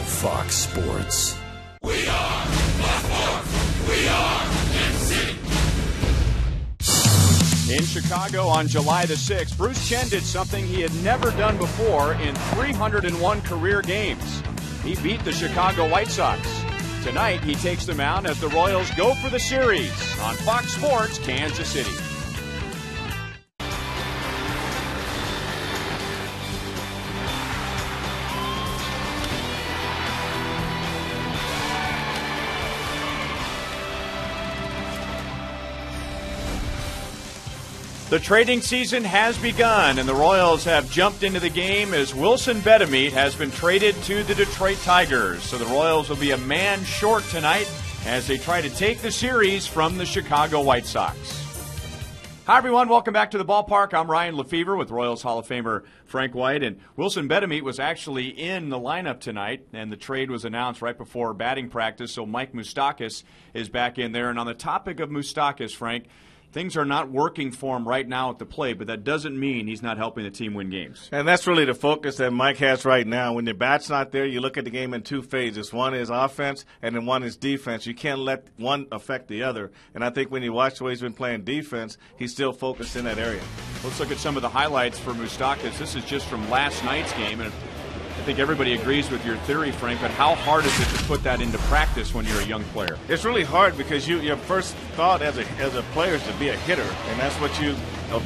of Fox Sports. We are Fox We are MC. In Chicago on July the 6th, Bruce Chen did something he had never done before in 301 career games. He beat the Chicago White Sox. Tonight, he takes them out as the Royals go for the series on Fox Sports Kansas City. The trading season has begun, and the Royals have jumped into the game as Wilson Betemit has been traded to the Detroit Tigers. So the Royals will be a man short tonight as they try to take the series from the Chicago White Sox. Hi, everyone. Welcome back to the ballpark. I'm Ryan Lefebvre with Royals Hall of Famer Frank White. And Wilson Betemit was actually in the lineup tonight, and the trade was announced right before batting practice. So Mike Moustakas is back in there. And on the topic of Moustakas, Frank, things are not working for him right now at the plate, but that doesn't mean he's not helping the team win games. And that's really the focus that Mike has right now. When the bat's not there, you look at the game in two phases. One is offense, and then one is defense. You can't let one affect the other. And I think when you watch the way he's been playing defense, he's still focused in that area. Let's look at some of the highlights for Moustakas. This is just from last night's game, and think everybody agrees with your theory, Frank, but how hard is it to put that into practice when you're a young player? It's really hard because you, your first thought as a, as a player is to be a hitter, and that's what you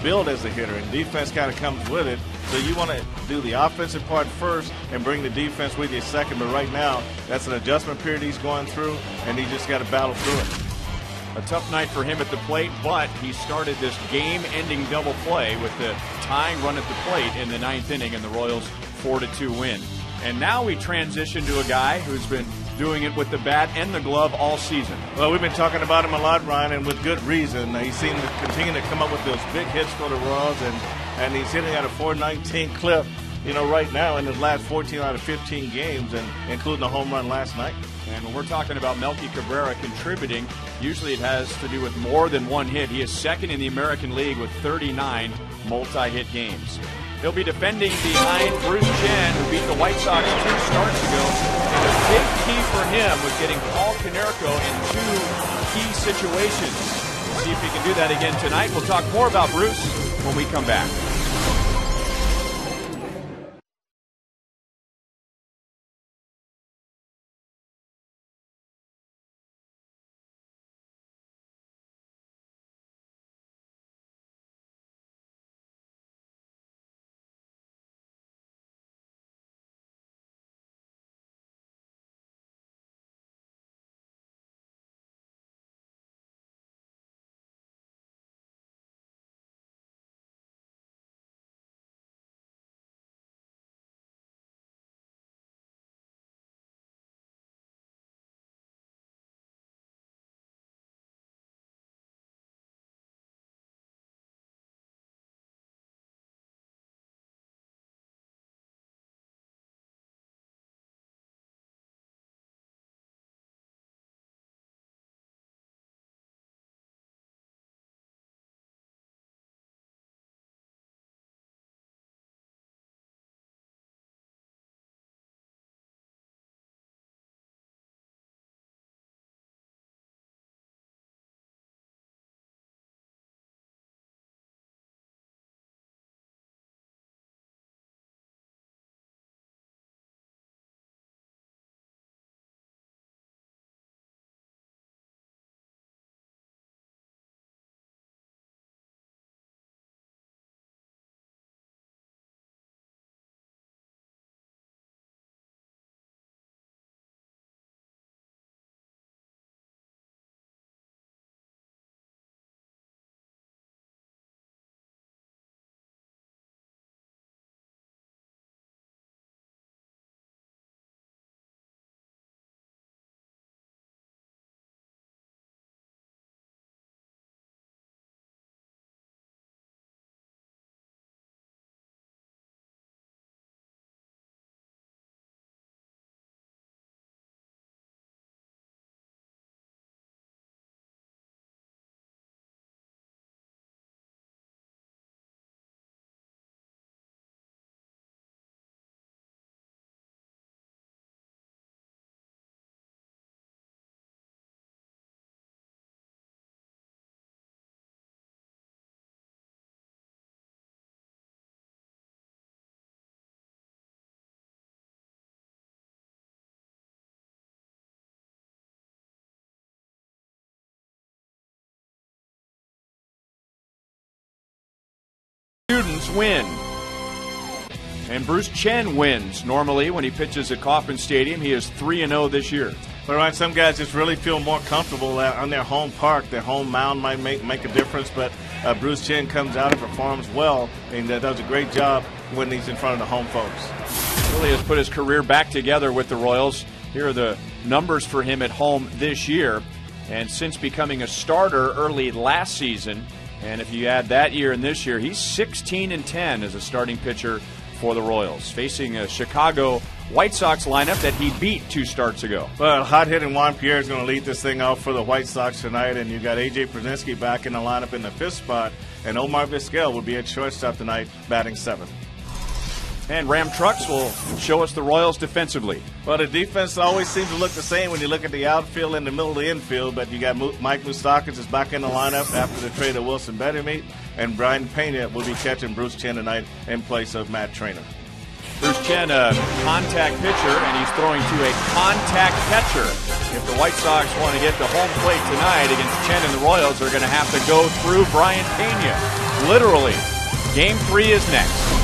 build as a hitter, and defense kind of comes with it. So you want to do the offensive part first and bring the defense with you second. But right now, that's an adjustment period he's going through, and he just got to battle through it. A tough night for him at the plate, but he started this game-ending double play with the tying run at the plate in the ninth inning, and the Royals 4 to 2 win. And now we transition to a guy who's been doing it with the bat and the glove all season. Well, we've been talking about him a lot, Ryan, and with good reason. He seems to continue to come up with those big hits for the Royals, and, and he's hitting at a 419 clip, you know, right now in his last 14 out of 15 games, and including a home run last night. And when we're talking about Melky Cabrera contributing, usually it has to do with more than one hit. He is second in the American League with 39 multi hit games. He'll be defending behind Bruce Chen, who beat the White Sox two starts ago. And a big key for him was getting Paul Konerko in two key situations. See if he can do that again tonight. We'll talk more about Bruce when we come back. Cubs win. And Bruce Chen wins normally when he pitches at Kauffman Stadium. He is 3 0 this year. But right, some guys just really feel more comfortable on their home park. Their home mound might make make a difference, but uh, Bruce Chen comes out and performs well, and uh, does a great job when he's in front of the home folks. Really has put his career back together with the Royals. Here are the numbers for him at home this year, and since becoming a starter early last season, and if you add that year and this year, he's 16 and 10 as a starting pitcher for the Royals, facing a Chicago White Sox lineup that he beat two starts ago. Well, hot hitting Juan Pierre is going to lead this thing off for the White Sox tonight, and you've got AJ Pierzynski back in the lineup in the fifth spot, and Omar Vizquel will be at shortstop tonight, batting seventh. And Ram Trucks will show us the Royals defensively. Well, the defense always seems to look the same when you look at the outfield and the middle of the infield, but you got Mike Moustakas is back in the lineup after the trade of Wilson Betemit, and Brayan Pena will be catching Bruce Chen tonight in place of Matt Treanor. Bruce Chen, a contact pitcher, and he's throwing to a contact catcher. If the White Sox want to get to home plate tonight against Chen and the Royals, they're going to have to go through Brayan Pena. Literally. Game three is next.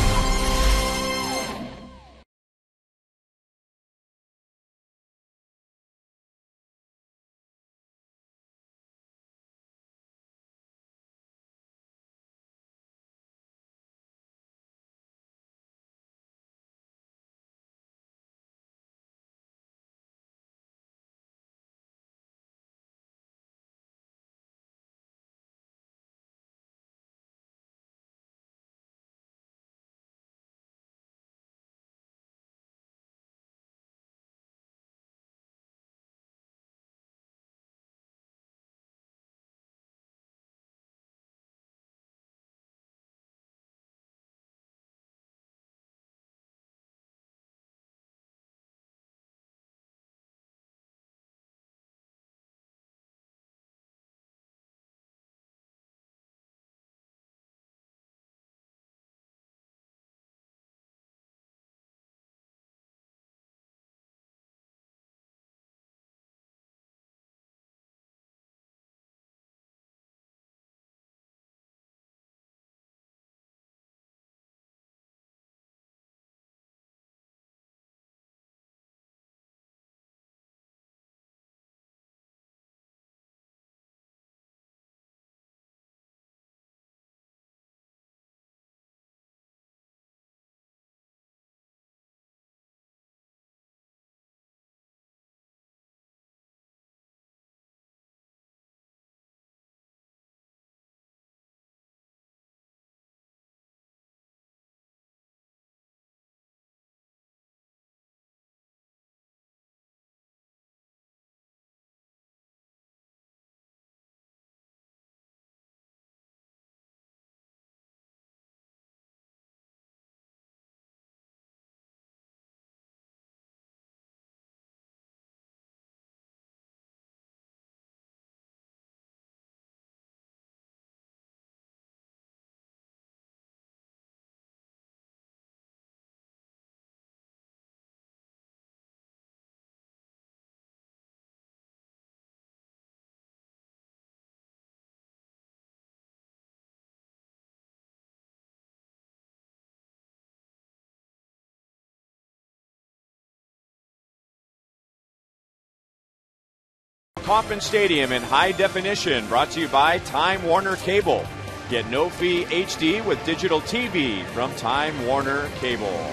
Kauffman Stadium in high definition, brought to you by Time Warner Cable. Get no fee HD with digital TV from Time Warner Cable.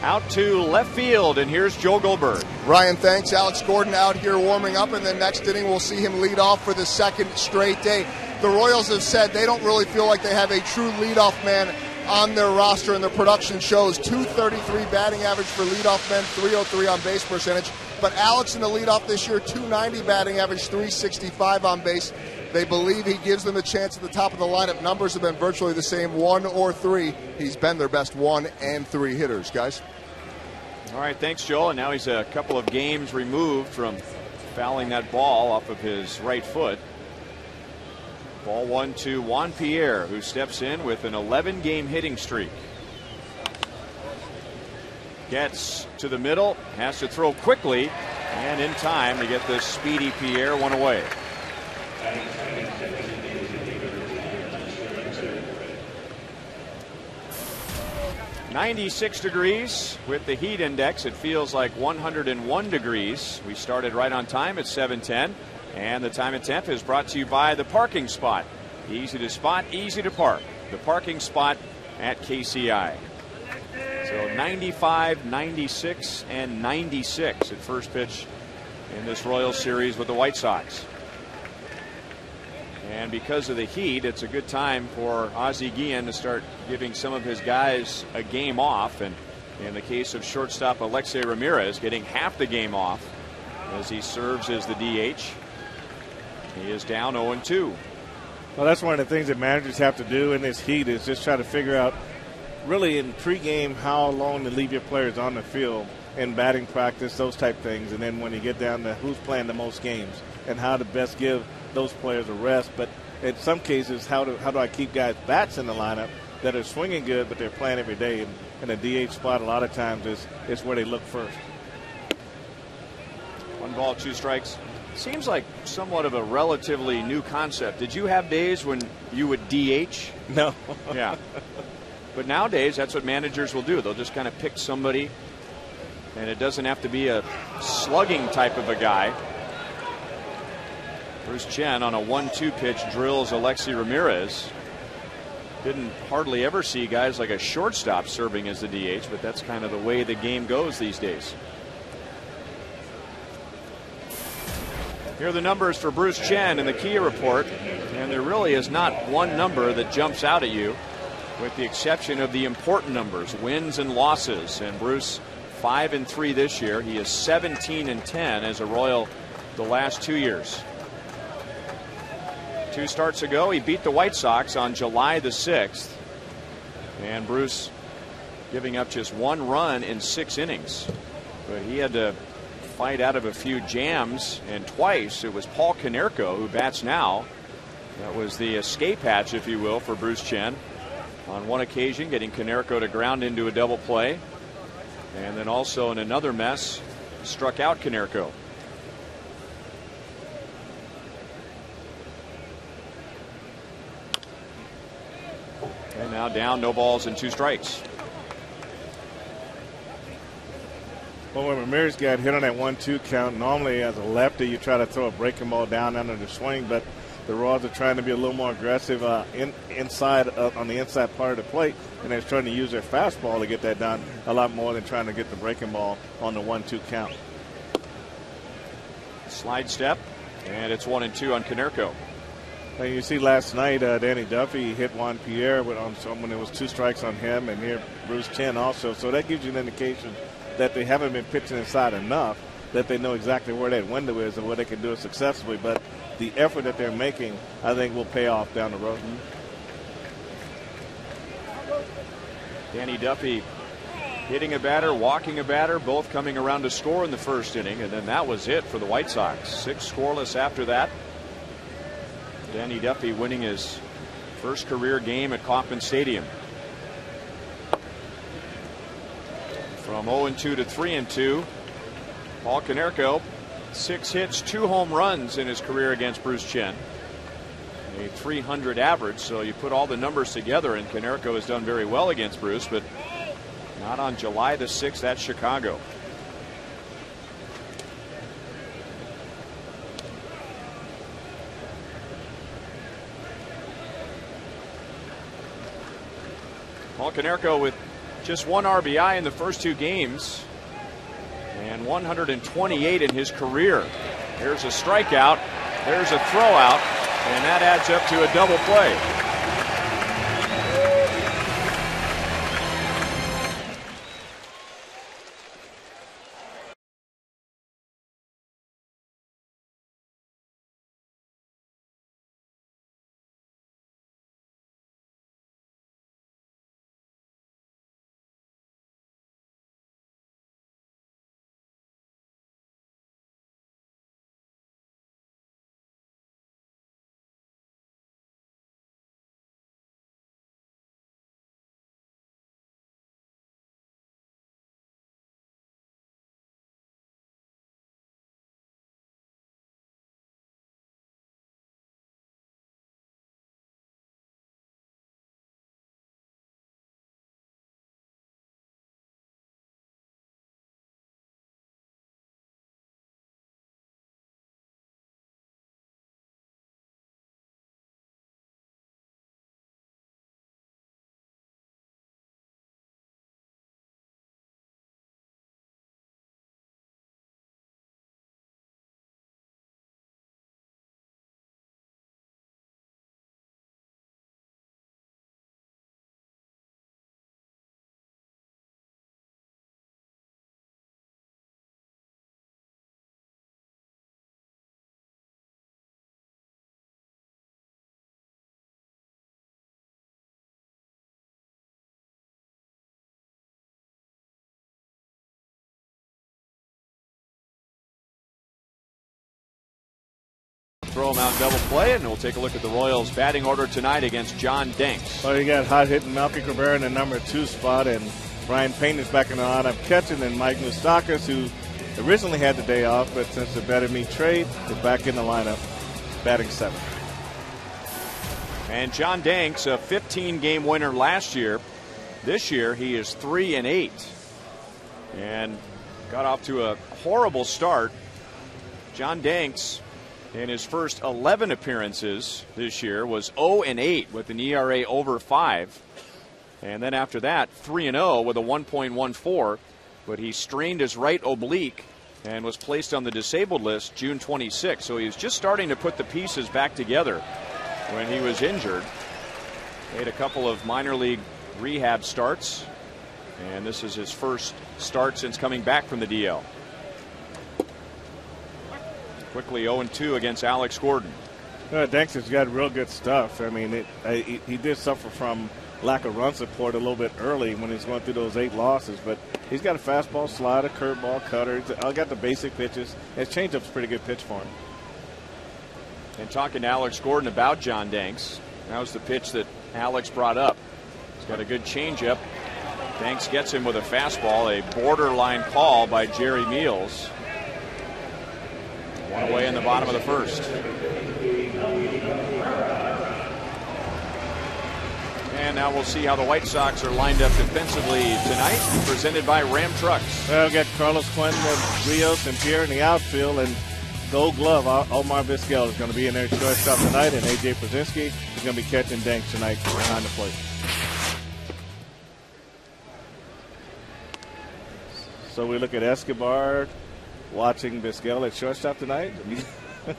Out to left field, and here's Joel Goldberg. Ryan, thanks. Alex Gordon out here warming up, and the next inning we'll see him lead off for the second straight day. The Royals have said they don't really feel like they have a true leadoff man on their roster, and their production shows 233 batting average for leadoff men, 303 on base percentage. But Alex in the leadoff this year, 290 batting average, 365 on base. They believe he gives them a chance at the top of the lineup. Numbers have been virtually the same, one or three. He's been their best one and three hitters, guys. All right, thanks, Joel. And now he's a couple of games removed from fouling that ball off of his right foot. Ball one to Juan Pierre, who steps in with an 11 game hitting streak. Gets to the middle, has to throw quickly, and in time to get this speedy Pierre one away. 96 degrees with the heat index. It feels like 101 degrees. We started right on time at 7:10, and the time and temp is brought to you by the parking spot. Easy to spot, easy to park. The parking spot at KCI. So 95, 96, and 96 at first pitch in this Royal series with the White Sox. And because of the heat, it's a good time for Ozzie Guillen to start giving some of his guys a game off. And in the case of shortstop Alexei Ramirez, getting half the game off as he serves as the DH. He is down 0 2. Well, that's one of the things that managers have to do in this heat is just try to figure out, really in pregame, how long to leave your players on the field in batting practice, those type things, and then when you get down to who's playing the most games and how to best give those players a rest. But in some cases, how do how do I keep guys bats in the lineup that are swinging good, but they're playing every day? And, and the DH spot a lot of times is is where they look first. One ball, two strikes. Seems like somewhat of a relatively new concept. Did you have days when you would DH? No. yeah. But nowadays, that's what managers will do. They'll just kind of pick somebody, and it doesn't have to be a slugging type of a guy. Bruce Chen on a 1 2 pitch drills Alexei Ramirez. Didn't hardly ever see guys like a shortstop serving as the DH, but that's kind of the way the game goes these days. Here are the numbers for Bruce Chen in the Kia report, and there really is not one number that jumps out at you, with the exception of the important numbers, wins and losses. And Bruce, five and three this year. He is 17 and 10 as a Royal the last two years. Two starts ago, he beat the White Sox on July the 6th. And Bruce giving up just one run in six innings. But he had to fight out of a few jams, and twice it was Paul Konerko who bats now. That was the escape hatch, if you will, for Bruce Chen. On one occasion, getting Konerko to ground into a double play. And then also in another mess, struck out Konerko. And now down, no balls and two strikes. Well, when Ramirez got hit on that one-two count, normally as a lefty you try to throw a breaking ball down under the swing, but the Royals are trying to be a little more aggressive uh, in, inside uh, on the inside part of the plate, and they're trying to use their fastball to get that done a lot more than trying to get the breaking ball on the one-two count. Slide step, and it's one and two on Konerko. And you see last night, uh, Danny Duffy hit Juan Pierre with, on someone. There was two strikes on him, and here Bruce Chen also. So that gives you an indication that they haven't been pitching inside enough that they know exactly where that window is and where they can do it successfully. But the effort that they're making, I think, will pay off down the road. Mm-hmm. Danny Duffy hitting a batter, walking a batter, both coming around to score in the first inning, and then that was it for the White Sox. Six scoreless after that. Danny Duffy winning his first career game at Kauffman Stadium. From 0 2 to 3 2, Paul Konerko, six hits, two home runs in his career against Bruce Chen. A 300 average, so you put all the numbers together, and Konerko has done very well against Bruce, but not on July the 6th at Chicago. Paul Konerko with just one RBI in the first two games and 128 in his career. There's a strikeout, there's a throwout, and that adds up to a double play. Throw him out double play, and we'll take a look at the Royals' batting order tonight against John Danks. Well, you got hot hitting Melky Cabrera in the number two spot, and Brayan Pena is back in the lineup catching, and Mike Moustakas, who originally had the day off, but since the Betemit trade, is back in the lineup, batting seven. And John Danks, a 15 game winner last year. This year, he is 3 and 8. And got off to a horrible start. John Danks, in his first 11 appearances this year, was 0 and 8 with an ERA over 5. And then after that, 3 and 0 with a 1.14. But he strained his right oblique and was placed on the disabled list June 26. So he was just starting to put the pieces back together when he was injured. Made a couple of minor league rehab starts, and this is his first start since coming back from the DL. Quickly 0 2 against Alex Gordon. Uh, Danks has got real good stuff. I mean, it, uh, he, he did suffer from lack of run support a little bit early when he's going through those eight losses, but he's got a fastball, slider, curveball, cutter. He's got the basic pitches. His changeup's a pretty good pitch for him. And talking to Alex Gordon about John Danks, that was the pitch that Alex brought up. He's got a good changeup. Danks gets him with a fastball, a borderline call by Jerry Meals. One away in the bottom of the first. And now we'll see how the White Sox are lined up defensively tonight, presented by Ram Trucks. Well, we've got Carlos Quentin, Rios, and Pierre in the outfield, and Gold Glove, Omar Vizquel is going to be in there shortstop tonight, and AJ Pierzynski is going to be catching Danks tonight behind the plate. So we look at Escobar watching Vizquel at shortstop tonight.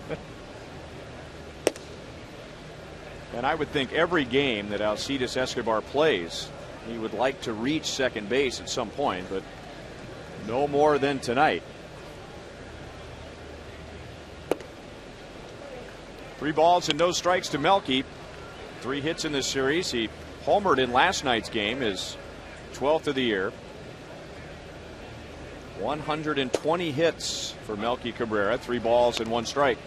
and I would think every game that Alcides Escobar plays, he would like to reach second base at some point, but no more than tonight. Three balls and no strikes to Melky. Three hits in this series. He homered in last night's game, his 12th of the year. 120 hits for Melky Cabrera. Three balls and one strike.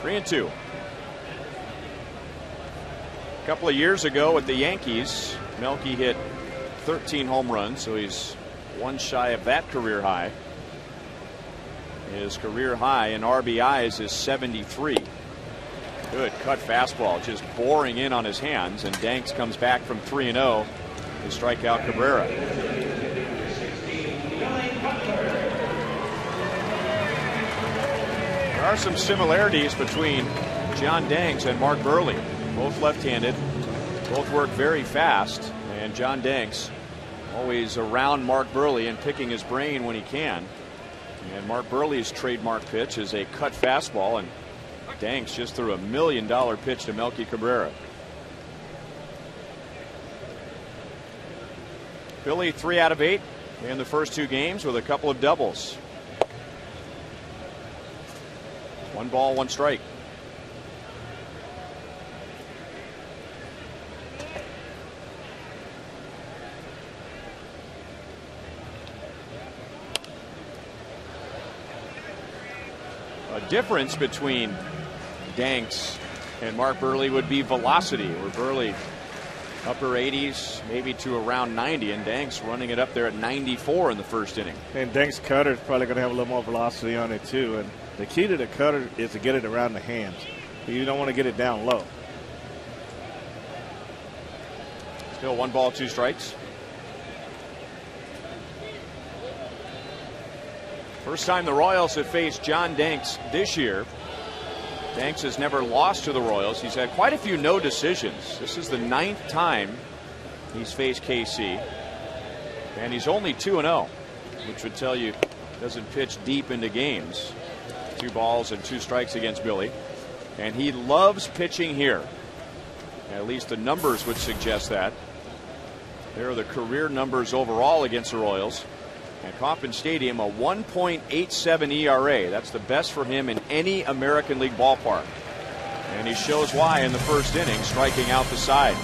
Three and two. A couple of years ago with the Yankees, Melky hit 13 home runs, so he's one shy of that career high. His career high in RBIs is 73. Good cut fastball, just boring in on his hands, and Danks comes back from 3 0 to strike out Cabrera. There are some similarities between John Danks and Mark Buehrle. Both left handed, both work very fast, and John Danks always around Mark Buehrle and picking his brain when he can. And Mark Buehrle's trademark pitch is a cut fastball, and Danks just threw a million dollar pitch to Melky Cabrera. Billy three out of eight in the first two games with a couple of doubles. One ball, one strike. A difference between Danks and Mark Buehrle would be velocity, where Buehrle upper 80s, maybe to around 90, and Danks running it up there at 94 in the first inning. And Danks' cutter is probably going to have a little more velocity on it, too. And the key to the cutter is to get it around the hands. You don't want to get it down low. Still one ball, two strikes. First time the Royals have faced John Danks this year. Danks has never lost to the Royals. He's had quite a few no decisions. This is the ninth time he's faced KC. And he's only 2 0, which would tell you doesn't pitch deep into games. Two balls and two strikes against Billy. And he loves pitching here. At least the numbers would suggest that. There are the career numbers overall against the Royals. At Kauffman Stadium, a 1.87 ERA. That's the best for him in any American League ballpark. And he shows why in the first inning, striking out the side.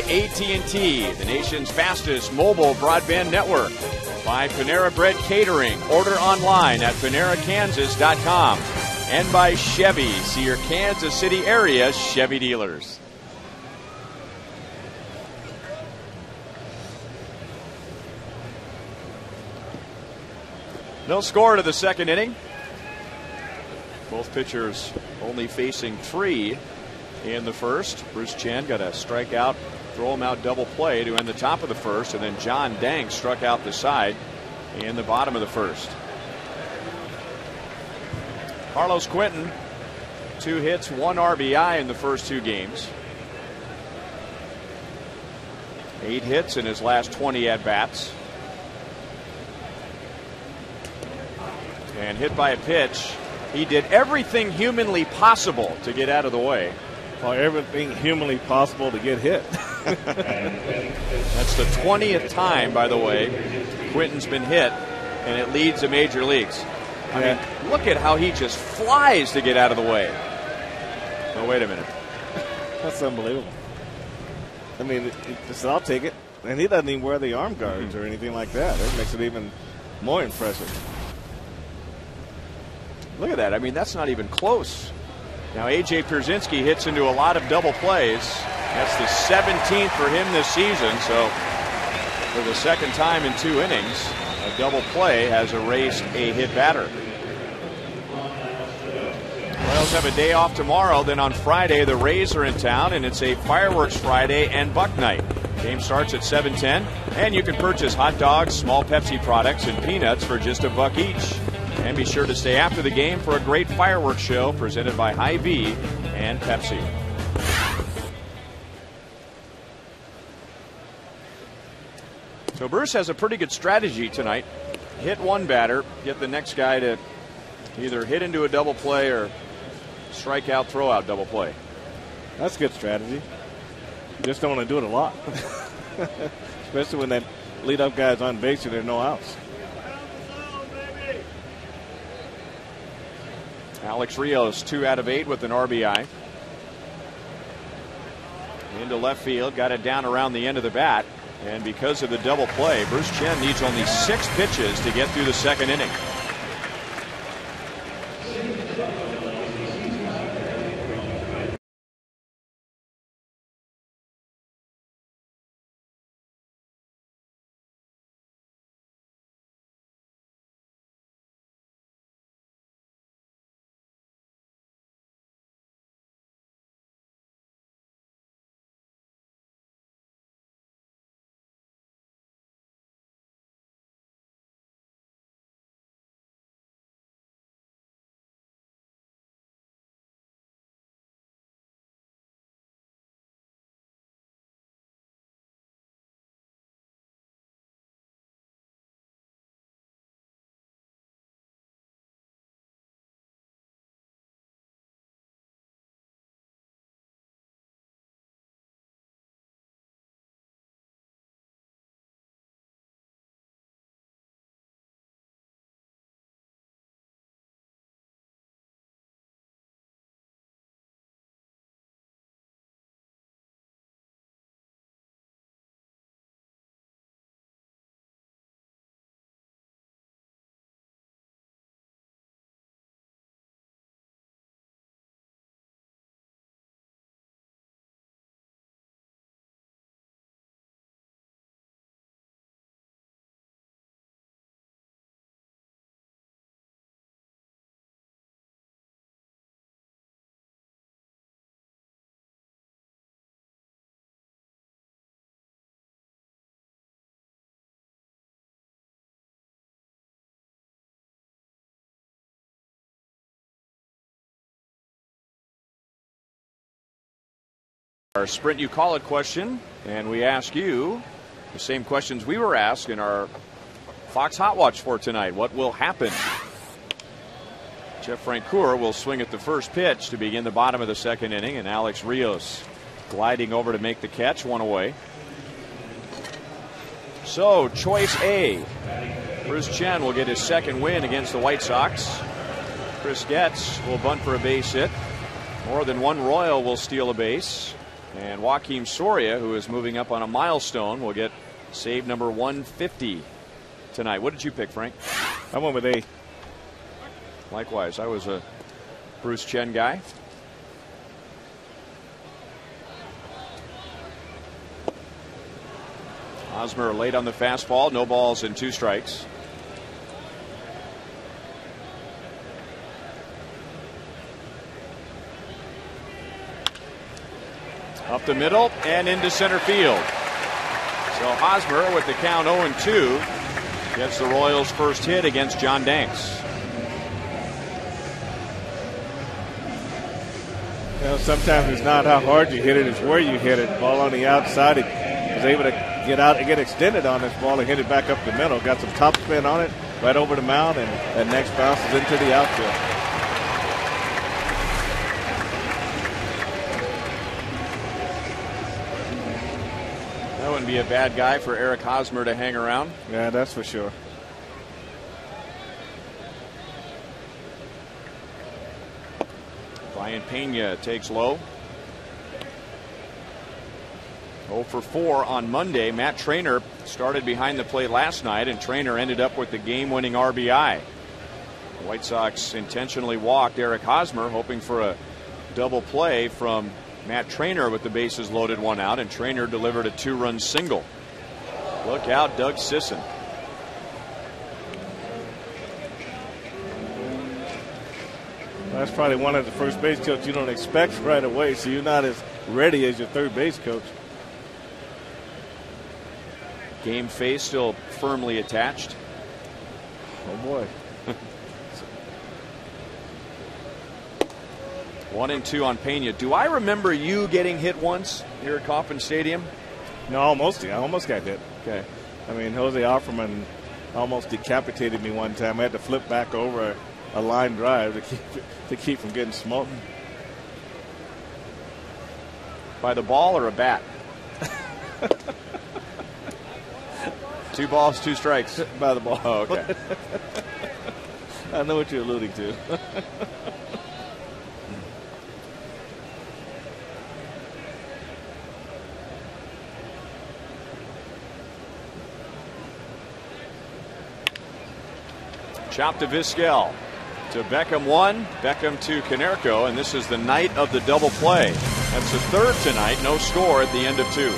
AT&T, the nation's fastest mobile broadband network. By Panera Bread Catering. Order online at PaneraKansas.com. And by Chevy. See your Kansas City area Chevy dealers. No score to the second inning. Both pitchers only facing three in the first. Bruce Chen got a strikeout, throw him out double play to end the top of the first, and then John Dank struck out the side in the bottom of the first. Carlos Quentin, two hits, one RBI in the first two games. Eight hits in his last 20 at bats. And hit by a pitch. He did everything humanly possible to get out of the way. Well, everything humanly possible to get hit. That's the 20th time, by the way, Quentin's been hit, and it leads the major leagues. I Yeah. mean, look at how he just flies to get out of the way. Oh, wait a minute. That's unbelievable. I mean, it, it, I'll take it. And he doesn't even wear the arm guards or anything like that. That makes it even more impressive. Look at that. I mean, that's not even close. Now, A.J. Pierzynski hits into a lot of double plays. That's the 17th for him this season. So, for the second time in two innings, a double play has erased a hit batter. Royals have a day off tomorrow. Then on Friday, the Rays are in town, and it's a fireworks Friday and Buck Night. Game starts at 7:10, and you can purchase hot dogs, small Pepsi products, and peanuts for just a buck each. And be sure to stay after the game for a great fireworks show presented by Hy-Vee and Pepsi. So Bruce has a pretty good strategy tonight. Hit one batter, get the next guy to either hit into a double play or strike out, throw out double play. That's a good strategy. You just don't want to do it a lot. Especially when that lead up guy's on base and there are no outs. Alex Rios, two out of eight with an RBI. Into left field, got it down around the end of the bat. And because of the double play, Bruce Chen needs only six pitches to get through the second inning. Our Sprint You Call It question, and we ask you the same questions we were asked in our Fox Hot Watch for tonight. What will happen? Jeff Francoeur will swing at the first pitch to begin the bottom of the second inning, and Alex Rios gliding over to make the catch, one away. So, choice A. Bruce Chen will get his second win against the White Sox. Chris Getz will bunt for a base hit. More than one Royal will steal a base. And Joakim Soria, who is moving up on a milestone, will get save number 150 tonight. What did you pick, Frank? I went with A. Likewise, I was a Bruce Chen guy. Hosmer late on the fastball, no balls and two strikes. Up the middle and into center field. So Hosmer with the count 0 2 gets the Royals' first hit against John Danks. You know, sometimes it's not how hard you hit it, it's where you hit it. Ball on the outside. He was able to get out and get extended on this ball and hit it back up the middle. Got some top spin on it, right over the mound, and that next bounces into the outfield. Be a bad guy for Eric Hosmer to hang around. Yeah, that's for sure. Brayan Pena takes low. 0 for 4 on Monday. Matt Treanor started behind the plate last night, and Treanor ended up with the game winning RBI. The White Sox intentionally walked Eric Hosmer, hoping for a double play from Matt Treanor with the bases loaded one out, and Treanor delivered a two run single. Look out, Doug Sisson. That's probably one of the first base coach you don't expect right away, so you're not as ready as your third base coach. Game face still firmly attached. Oh boy. One and two on Pena. Do I remember you getting hit once here at Kauffman Stadium? No, almost. I almost got hit. Okay. I mean, Jose Offerman almost decapitated me one time. I had to flip back over a line drive to keep to keep from getting smoked. By the ball or a bat? two balls, two strikes. By the ball. Oh, okay. I know what you're alluding to. Chop to Vizquel. To Beckham one, Beckham to Konerko, and this is the night of the double play. That's the third tonight, no score at the end of two.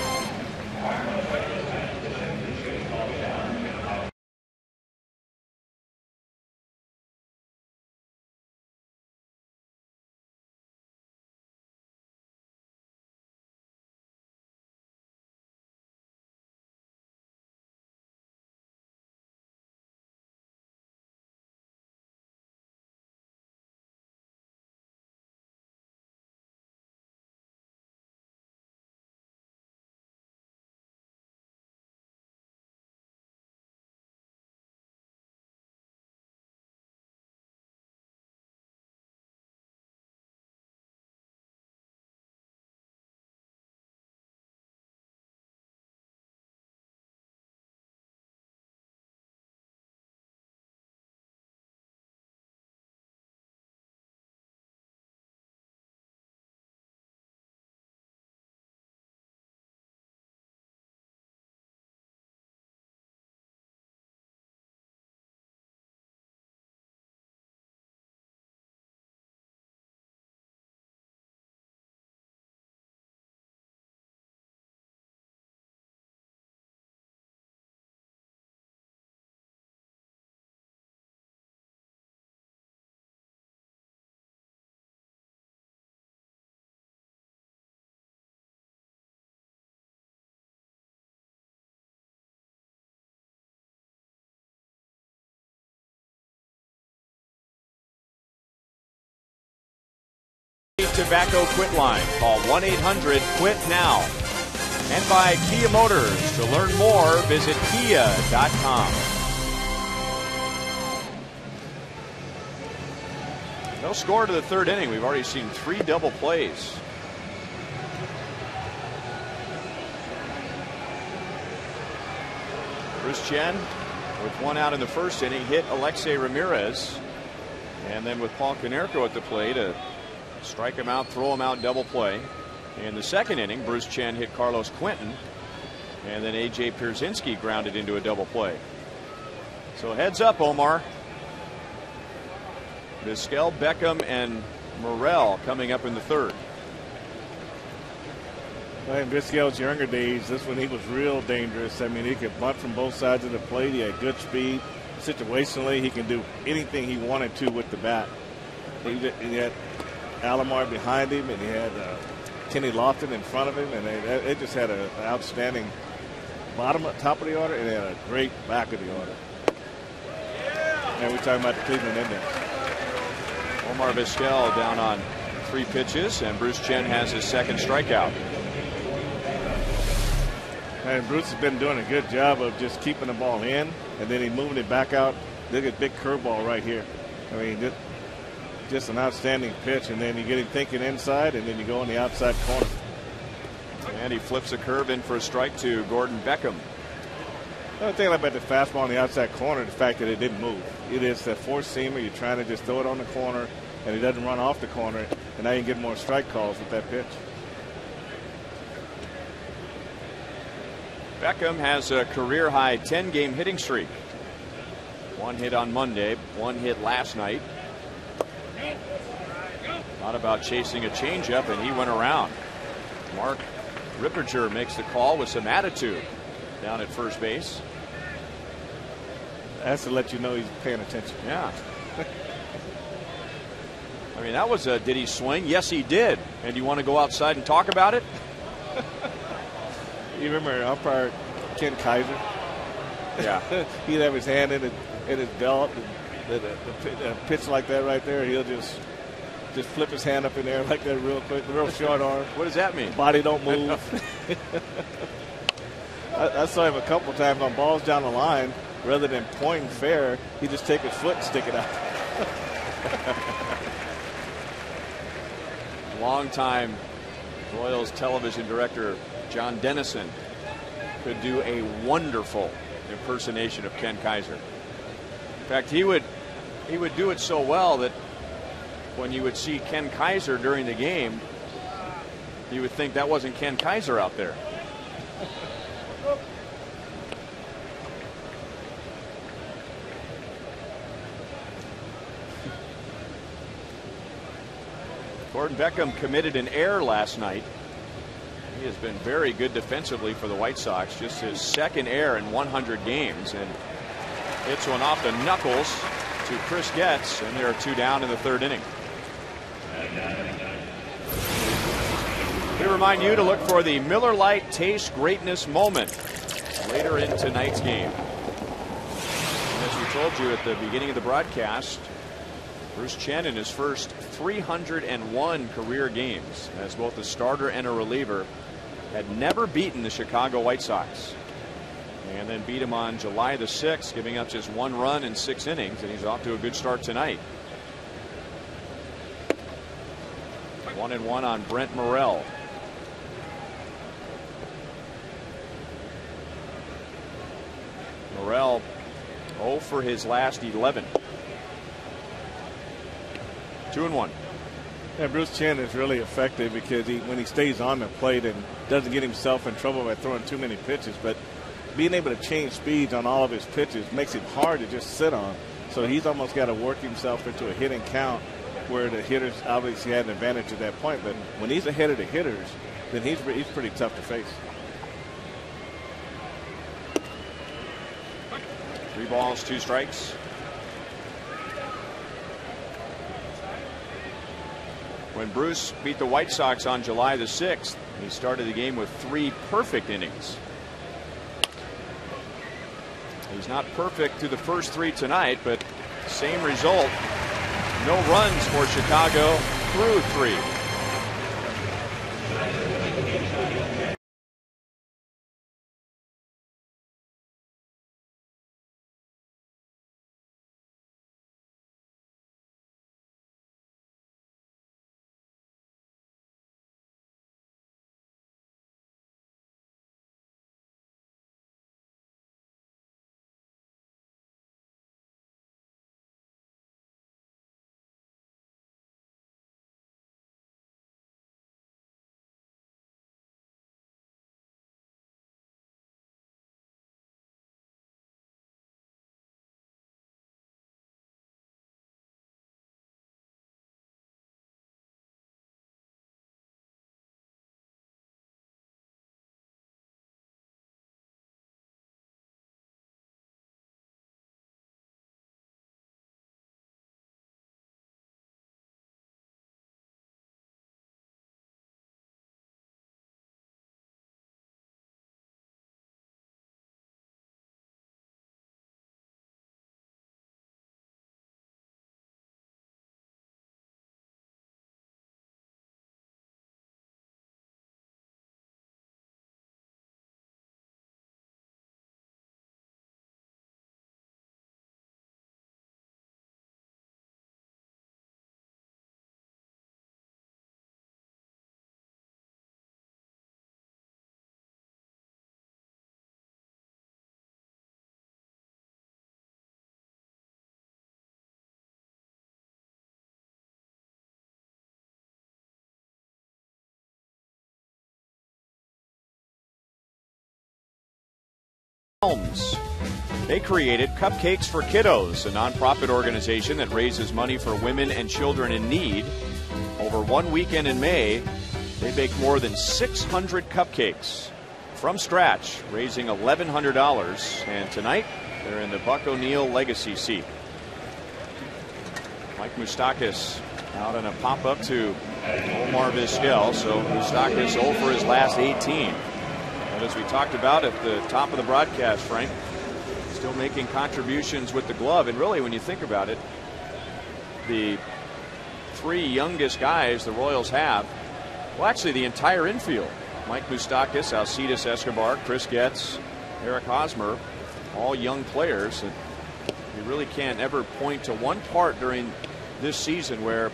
Tobacco Quit Line. Call 1 800 QUIT NOW. And by Kia Motors. To learn more, visit kia.com. No score to the third inning. We've already seen three double plays. Bruce Chen, with one out in the first inning, hit Alexei Ramirez. And then with Paul Konerko at the plate, a strike him out, throw him out, double play. In the second inning, Bruce Chen hit Carlos Quentin, and then A.J. Pierzynski grounded into a double play. So heads up, Omar. Vizquel, Beckham, and Morel coming up in the third. Well, in Vizquel's younger days, this when he was real dangerous. I mean, he could bunt from both sides of the plate. He had good speed. Situationally, he can do anything he wanted to with the bat. He, had Alomar behind him, and he had uh, Kenny Lofton in front of him, and it, it just had an outstanding bottom, top of the order, and it had a great back of the order. And we're talking about the Cleveland Indians. Omar Vizquel down on three pitches, and Bruce Chen has his second strikeout. And Bruce has been doing a good job of just keeping the ball in, and then he's moving it back out. Look at big curveball right here. I mean, just, an outstanding pitch, and then you get him thinking inside, and then you go in the outside corner. And he flips a curve in for a strike to Gordon Beckham. The thing about the fastball on the outside corner, the fact that it didn't move. It is a four seamer. You're trying to just throw it on the corner, and it doesn't run off the corner, and now you can get more strike calls with that pitch. Beckham has a career high 10 game hitting streak. One hit on Monday, one hit last night. Thought about chasing a changeup, and he went around. Mark Ripperger makes the call with some attitude down at first base. That's to let you know he's paying attention. Yeah. I mean, that was a did he swing? Yes, he did. And you want to go outside and talk about it? You remember umpire Ken Kaiser? Yeah. He'd have his hand in his, in his belt, and a, a pitch like that right there, he'll just just flip his hand up in there like that real quick, real short arm. What does that mean? Body don't move. I, I saw him a couple times on balls down the line. Rather than pointing fair, he just take his foot and stick it out. Longtime Royals television director John Dennison could do a wonderful impersonation of Ken Kaiser. In fact, he would he would do it so well that when you would see Ken Kaiser during the game, you would think that wasn't Ken Kaiser out there. Gordon Beckham committed an error last night. He has been very good defensively for the White Sox. Just his second error in 100 games. And hits one off the knuckles to Chris Getz. And there are two down in the third inning. We remind you to look for the Miller Lite Taste Greatness moment later in tonight's game. And as we told you at the beginning of the broadcast, Bruce Chen in his first 301 career games as both a starter and a reliever had never beaten the Chicago White Sox. And then beat him on July the 6th, giving up just one run in six innings, and he's off to a good start tonight. One and one on Brent Morel. Morel 0 for his last 11. Two and one. Yeah, Bruce Chen is really effective because he, when he stays on the plate and doesn't get himself in trouble by throwing too many pitches, but being able to change speeds on all of his pitches makes it hard to just sit on. So he's almost got to work himself into a hitting count where the hitters obviously had an advantage at that point. But when he's ahead of the hitters, then he's, he's pretty tough to face. Three balls, two strikes. When Bruce beat the White Sox on July the 6th, he started the game with three perfect innings. He's not perfect through the first three tonight, but same result. No runs for Chicago through three. Helms. They created Cupcakes for Kiddos, a nonprofit organization that raises money for women and children in need. Over one weekend in May, they baked more than 600 cupcakes from scratch, raising $1,100. And tonight, they're in the Buck O'Neill Legacy seat. Mike Moustakas out on a pop up to Omar Vizquel. So Moustakas 0 for his last 18. As we talked about at the top of the broadcast, Frank, still making contributions with the glove. And really, when you think about it, the three youngest guys the Royals have, well, actually, the entire infield Mike Moustakas, Alcides Escobar, Chris Getz, Eric Hosmer, all young players. And you really can't ever point to one part during this season where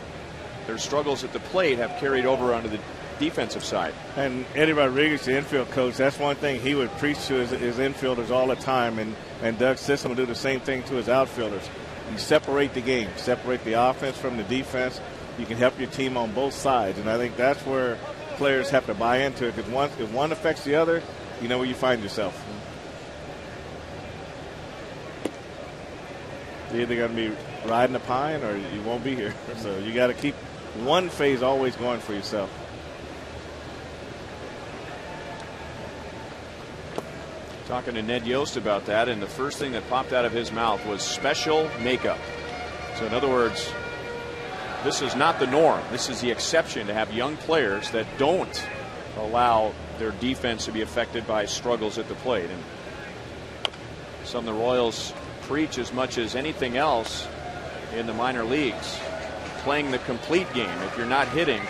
their struggles at the plate have carried over onto the defensive side. And Eddie Rodriguez, the infield coach, that's one thing he would preach to his, his infielders all the time. And, and Doug Sisson will do the same thing to his outfielders. You separate the game, separate the offense from the defense. You can help your team on both sides. And I think that's where players have to buy into it because one, if one affects the other, you know where you find yourself. You're either going to be riding the pine or you won't be here. So you got to keep one phase always going for yourself. Talking to Ned Yost about that, and the first thing that popped out of his mouth was special makeup. So, in other words, this is not the norm. This is the exception to have young players that don't allow their defense to be affected by struggles at the plate. And some of the Royals preach as much as anything else in the minor leagues playing the complete game. If you're not hitting,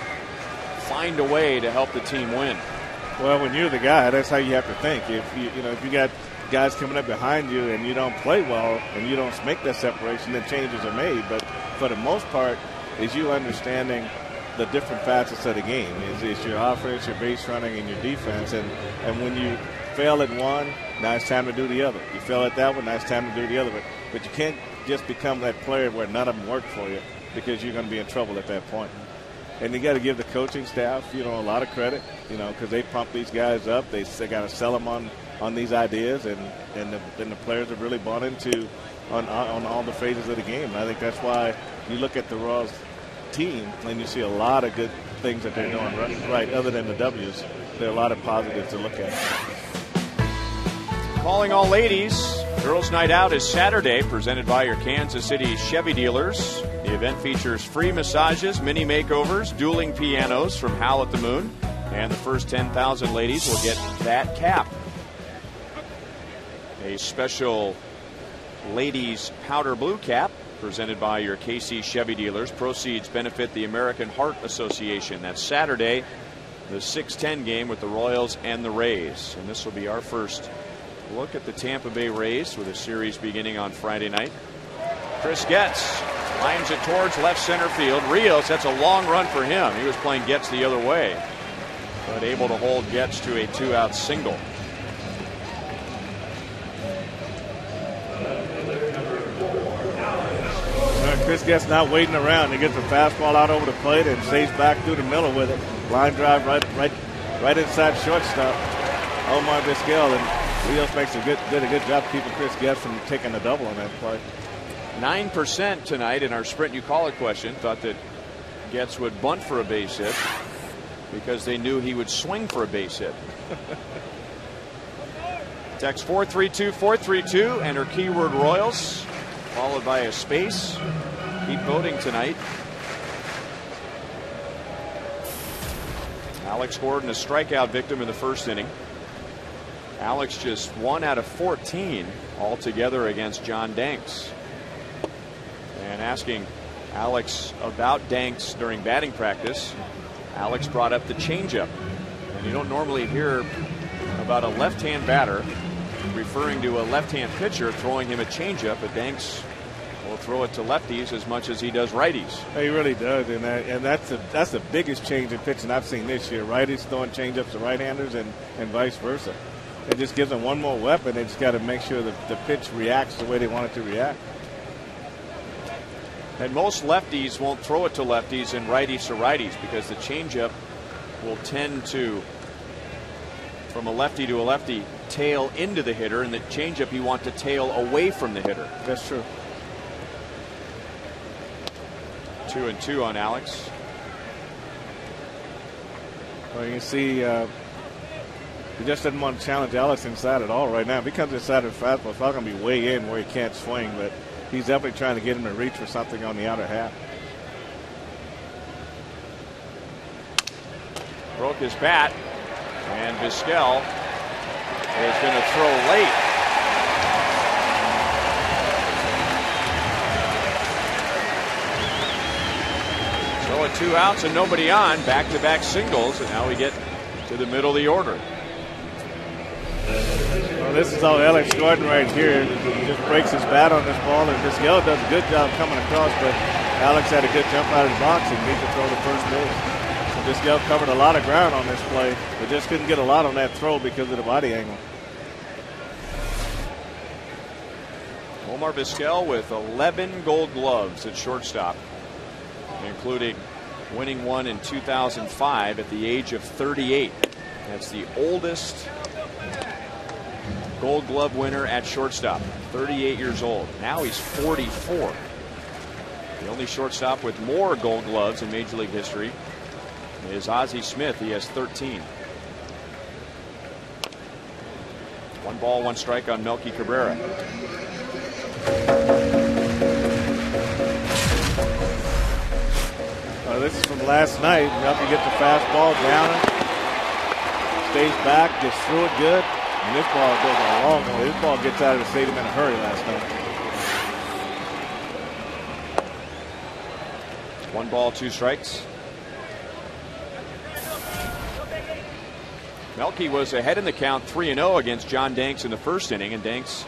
find a way to help the team win. Well, when you're the guy, that's how you have to think. If you you know if you got guys coming up behind you and you don't play well and you don't make that separation, then changes are made. But for the most part, is you understanding the different facets of the game. Is it's your offense, your base running, and your defense. And and when you fail at one, now it's time to do the other. You fail at that one, now it's time to do the other. But but you can't just become that player where none of them work for you because you're going to be in trouble at that point. And you got to give the coaching staff, you know, a lot of credit, you know, because they pump these guys up. They, they got to sell them on, on these ideas, and and the, and the players have really bought into on on all the phases of the game. And I think that's why you look at the Royals team and you see a lot of good things that they're doing right, right other than the W's. There are a lot of positives to look at. Calling all ladies. Girls Night Out is Saturday, presented by your Kansas City Chevy dealers. The event features free massages, mini makeovers, dueling pianos from Howl at the Moon, and the first 10,000 ladies will get that cap. A special ladies powder blue cap presented by your KC Chevy dealers. Proceeds benefit the American Heart Association. That's Saturday, the 610 game with the Royals and the Rays. And this will be our first look at the Tampa Bay Rays with a series beginning on Friday night. Chris Getz lines it towards left center field. Rios, that's a long run for him. He was playing Getz the other way, but able to hold Getz to a two out single. Uh, Chris Getz not waiting around. He gets a fastball out over the plate and saves back through the middle with it. Line drive right, right, right inside shortstop. Omar Vizquel and Rios makes a good, did a good job keeping Chris Getz from taking a double on that play. Nine percent tonight in our sprint you call it question thought that Getz would bunt for a base hit because they knew he would swing for a base hit. Text 432 432, enter keyword Royals, followed by a space. Keep voting tonight. Alex Gordon, a strikeout victim in the first inning. Alex just one out of 14 altogether against John Danks. And asking Alex about Danks during batting practice, Alex brought up the changeup. And you don't normally hear about a left hand batter referring to a left hand pitcher throwing him a changeup, but Danks will throw it to lefties as much as he does righties. He really does, and that, and that's the that's the biggest change in pitching I've seen this year. Righties throwing changeups to right-handers, and and vice versa. It just gives them one more weapon. They just got to make sure that the pitch reacts the way they want it to react. And most lefties won't throw it to lefties and righties to righties because the changeup will tend to, from a lefty to a lefty, tail into the hitter, and the changeup you want to tail away from the hitter. That's true. Two and two on Alex. Well, you can see uh, he just doesn't want to challenge Alex inside at all right now. If he comes inside the fastball, it's not going to be way in where he can't swing, but he's definitely trying to get him to reach for something on the outer half. Broke his bat, and Vizquel is going to throw late. So at two outs and nobody on, back-to-back singles, and now we get to the middle of the order. Well, this is all Alex Gordon right here. He just breaks his bat on this ball, and Vizquel does a good job coming across, but Alex had a good jump out of the box and beat the throw to first base. So Vizquel covered a lot of ground on this play, but just couldn't get a lot on that throw because of the body angle. Omar Vizquel with 11 gold gloves at shortstop, including winning one in 2005 at the age of 38. That's the oldest gold glove winner at shortstop, 38 years old. Now he's 44. The only shortstop with more gold gloves in Major League history is Ozzie Smith. He has 13. One ball, one strike on Melky Cabrera. Uh, this is from last night. Melky gets the fastball down, stays back, gets through it good, and this ball goes a long way. This ball gets out of the stadium in a hurry last night. One ball, two strikes. Melky was ahead in the count 3 0 against John Danks in the first inning, and Danks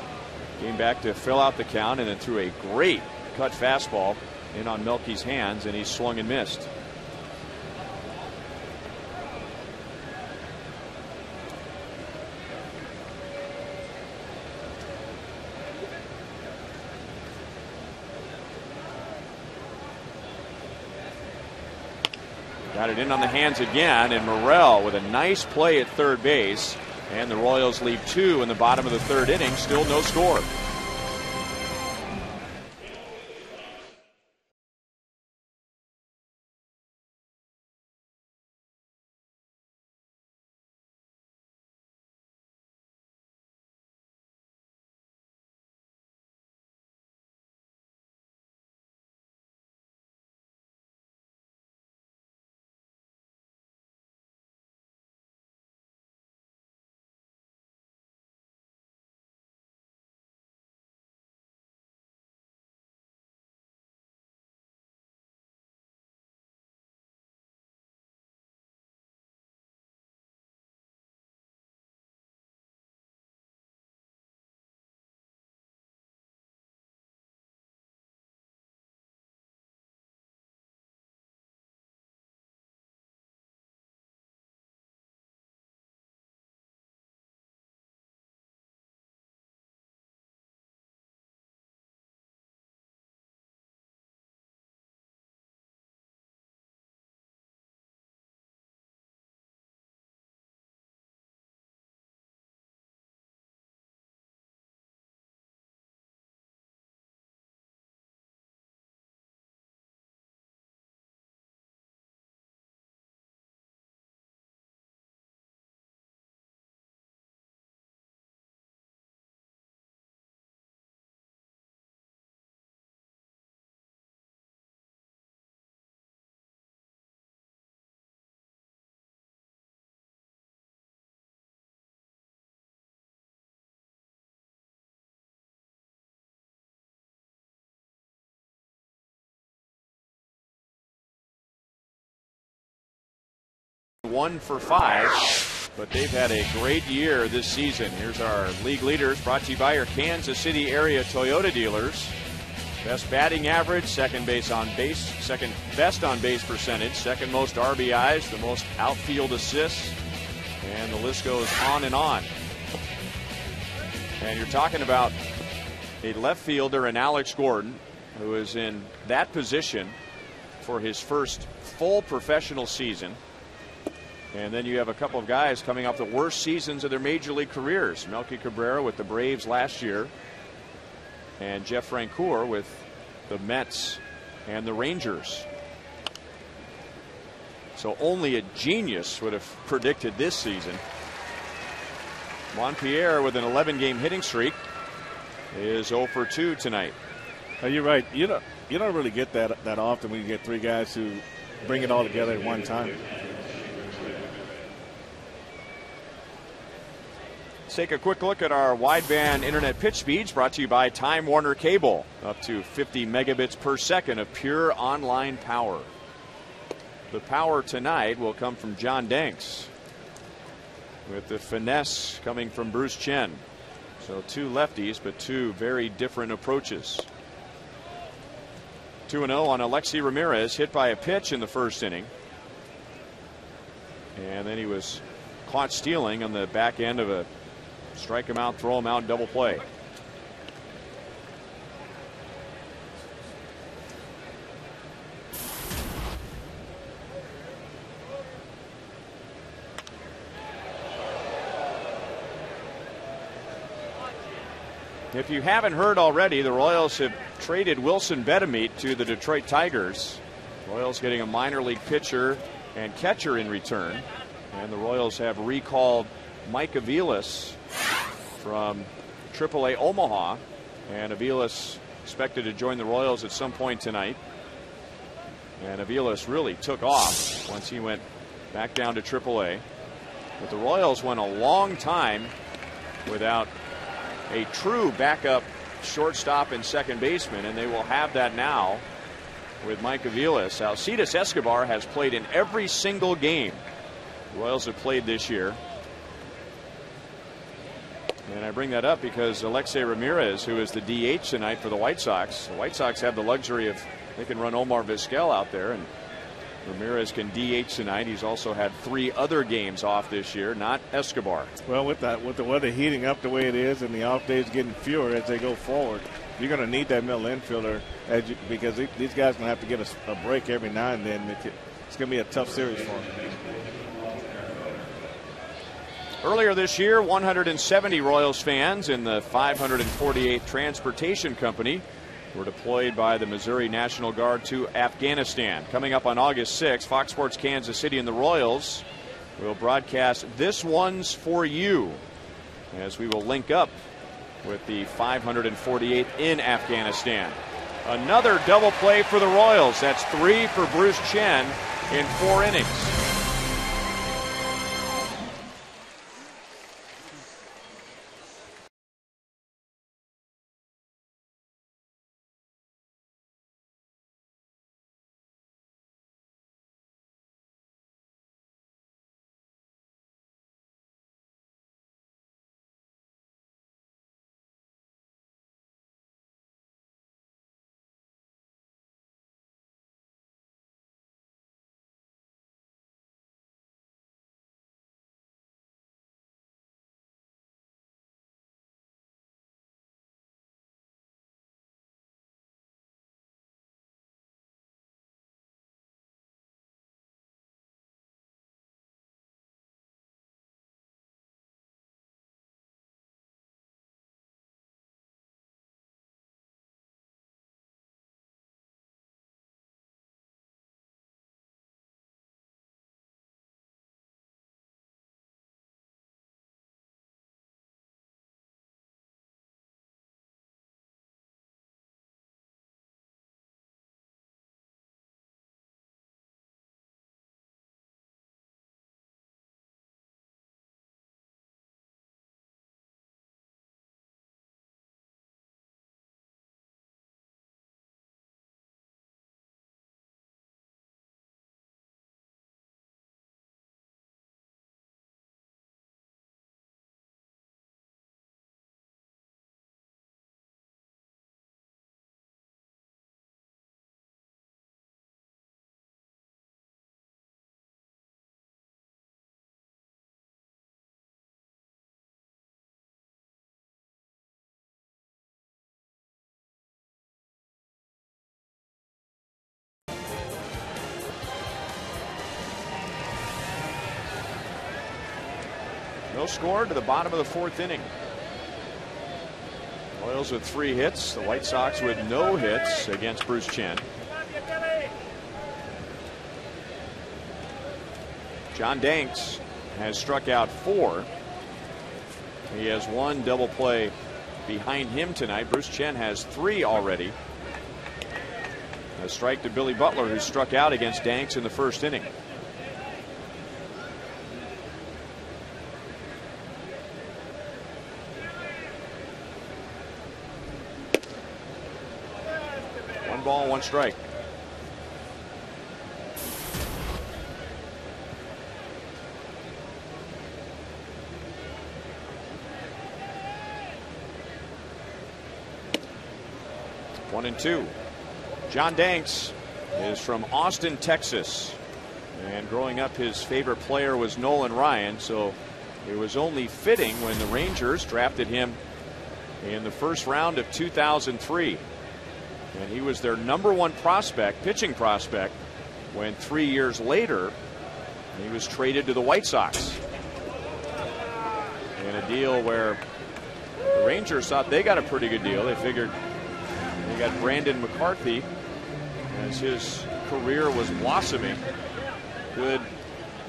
came back to fill out the count and then threw a great cut fastball in on Melky's hands, and he swung and missed. Got it in on the hands again, and Morel with a nice play at third base. And the Royals leave two in the bottom of the third inning, still no score. One for five, but they've had a great year this season. Here's our league leaders brought to you by your Kansas City area Toyota dealers. Best batting average, second base on base, second best on base percentage, second most RBIs, the most outfield assists, and the list goes on and on. And you're talking about a left fielder in Alex Gordon, who is in that position for his first full professional season. And then you have a couple of guys coming off the worst seasons of their major league careers. Melky Cabrera with the Braves last year, and Jeff Francoeur with the Mets and the Rangers. So only a genius would have predicted this season. Juan Pierre with an 11 game hitting streak is 0 for 2 tonight. Oh, you're right. You don't you don't really get that that often when you get three guys who bring it all together at one time. Take a quick look at our wideband internet pitch speeds brought to you by Time Warner Cable. Up to 50 megabits per second of pure online power. The power tonight will come from John Danks, with the finesse coming from Bruce Chen. So two lefties, but two very different approaches. 2 0 on Alexei Ramirez, hit by a pitch in the first inning. And then he was caught stealing on the back end of a strike him out, throw him out, double play. If you haven't heard already, the Royals have traded Wilson Betemit to the Detroit Tigers. Royals getting a minor league pitcher and catcher in return. And the Royals have recalled Mike Aviles from AAA Omaha. And Aviles expected to join the Royals at some point tonight. And Aviles really took off once he went back down to AAA. But the Royals went a long time without a true backup shortstop and second baseman, and they will have that now with Mike Aviles. Alcides Escobar has played in every single game the Royals have played this year. And I bring that up because Alexei Ramirez, who is the DH tonight for the White Sox, the White Sox have the luxury of they can run Omar Vizquel out there, and Ramirez can DH tonight. He's also had three other games off this year, not Escobar. Well, with that, with the weather heating up the way it is, and the off days getting fewer as they go forward, you're going to need that middle infielder you, because these guys going to have to get a, a, break every now and then. It's going to be a tough series for them. Earlier this year, 170 Royals fans in the 548th Transportation Company were deployed by the Missouri National Guard to Afghanistan. Coming up on August 6th, Fox Sports Kansas City and the Royals will broadcast This One's For You as we will link up with the 548th in Afghanistan. Another double play for the Royals. That's three for Bruce Chen in four innings. No score to the bottom of the fourth inning. Royals with three hits, the White Sox with no hits against Bruce Chen. John Danks has struck out four. He has one double play behind him tonight. Bruce Chen has three already. A strike to Billy Butler, who struck out against Danks in the first inning. One ball, one strike. One and two. John Danks is from Austin, Texas. And growing up, his favorite player was Nolan Ryan. So it was only fitting when the Rangers drafted him in the first round of 2003. And he was their number one prospect, pitching prospect, when three years later he was traded to the White Sox. In a deal where the Rangers thought they got a pretty good deal. They figured they got Brandon McCarthy as his career was blossoming. Good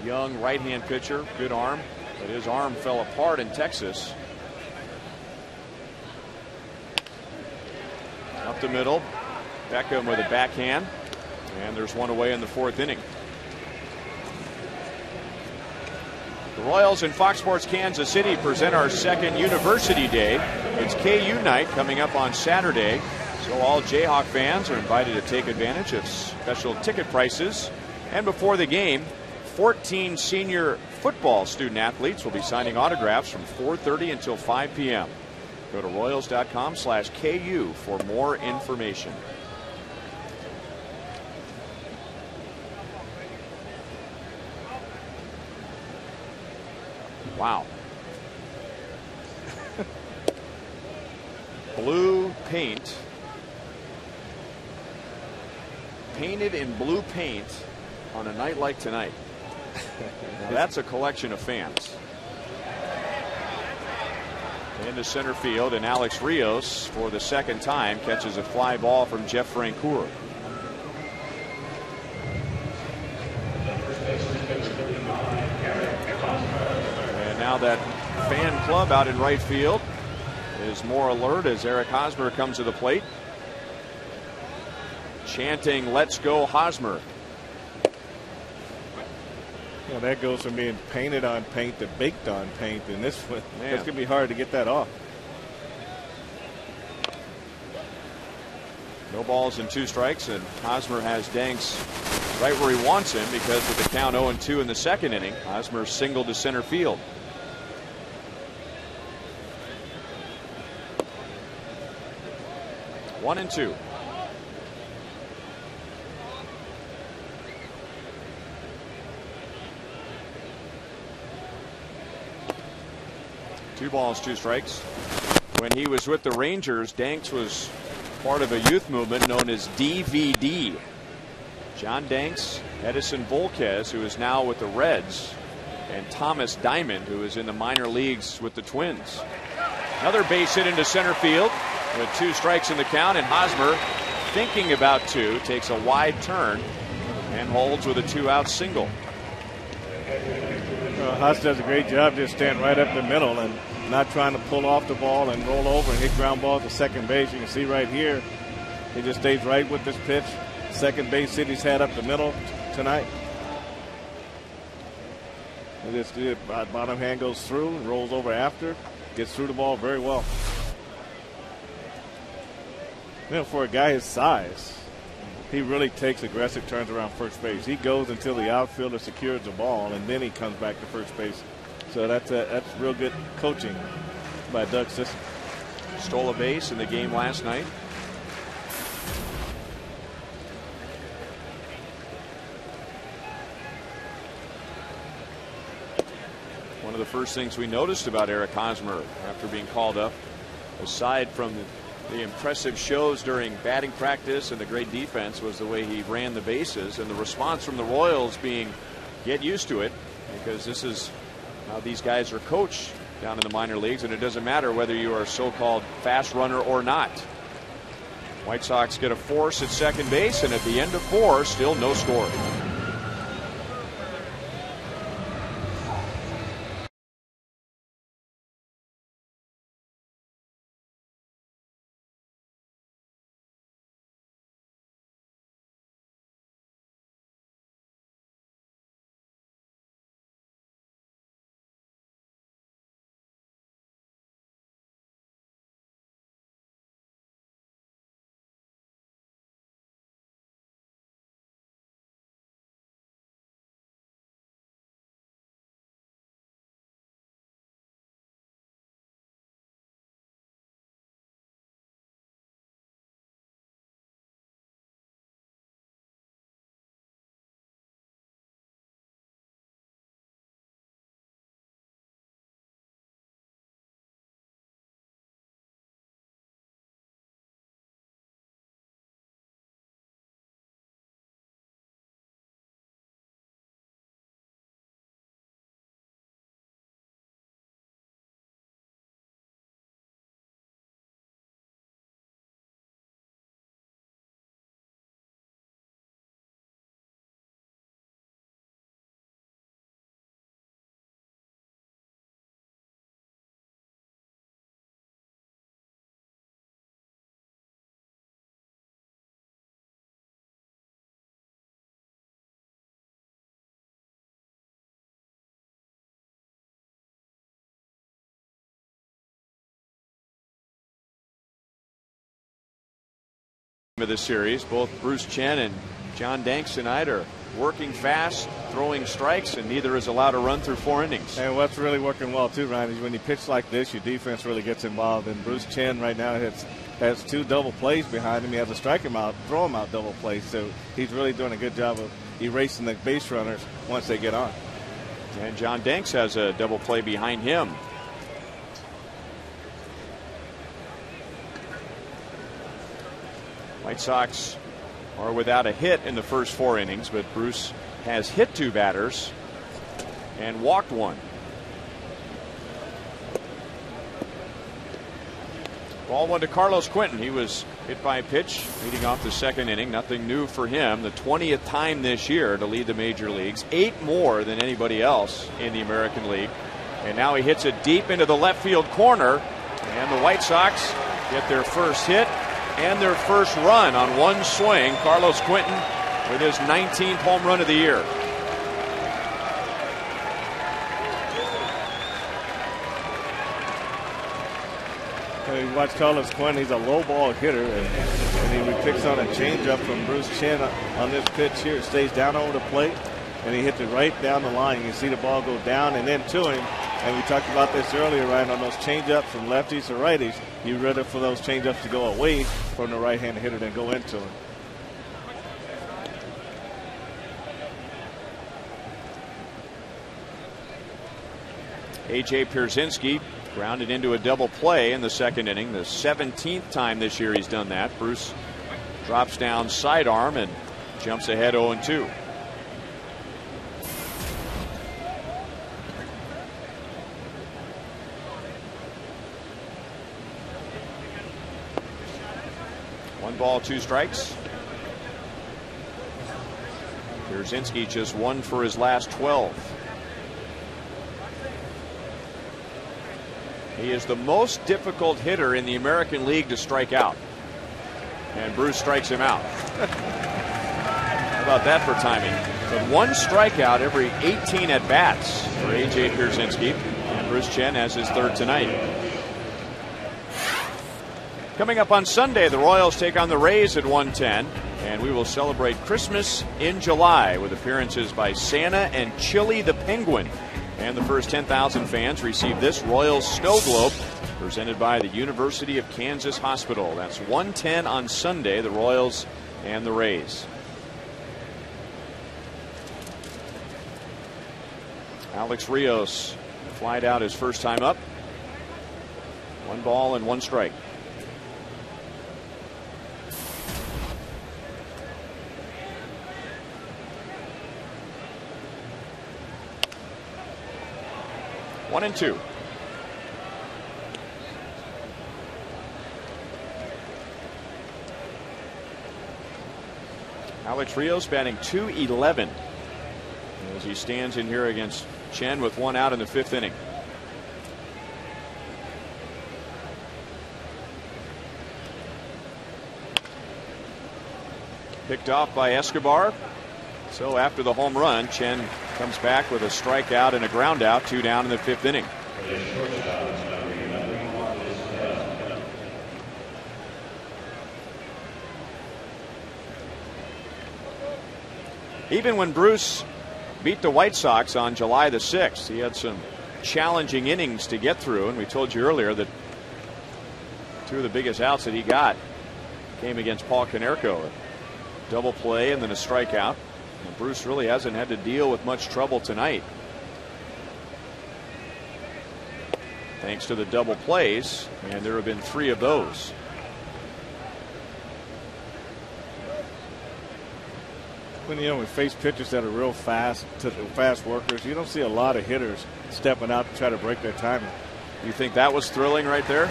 young right hand pitcher, good arm, but his arm fell apart in Texas. The middle. Beckham with a backhand. And there's one away in the fourth inning. The Royals in Fox Sports Kansas City present our second University Day. It's KU night coming up on Saturday. So all Jayhawk fans are invited to take advantage of special ticket prices. And before the game, 14 senior football student athletes will be signing autographs from 4:30 until 5 p.m. Go to royals.com slash KU for more information. Wow. blue paint. Painted in blue paint on a night like tonight. now that's a collection of fans. Into center field, and Alex Rios, for the second time, catches a fly ball from Jeff Francoeur. And now that fan club out in right field is more alert as Eric Hosmer comes to the plate. Chanting, let's go Hosmer. Well, that goes from being painted on paint to baked on paint, and this one, Man. it's going to be hard to get that off. No balls and two strikes, and Hosmer has Danks right where he wants him because with the count 0 2 in the second inning, Hosmer singled to center field. One and two. Two balls, two strikes. When he was with the Rangers, Danks was part of a youth movement known as DVD. John Danks, Edinson Volquez, who is now with the Reds, and Thomas Diamond, who is in the minor leagues with the Twins. Another base hit into center field with two strikes in the count, and Hosmer, thinking about two, takes a wide turn and holds with a two out single. Uh, Haas does a great job just staying right up the middle and not trying to pull off the ball and roll over and hit ground balls to second base. You can see right here, he just stays right with this pitch. Second base city's head up the middle tonight. And this the uh, bottom hand goes through rolls over after, gets through the ball very well. You know, for a guy his size, he really takes aggressive turns around first base. He goes until the outfielder secures the ball, and then he comes back to first base. So that's a, that's real good coaching by Doug Sisson. Stole a base in the game last night. One of the first things we noticed about Eric Hosmer after being called up, aside from the, the impressive shows during batting practice and the great defense, was the way he ran the bases and the response from the Royals being get used to it because this is how these guys are coached down in the minor leagues, and it doesn't matter whether you are a so called fast runner or not. White Sox get a force at second base, and at the end of four, still no score. Of the series. Both Bruce Chen and John Danks tonight are working fast, throwing strikes, and neither is allowed to run through four innings. And what's really working well too, Ryan, is when you pitch like this, your defense really gets involved. And Bruce Chen right now has has two double plays behind him. He has to strike him out, throw him out double plays. So he's really doing a good job of erasing the base runners once they get on. And John Danks has a double play behind him. White Sox are without a hit in the first four innings, but Bruce has hit two batters and walked one. Ball one to Carlos Quentin. He was hit by a pitch leading off the second inning. Nothing new for him. The 20th time this year to lead the major leagues, eight more than anybody else in the American League. And now he hits it deep into the left field corner. And the White Sox get their first hit and their first run on one swing. Carlos Quentin with his 19th home run of the year. You watch Carlos Quentin, he's a low ball hitter, and, and he picks on a changeup from Bruce Chen on this pitch here. It stays down over the plate, and he hits it right down the line. You see the ball go down and then to him. And we talked about this earlier, Ryan, on those changeups from lefties to righties. You rather for those changeups to go away from the right-handed hitter than go into him. A.J. Pierzynski grounded into a double play in the second inning. The 17th time this year he's done that. Bruce drops down sidearm and jumps ahead 0 2. One ball, two strikes. Pierzynski just one for his last 12. He is the most difficult hitter in the American League to strike out. And Bruce strikes him out. How about that for timing? But one strikeout every 18 at bats for A.J. Pierzynski. And Bruce Chen has his third tonight. Coming up on Sunday, the Royals take on the Rays at 110. And we will celebrate Christmas in July with appearances by Santa and Chili the Penguin. And the first 10,000 fans receive this Royals Snow Globe presented by the University of Kansas Hospital. That's 110 on Sunday, the Royals and the Rays. Alex Rios flied out his first time up. One ball and one strike. One and two. Alex Rios batting 211 as he stands in here against Chen with one out in the fifth inning. Picked off by Escobar. So after the home run, Chen comes back with a strikeout and a ground out, two down in the fifth inning. Even when Bruce beat the White Sox on July the 6th, he had some challenging innings to get through, and we told you earlier that two of the biggest outs that he got came against Paul Konerko. A double play and then a strikeout. And Bruce really hasn't had to deal with much trouble tonight. Thanks to the double plays, and there have been three of those. when you know we face pitchers that are real fast, to fast workers, you don't see a lot of hitters stepping out to try to break their timing. You think that was thrilling right there?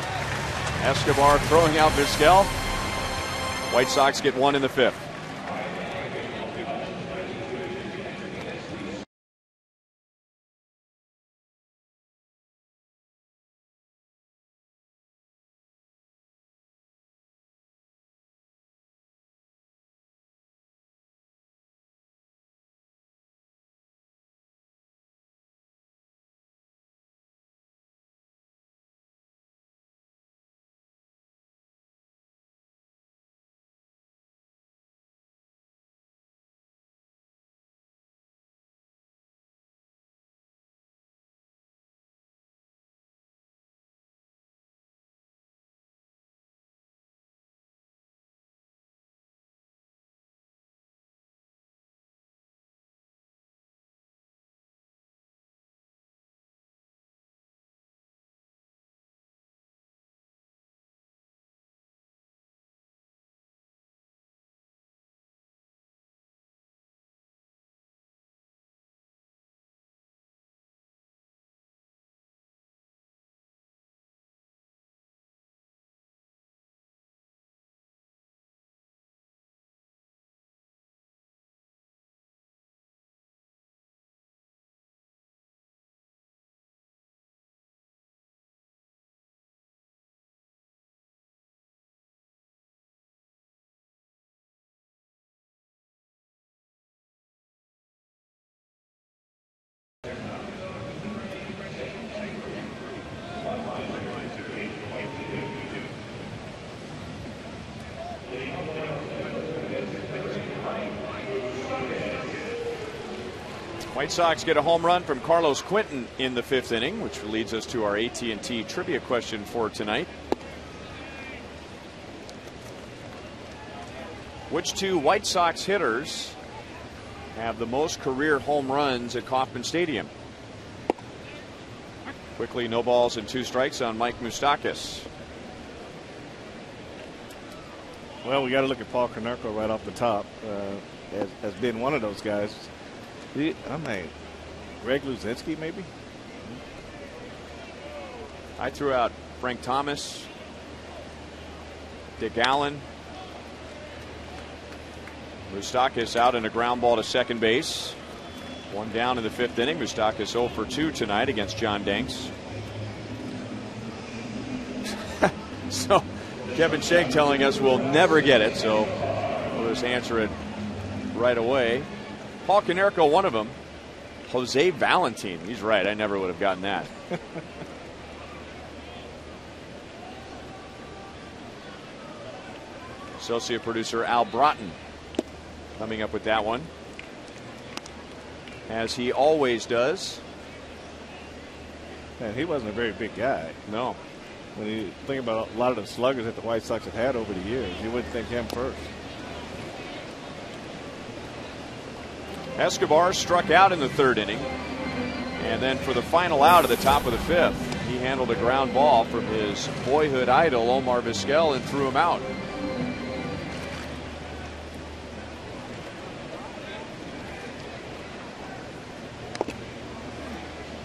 Escobar throwing out Vizquel. White Sox get one in the fifth. White Sox get a home run from Carlos Quentin in the fifth inning, which leads us to our AT&T trivia question for tonight. Which two White Sox hitters have the most career home runs at Kauffman Stadium? Quickly, no balls and two strikes on Mike Moustakas. Well, we got to look at Paul Konerko right off the top uh, as, as being one of those guys. I mean, Greg Luzinski, maybe? I threw out Frank Thomas, Dick Allen. Moustakas out in a ground ball to second base. One down in the fifth inning. Moustakas 0 for 2 tonight against John Danks. so Kevin Shank telling us we'll never get it, so we'll just answer it right away. Paul Konerko, one of them. Jose Valentin. He's right. I never would have gotten that. Associate producer Al Broughton coming up with that one. As he always does. And he wasn't a very big guy. No. When you think about a lot of the sluggers that the White Sox have had over the years, you wouldn't think him first. Escobar struck out in the third inning. And then for the final out of the top of the fifth, he handled a ground ball from his boyhood idol, Omar Vizquel, and threw him out.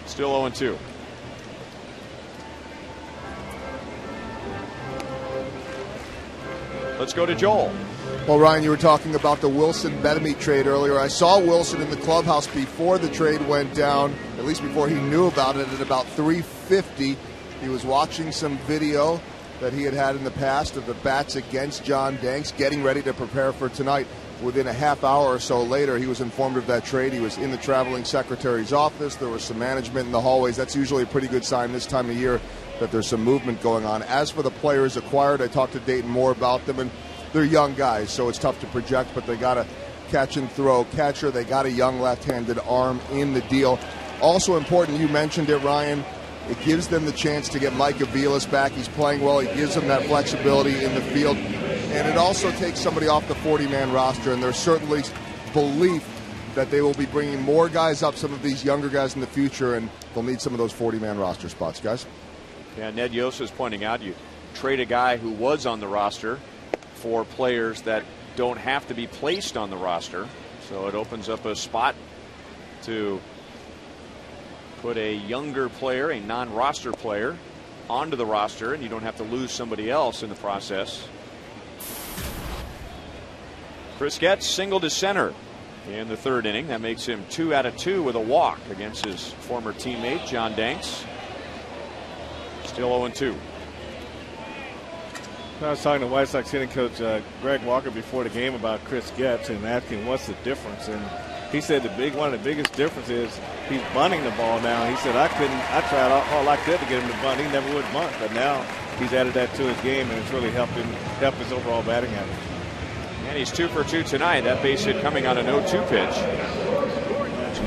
Still 0 2. Let's go to Joel. Well, Ryan, you were talking about the Wilson Betemit trade earlier. I saw Wilson in the clubhouse before the trade went down, at least before he knew about it, at about 350. He was watching some video that he had had in the past of the bats against John Danks, getting ready to prepare for tonight. Within a half hour or so later, he was informed of that trade. He was in the traveling secretary's office. There was some management in the hallways. That's usually a pretty good sign this time of year that there's some movement going on. As for the players acquired, I talked to Dayton more about them, and they're young guys, so it's tough to project, but they got a catch and throw catcher. They got a young left handed arm in the deal. Also important, you mentioned it, Ryan. It gives them the chance to get Mike Aviles back. He's playing well. It gives them that flexibility in the field. And it also takes somebody off the 40 man roster, and there's certainly belief that they will be bringing more guys up, some of these younger guys in the future, and they'll need some of those 40 man roster spots, guys. Yeah, Ned Yost is pointing out you trade a guy who was on the roster for players that don't have to be placed on the roster. So it opens up a spot to put a younger player, a non roster player, onto the roster, and you don't have to lose somebody else in the process. Chris Getz single to center in the third inning. That makes him two out of two with a walk against his former teammate, John Danks. Still 0 2. I was talking to White Sox hitting coach uh, Greg Walker before the game about Chris Getz and asking what's the difference. And he said the big one of the biggest difference is he's bunting the ball now. He said I couldn't, I tried all, all I could to get him to bunt. He never would bunt, but now he's added that to his game and it's really helped him helped his overall batting average. And he's two for two tonight. That base hit coming on an 0-2 pitch.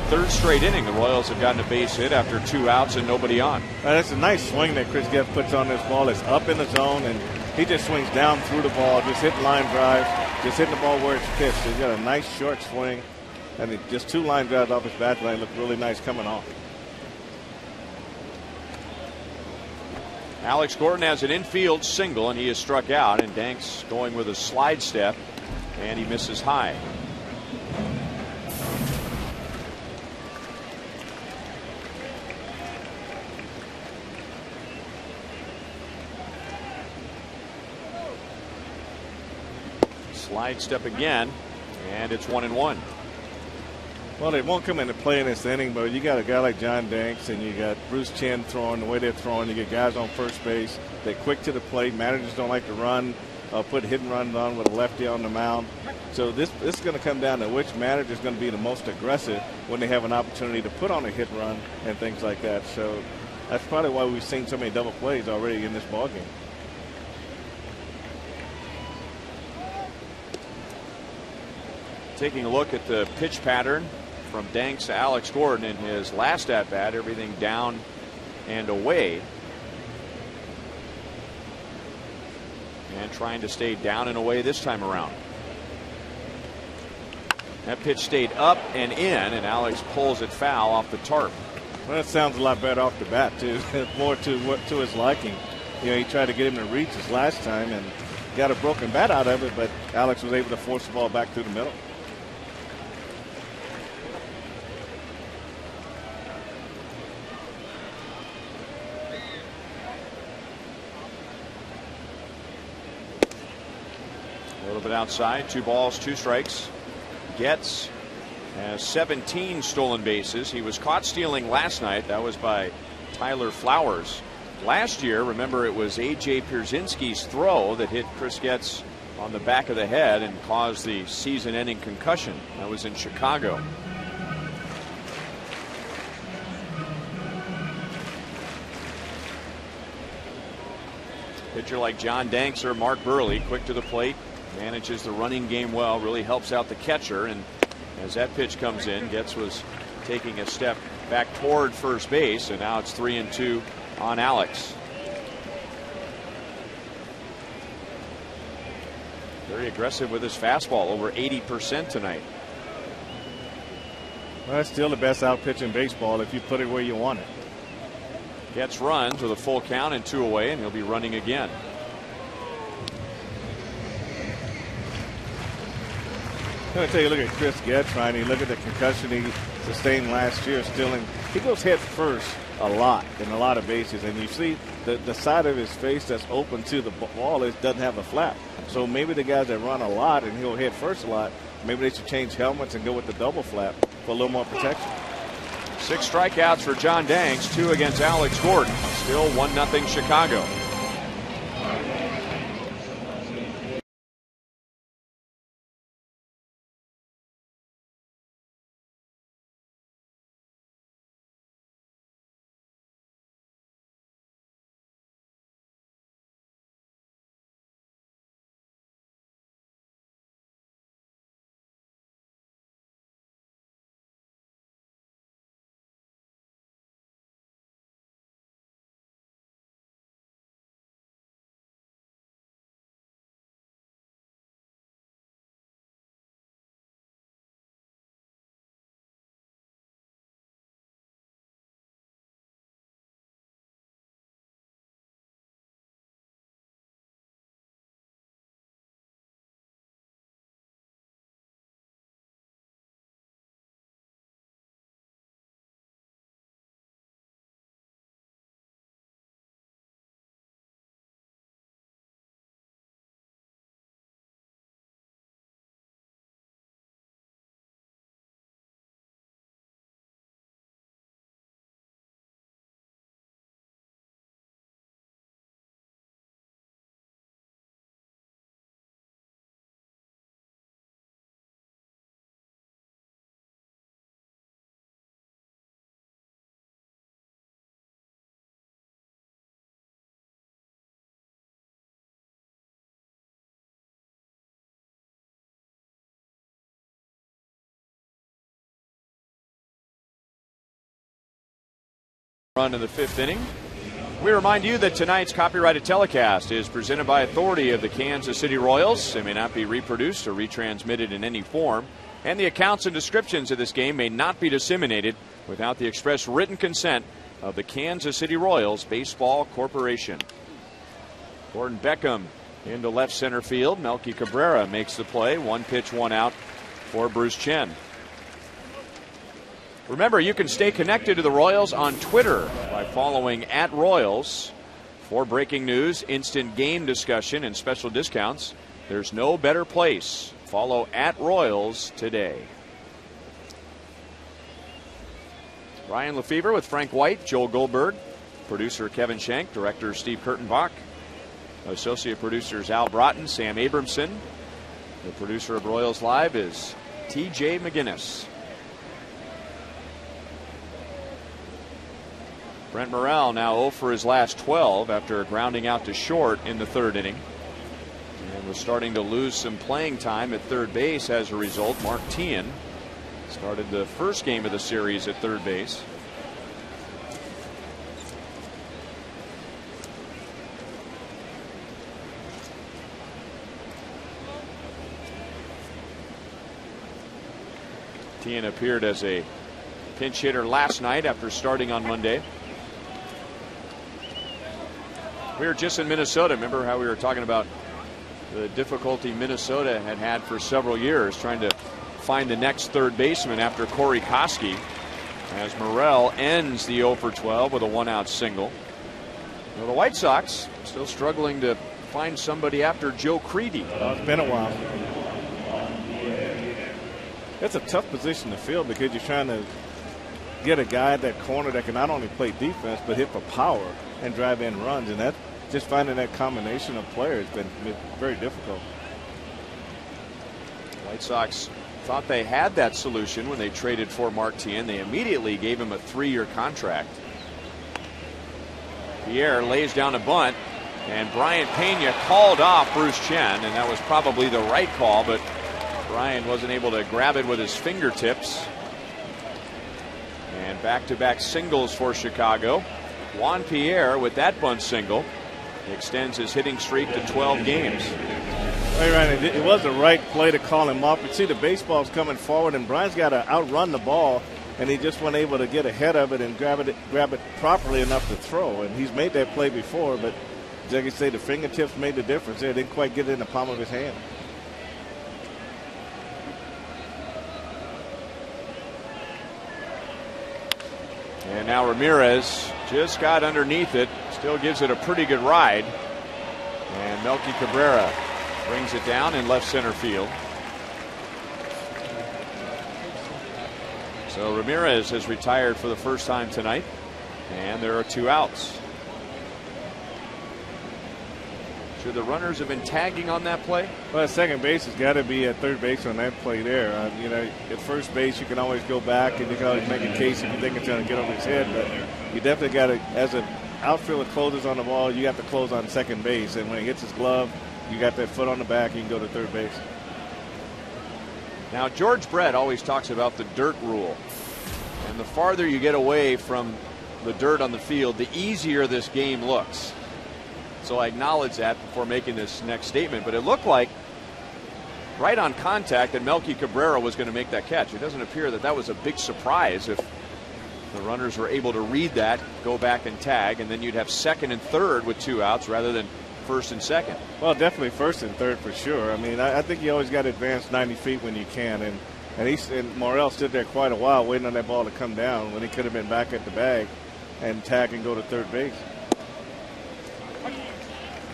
Third straight inning, the Royals have gotten a base hit after two outs and nobody on. That's a nice swing that Chris Getz puts on this ball. It's up in the zone and he just swings down through the ball, just hitting line drives, just hitting the ball where it's pitched. He's got a nice short swing, and just two line drives off his back line look really nice coming off. Alex Gordon has an infield single, and he is struck out. And Danks going with a slide step, and he misses high. Slide step again, and it's one and one. Well, it won't come into play in this inning, but you got a guy like John Danks and you got Bruce Chen throwing the way they're throwing. You get guys on first base. They're quick to the plate. Managers don't like to run, uh, put hit and runs on with a lefty on the mound. So this this is going to come down to which manager is going to be the most aggressive when they have an opportunity to put on a hit run and things like that. So that's probably why we've seen so many double plays already in this ball game. Taking a look at the pitch pattern from Danks to Alex Gordon in his last at bat, everything down and away. And trying to stay down and away this time around. That pitch stayed up and in, and Alex pulls it foul off the tarp. Well, that sounds a lot better off the bat too. More to what to his liking. You know, he tried to get him to reach his last time and got a broken bat out of it, but Alex was able to force the ball back through the middle. Little bit outside, two balls, two strikes. Getz has 17 stolen bases. He was caught stealing last night. That was by Tyler Flowers. Last year, remember, it was A.J. Pierzynski's throw that hit Chris Getz on the back of the head and caused the season ending concussion. That was in Chicago. Pitcher like John Danks or Mark Buehrle, quick to the plate, manages the running game well, really helps out the catcher. And as that pitch comes in, Getz was taking a step back toward first base, and now it's three and two on Alex. Very aggressive with his fastball, over 80% tonight. Well, that's still the best out pitch in baseball if you put it where you want it. Getz runs with a full count and two away, and he'll be running again. Going to tell you, look at Chris Getz, Ryan. You look at the concussion he sustained last year, stealing. He goes head first a lot in a lot of bases, and you see the, the side of his face that's open to the ball is doesn't have a flap. So maybe the guys that run a lot and he'll hit first a lot, maybe they should change helmets and go with the double flap for a little more protection. Six strikeouts for John Danks, two against Alex Gordon. Still 1 0 Chicago. Run in the fifth inning. We remind you that tonight's copyrighted telecast is presented by authority of the Kansas City Royals. It may not be reproduced or retransmitted in any form, and the accounts and descriptions of this game may not be disseminated without the express written consent of the Kansas City Royals Baseball Corporation. Gordon Beckham into left center field. Melky Cabrera makes the play. One pitch, one out for Bruce Chen. Remember, you can stay connected to the Royals on Twitter by following at Royals for breaking news, instant game discussion, and special discounts. There's no better place. Follow at Royals today. Ryan Lefebvre with Frank White, Joel Goldberg, producer Kevin Shank, director Steve Kurtenbach, associate producers Al Broughton, Sam Abramson. The producer of Royals Live is TJ McGinnis. Brent Morel now 0 for his last 12 after grounding out to short in the third inning. And was starting to lose some playing time at third base as a result. Mark Teahen started the first game of the series at third base. Teahen appeared as a pinch hitter last night after starting on Monday. We were just in Minnesota. Remember how we were talking about the difficulty Minnesota had had for several years trying to find the next third baseman after Corey Koskie as Morel ends the 0 for 12 with a one out single. Well, the White Sox still struggling to find somebody after Joe Crede. Uh, it's been a while. It's a tough position to fill because you're trying to get a guy at that corner that can not only play defense but hit for power and drive in runs, and that just finding that combination of players has been very difficult. White Sox thought they had that solution when they traded for Mark Teahen. They immediately gave him a three-year contract. Pierre lays down a bunt, and Brayan Pena called off Bruce Chen, and that was probably the right call, but Brayan wasn't able to grab it with his fingertips. And back-to-back singles for Chicago. Juan Pierre with that bunt single extends his hitting streak to 12 games. Hey, Ryan, it, was the right play to call him off. But see, the baseball's coming forward, and Brayan's got to outrun the ball, and he just wasn't able to get ahead of it and grab it, grab it properly enough to throw. And he's made that play before, but like I say, the fingertips made the difference there. Didn't quite get it in the palm of his hand. And now Ramirez just got underneath it. Still gives it a pretty good ride. And Melky Cabrera brings it down in left center field. So Ramirez has retired for the first time tonight, and there are two outs. Should the runners have been tagging on that play? Well, second base has got to be at third base on that play there. Uh, you know, at first base you can always go back and you can always make a case if you think it's going to get over his head, but you definitely got to, as an outfielder closes on the ball, you have to close on second base, and when he hits his glove, you got that foot on the back, you can go to third base. Now, George Brett always talks about the dirt rule. And the farther you get away from the dirt on the field, the easier this game looks. So I acknowledge that before making this next statement. But it looked like right on contact that Melky Cabrera was going to make that catch. It doesn't appear that that was a big surprise if the runners were able to read that, go back and tag, and then you'd have second and third with two outs rather than first and second. Well, definitely first and third for sure. I mean, I, I think you always got to advance 90 feet when you can, and and he and Morel stood there quite a while waiting on that ball to come down when he could have been back at the bag and tag and go to third base.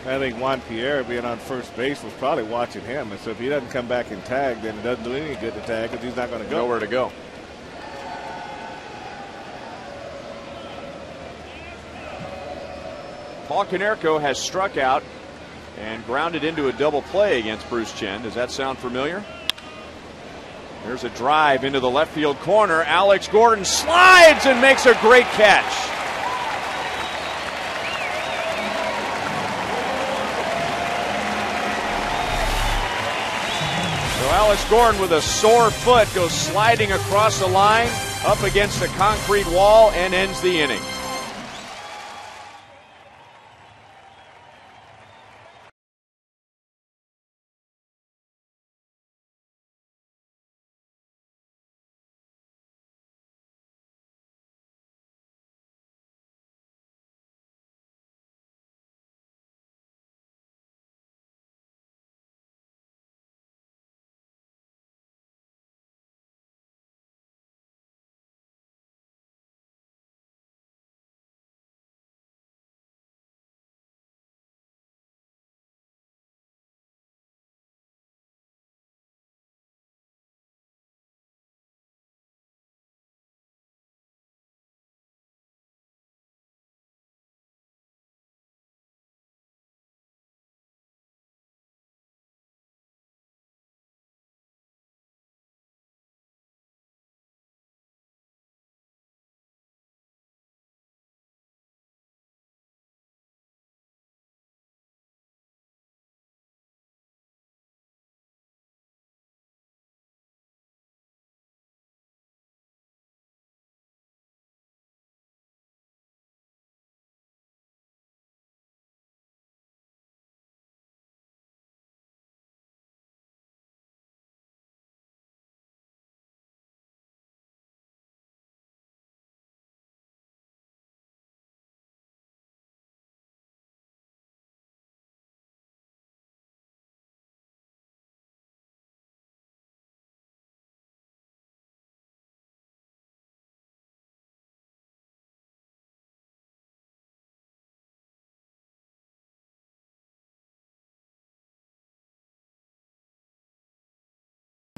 I think Juan Pierre being on first base was probably watching him, and so if he doesn't come back and tag, then it doesn't do any good to tag because he's not going to go. Nowhere to go. Paul Konerko has struck out and grounded into a double play against Bruce Chen. Does that sound familiar? There's a drive into the left field corner. Alex Gordon slides and makes a great catch. So Alex Gordon with a sore foot goes sliding across the line up against the concrete wall and ends the inning.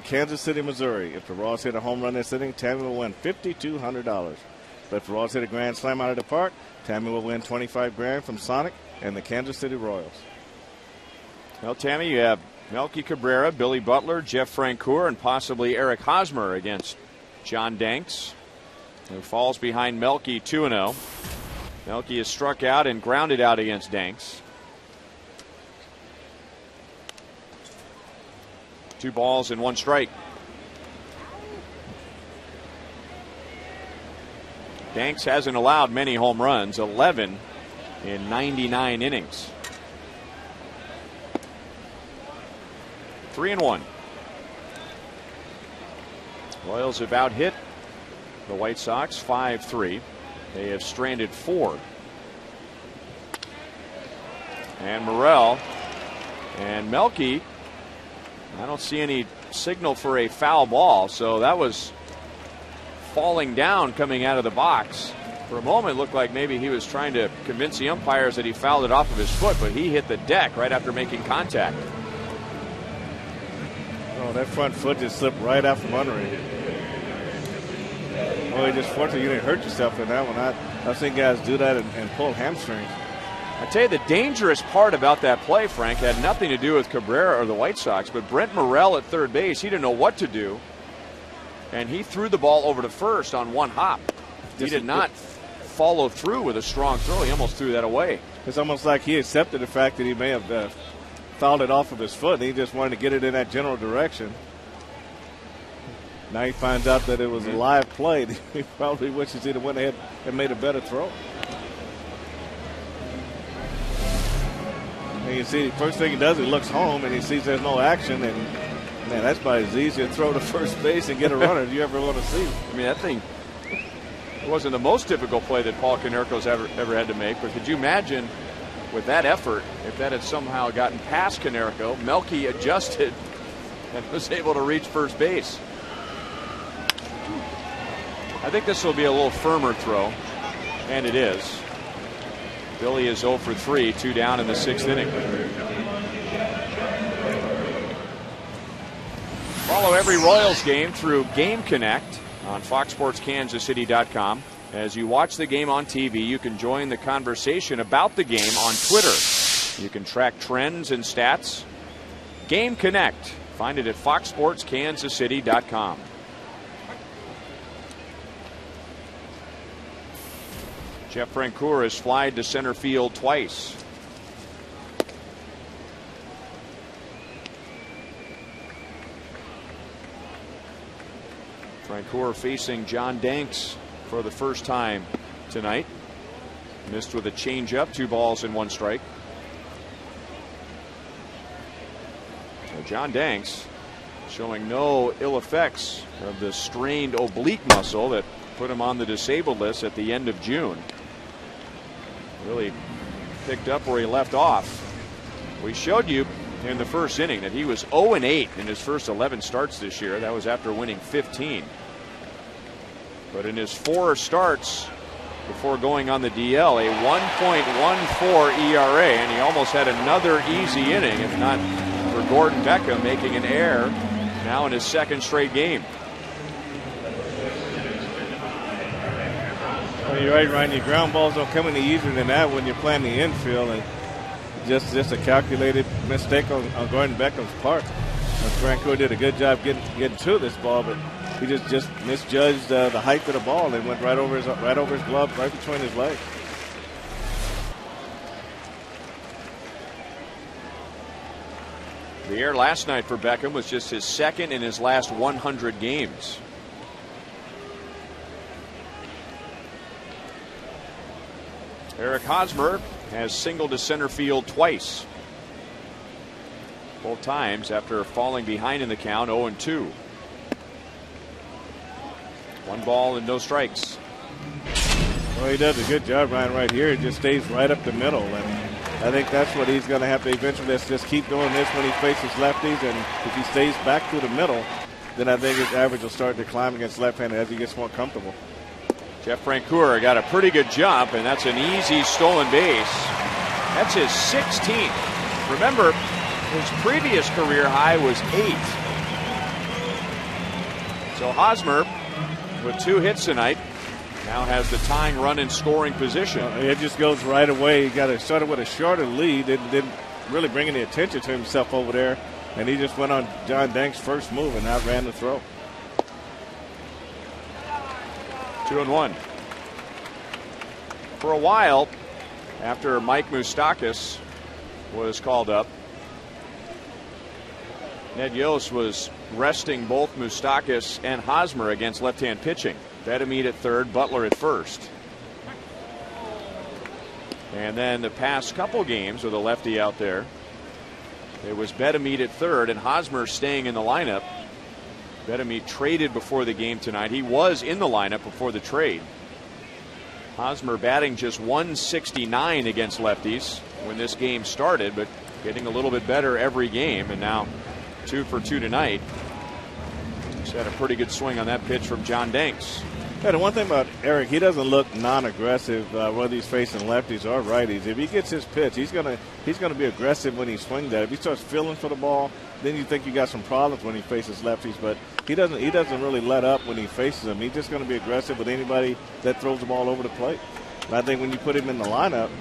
Kansas City, Missouri. If the Royals hit a home run this inning, Tammy will win $5,200. But if the Royals hit a grand slam out of the park, Tammy will win 25 grand from Sonic and the Kansas City Royals. Well, Tammy, you have Melky Cabrera, Billy Butler, Jeff Francoeur, and possibly Eric Hosmer against John Danks, who falls behind Melky 2 0. Melky is struck out and grounded out against Danks. Two balls and one strike. Danks hasn't allowed many home runs, 11 in 99 innings. Three and one. Royals have out hit the White Sox 5 3. They have stranded four. And Morel and Melky I don't see any signal for a foul ball, so that was falling down coming out of the box. For a moment, looked like maybe he was trying to convince the umpires that he fouled it off of his foot, but he hit the deck right after making contact. Oh, that front foot just slipped right out from under him. Well, you just fortunate you didn't hurt yourself in that one. I, I've seen guys do that and, and pull hamstrings. I tell you, the dangerous part about that play, Frank, had nothing to do with Cabrera or the White Sox, but Brent Morel at third base, he didn't know what to do, and he threw the ball over to first on one hop. He did not follow through with a strong throw. He almost threw that away. It's almost like he accepted the fact that he may have uh, fouled it off of his foot, and he just wanted to get it in that general direction. Now he finds out that it was a live play. He probably wishes he'd have went ahead and made a better throw. And you see, first thing he does, he looks home and he sees there's no action, and man, that's about as easy to throw to first base and get a runner as you ever want to see. I mean, that thing wasn't the most difficult play that Paul Konerko's ever ever had to make, but could you imagine with that effort if that had somehow gotten past Konerko, Melky adjusted and was able to reach first base. I think this will be a little firmer throw, and it is. Billy is 0 for 3, two down in the sixth inning. Follow every Royals game through Game Connect on FoxSportsKansasCity.com. As you watch the game on TV, you can join the conversation about the game on Twitter. You can track trends and stats. Game Connect. Find it at FoxSportsKansasCity.com. Jeff Francoeur has flied to center field twice. Francoeur facing John Danks for the first time tonight. Missed with a changeup, two balls and one strike. John Danks showing no ill effects of the strained oblique muscle that put him on the disabled list at the end of June. Really picked up where he left off. We showed you in the first inning that he was 0 8 in his first 11 starts this year. That was after winning 15. But in his four starts before going on the DL, a 1.14 ERA, and he almost had another easy inning, if not for Gordon Beckham making an error now in his second straight game. Well, you're right, Ryan. Your ground balls don't come any easier than that when you're playing the infield, and just just a calculated mistake on, on Gordon Beckham's part. And Franco did a good job getting getting to this ball, but he just just misjudged uh, the height of the ball and went right over his right over his glove, right between his legs. The air last night for Beckham was just his second in his last 100 games. Eric Hosmer has singled to center field twice. Both times after falling behind in the count 0 and 2. One ball and no strikes. Well, he does a good job, Ryan, right here. He just stays right up the middle. And I think that's what he's going to have to eventually just keep doing this when he faces lefties. And if he stays back to the middle, then I think his average will start to climb against left-handed as he gets more comfortable. Jeff Francoeur got a pretty good jump, and that's an easy stolen base. That's his 16th. Remember, his previous career high was eight. So Hosmer, with two hits tonight, now has the tying run in scoring position. Uh, it just goes right away. He got a, started with a shorter lead. Didn't, didn't really bring any attention to himself over there, and he just went on John Dank's first move and outran the throw. Two and one. For a while, after Mike Moustakas was called up, Ned Yost was resting both Moustakas and Hosmer against left-hand pitching. Betemit at third, Butler at first. And then the past couple games with a lefty out there, it was Betemit at third and Hosmer staying in the lineup. Betemit traded before the game tonight. He was in the lineup before the trade. Hosmer batting just 169 against lefties when this game started, but getting a little bit better every game, and now two for two tonight. He's had a pretty good swing on that pitch from John Danks. Yeah, the one thing about Eric, he doesn't look non-aggressive uh, whether he's facing lefties or righties. If he gets his pitch, he's gonna he's gonna be aggressive when he swings that. If he starts feeling for the ball, then you think you got some problems when he faces lefties. But he doesn't he doesn't really let up when he faces them. He's just gonna be aggressive with anybody that throws the ball over the plate. And I think when you put him in the lineup,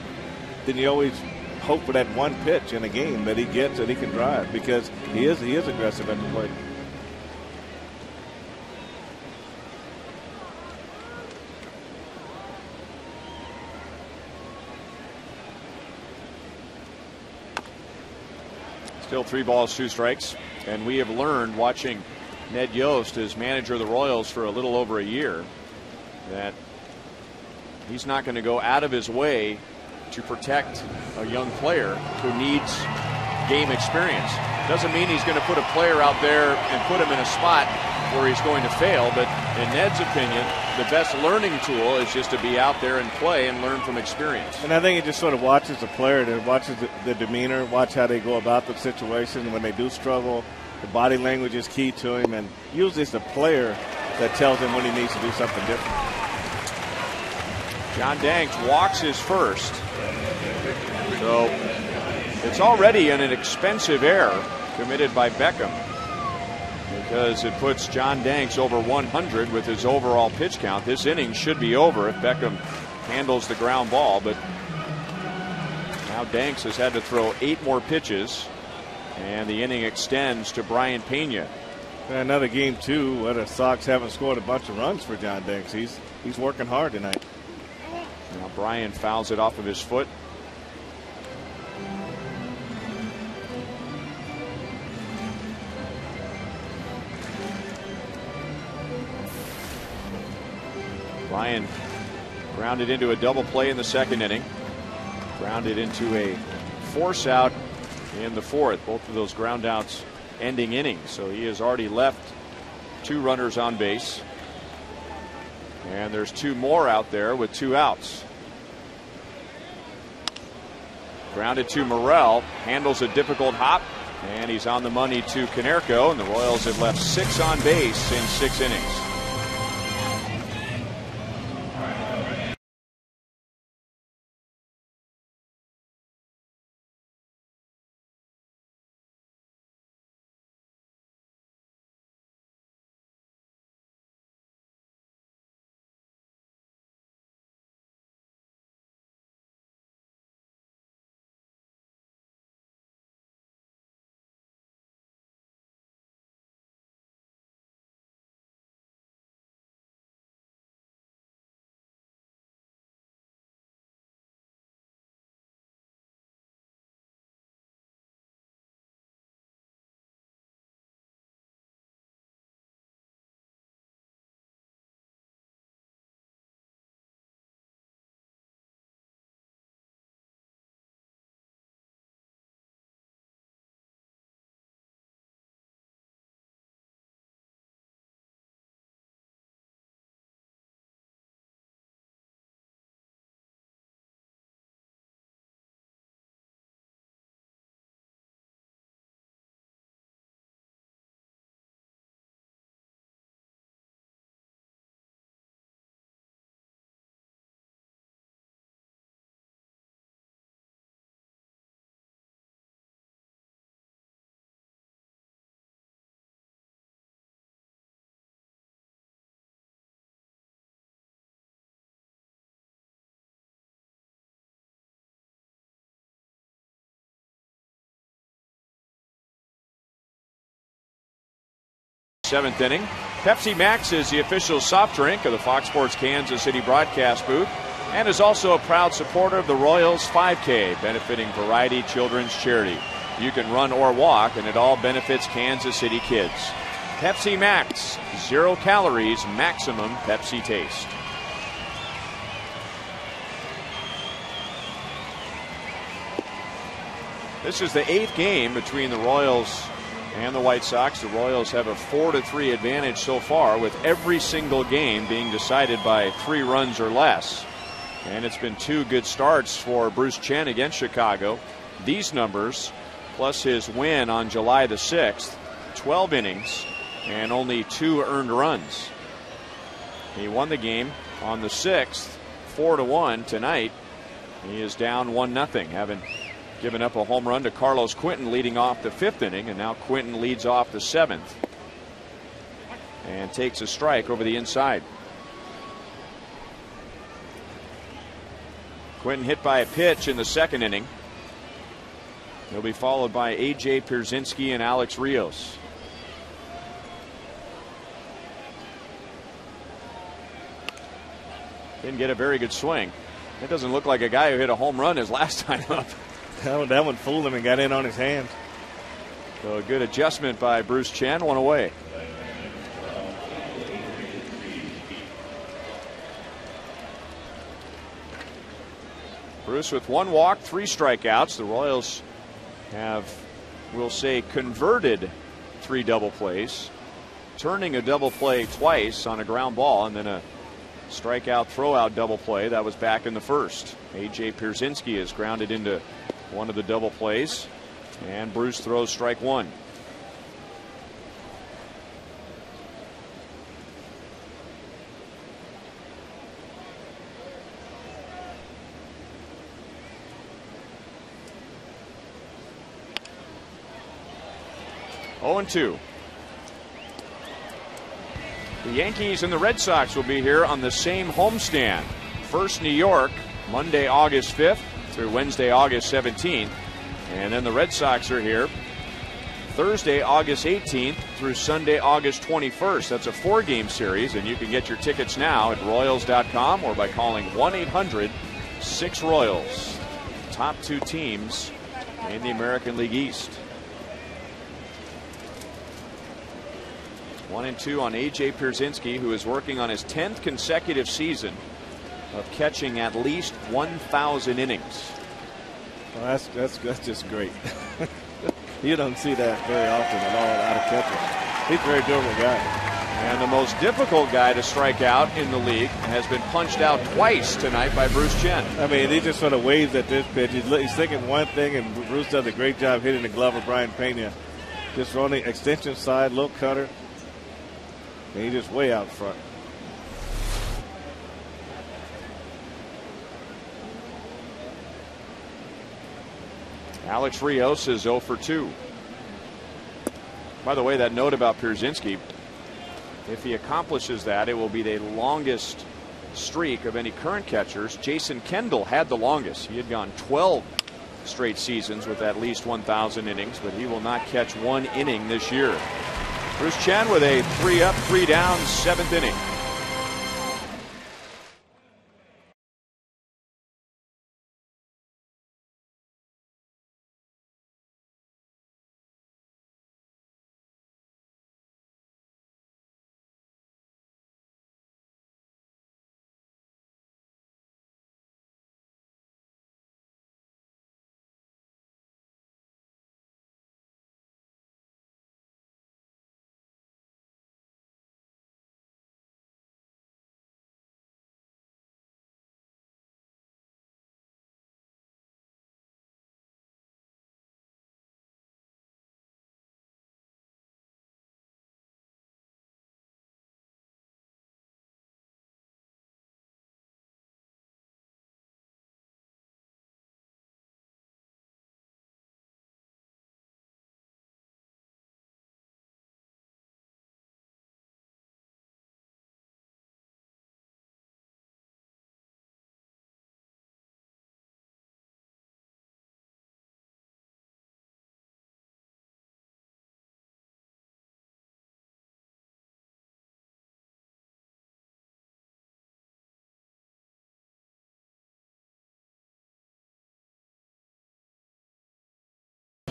then you always hope for that one pitch in a game that he gets that he can drive because he is he is aggressive at the plate. Still three balls, two strikes. And we have learned watching Ned Yost as manager of the Royals for a little over a year that he's not going to go out of his way to protect a young player who needs game experience. Doesn't mean he's going to put a player out there and put him in a spot where he's going to fail, but in Ned's opinion, the best learning tool is just to be out there and play and learn from experience. And I think he just sort of watches the player, watches the demeanor, watch how they go about the situation. When they do struggle, the body language is key to him, and usually it's the player that tells him when he needs to do something different. John Danks walks his first. So it's already an expensive error committed by Beckham because it puts John Danks over 100 with his overall pitch count. This inning should be over if Beckham handles the ground ball, but now Danks has had to throw eight more pitches, and the inning extends to Brayan Pena. Another game too, where the Sox haven't scored a bunch of runs for John Danks. He's he's working hard tonight. Now Brian fouls it off of his foot. Ryan grounded into a double play in the second inning. Grounded into a force out in the fourth. Both of those ground outs ending innings. So he has already left two runners on base. And there's two more out there with two outs. Grounded to Morel, handles a difficult hop, and he's on the money to Konerko, and the Royals have left six on base in six innings. Seventh inning. Pepsi Max is the official soft drink of the Fox Sports Kansas City broadcast booth and is also a proud supporter of the Royals 5K, benefiting Variety Children's Charity. You can run or walk, and it all benefits Kansas City kids. Pepsi Max, zero calories, maximum Pepsi taste. This is the eighth game between the Royals and the White Sox. The Royals have a 4 to 3 advantage so far, with every single game being decided by three runs or less. And it's been two good starts for Bruce Chen against Chicago. These numbers, plus his win on July the 6th, 12 innings and only two earned runs. He won the game on the sixth, four to one tonight. He is down one nothing, having given up a home run to Carlos Quentin leading off the fifth inning, and now Quentin leads off the seventh and takes a strike over the inside. Quentin hit by a pitch in the second inning. He'll be followed by A.J. Pierzynski and Alex Rios. Didn't get a very good swing. That doesn't look like a guy who hit a home run his last time up. That one, that one fooled him and got in on his hands. So a good adjustment by Bruce Chen, one away. Bruce with one walk, three strikeouts. The Royals have, we'll say, converted three double plays, turning a double play twice on a ground ball, and then a strikeout throwout double play. That was back in the first. A.J. Pierzynski is grounded into one of the double plays, and Bruce throws strike one. Oh and 2. The Yankees and the Red Sox will be here on the same homestand. First, New York, Monday, August 5th through Wednesday, August 17th. And then the Red Sox are here Thursday, August 18th through Sunday, August 21st. That's a four game series, and you can get your tickets now at Royals.com or by calling 1 800 6 Royals. Top two teams in the American League East. One and two on A.J. Pierzynski, who is working on his 10th consecutive season of catching at least 1,000 innings. Well, that's, that's, that's just great. you don't see that very often at all out of catchers. He's a very durable guy. And the most difficult guy to strike out in the league has been punched out twice tonight by Bruce Chen. I mean, he just sort of waves at this pitch. He's, he's thinking one thing, and Bruce does a great job hitting the glove of Brayan Pena. Just on the extension side, little cutter. And he's just way out front. Alex Rios is 0 for 2. By the way, that note about Pierzynski, if he accomplishes that, it will be the longest streak of any current catchers. Jason Kendall had the longest. He had gone 12 straight seasons with at least 1,000 innings, but he will not catch one inning this year. Bruce Chen with a three up, three down, seventh inning.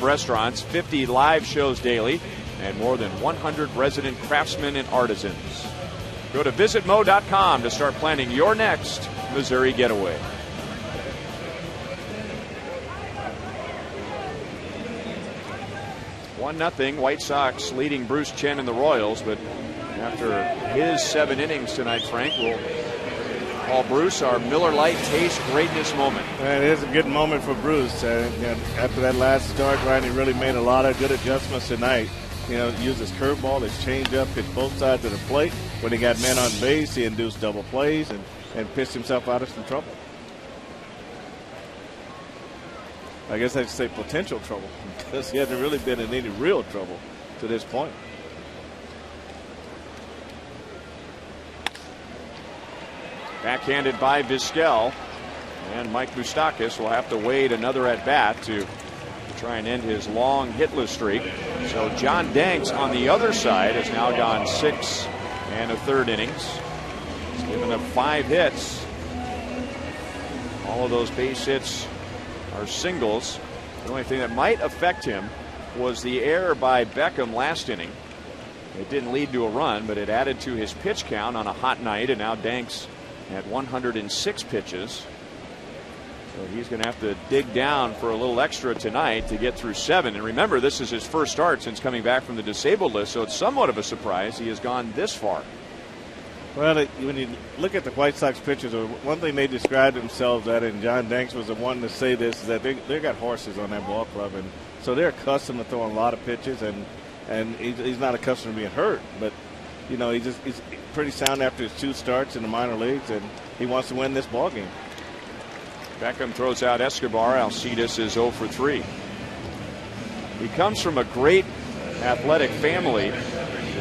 Restaurants, 50 live shows daily, and more than 100 resident craftsmen and artisans. Go to visitmo.com to start planning your next Missouri getaway. One nothing. White Sox leading Bruce Chen and the Royals, but after his seven innings tonight, Frank will call Bruce our Miller Lite taste greatness moment. And it is a good moment for Bruce. Uh, after that last start, Ryan, he really made a lot of good adjustments tonight. You know, use his curveball, his changeup, hit both sides of the plate. When he got men on base, he induced double plays and, and pitched himself out of some trouble. I guess I'd say potential trouble because he hasn't really been in any real trouble to this point. Backhanded by Vizquel. And Mike Moustakas will have to wait another at bat to, to try and end his long hitless streak. So John Danks on the other side has now gone six and a third innings. He's given up five hits. All of those base hits are singles. The only thing that might affect him was the error by Beckham last inning. It didn't lead to a run, but it added to his pitch count on a hot night, and now Danks at 106 pitches. So he's going to have to dig down for a little extra tonight to get through seven. And remember, this is his first start since coming back from the disabled list, so it's somewhat of a surprise he has gone this far. Well, when you look at the White Sox pitchers, one thing they described themselves at, and John Danks was the one to say this, is that they they got horses on that ball club, and so they're accustomed to throwing a lot of pitches, and and he's, he's not accustomed to being hurt, but you know he just he's pretty sound after his two starts in the minor leagues, and he wants to win this ball game. Beckham throws out Escobar. Alcides is 0 for 3. He comes from a great athletic family.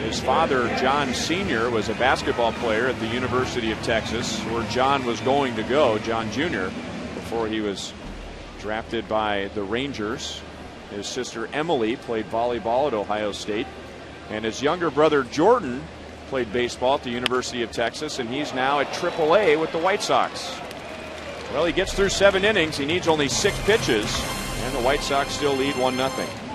His father, John Sr., was a basketball player at the University of Texas, where John was going to go, John Jr., before he was drafted by the Rangers. His sister Emily played volleyball at Ohio State. And his younger brother Jordan played baseball at the University of Texas, and he's now at AAA with the White Sox. Well, he gets through seven innings. He needs only six pitches, and the White Sox still lead 1 0.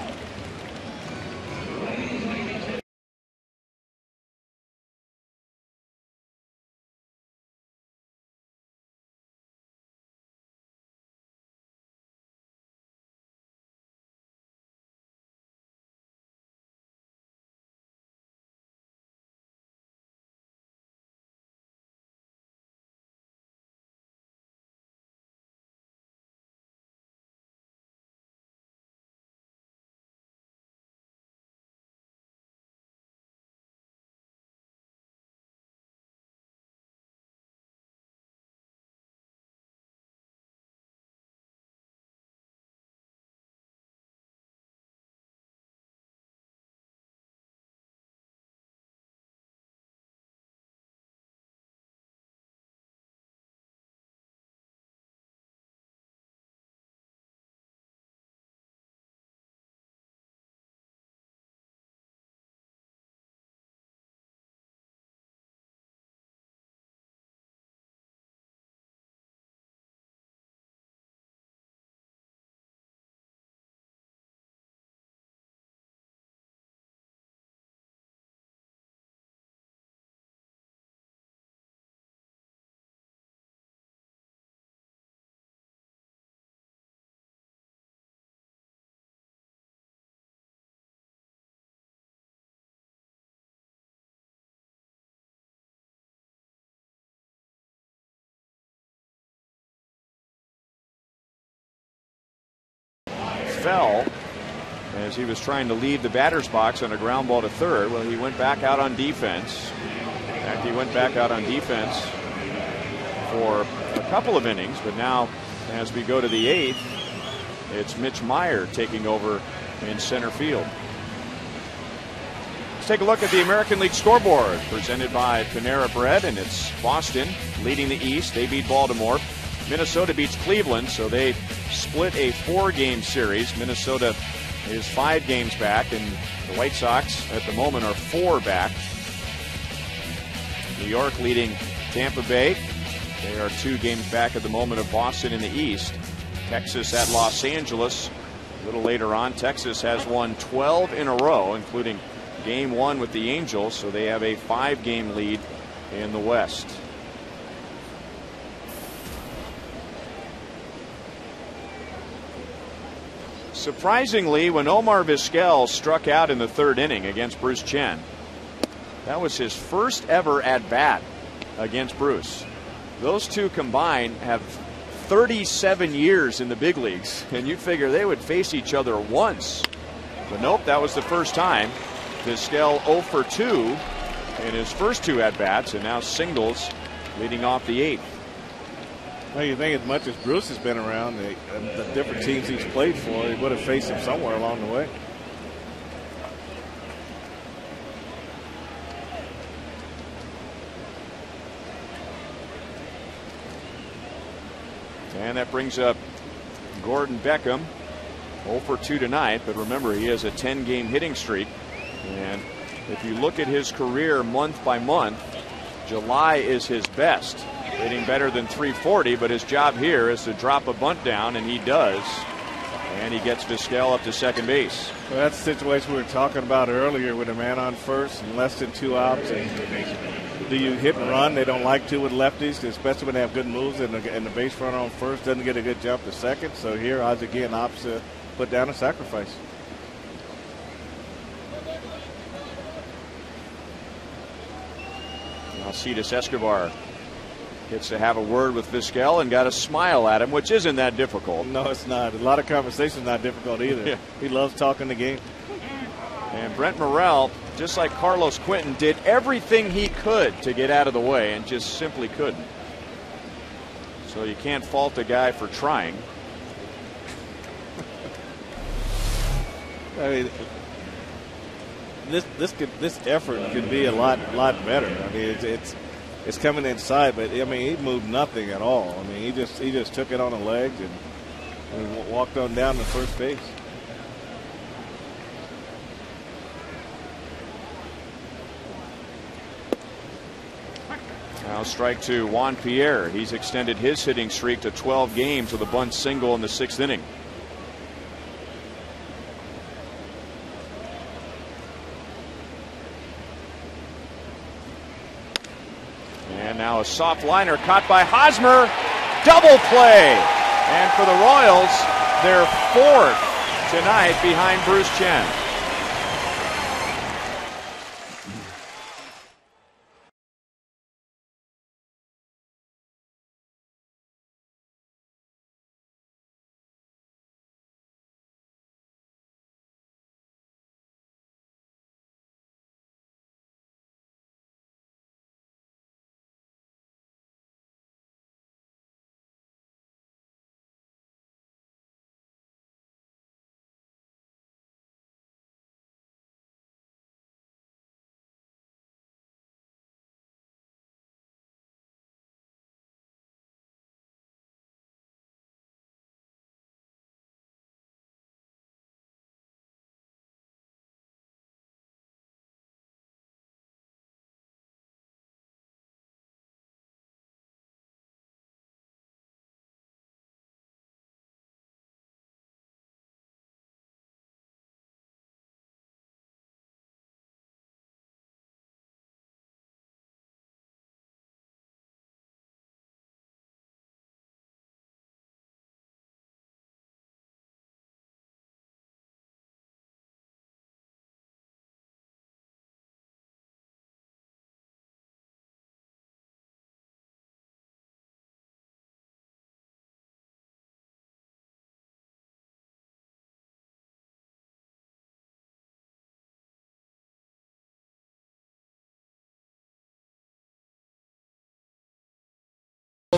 Fell as he was trying to leave the batter's box on a ground ball to third. Well, he went back out on defense. In fact, he went back out on defense for a couple of innings, but now as we go to the eighth, it's Mitch Maier taking over in center field. Let's take a look at the American League scoreboard presented by Panera Bread, and it's Boston leading the East. They beat Baltimore. Minnesota beats Cleveland, so they split a four game series. Minnesota is five games back, and the White Sox at the moment are four back. New York leading Tampa Bay. They are two games back at the moment of Boston in the East. Texas at Los Angeles. A little later on, Texas has won 12 in a row, including game one with the Angels, so they have a five game lead in the West. Surprisingly, when Omar Vizquel struck out in the third inning against Bruce Chen, that was his first ever at bat against Bruce. Those two combined have 37 years in the big leagues, and you'd figure they would face each other once. But nope, that was the first time. Vizquel 0 for 2 in his first two at bats, and now singles leading off the eighth. Well, you think as much as Bruce has been around, the, the different teams he's played for, he would have faced him somewhere along the way. And that brings up Gordon Beckham. 0 for 2 tonight, but remember, he has a 10 game hitting streak. And if you look at his career month by month, July is his best, hitting better than 340, but his job here is to drop a bunt down, and he does. And he gets Vizquel up to second base. Well, that's the situation we were talking about earlier with a man on first and less than two outs. And do you hit and run? They don't like to with lefties, especially when they have good moves and the, and the base runner on first doesn't get a good jump to second. So here, odds again, opposite put down a sacrifice. Alcides Escobar gets to have a word with Vizquel and got a smile at him, which isn't that difficult. No, it's not. A lot of conversations not difficult either. Yeah. He loves talking the game. And Brent Morel, just like Carlos Quentin, did everything he could to get out of the way and just simply couldn't. So you can't fault a guy for trying. I mean, this this could this effort could be a lot lot better. I mean, it's it's, it's coming inside, but I mean, he moved nothing at all. I mean, he just he just took it on the legs and, and walked on down to first base. Now strike to Juan Pierre. He's extended his hitting streak to 12 games with a bunt single in the sixth inning. Now a soft liner caught by Hosmer. Double play. And for the Royals, their fourth tonight behind Bruce Chen.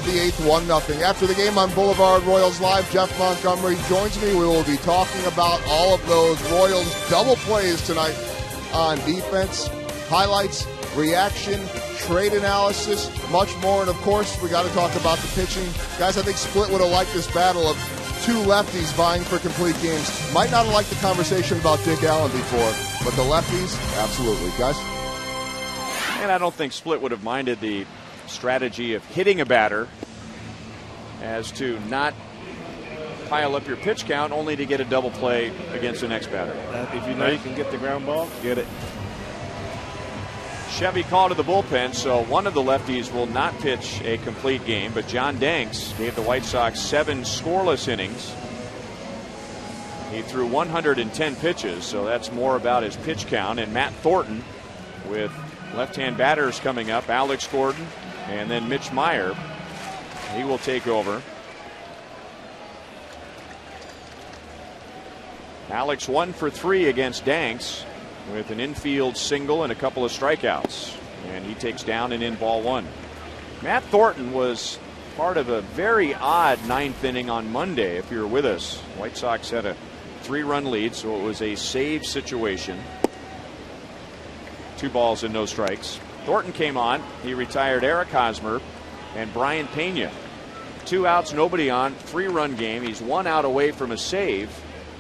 The eighth, one nothing. After the game on Boulevard Royals Live, Jeff Montgomery joins me. We will be talking about all of those Royals double plays tonight on defense, highlights, reaction, trade analysis, much more, and of course, we got to talk about the pitching, guys. I think Split would have liked this battle of two lefties vying for complete games. Might not have liked the conversation about Dick Allen before, but the lefties, absolutely, guys. And I don't think Split would have minded the strategy of hitting a batter as to not pile up your pitch count only to get a double play against the next batter. Uh, if you know you can get the ground ball, get it. Chevy called to the bullpen, so one of the lefties will not pitch a complete game, but John Danks gave the White Sox seven scoreless innings. He threw 110 pitches, so that's more about his pitch count. And Matt Thornton with left hand batters coming up Alex Gordon and then Mitch Maier. He will take over. Alex one for three against Danks. with an infield single and a couple of strikeouts. And he takes down and in ball one. Matt Thornton was part of a very odd ninth inning on Monday, if you were with us. White Sox had a three run lead, so it was a save situation. Two balls and no strikes. Thornton came on. He retired Eric Hosmer and Brayan Pena. Two outs, nobody on, three run game. He's one out away from a save.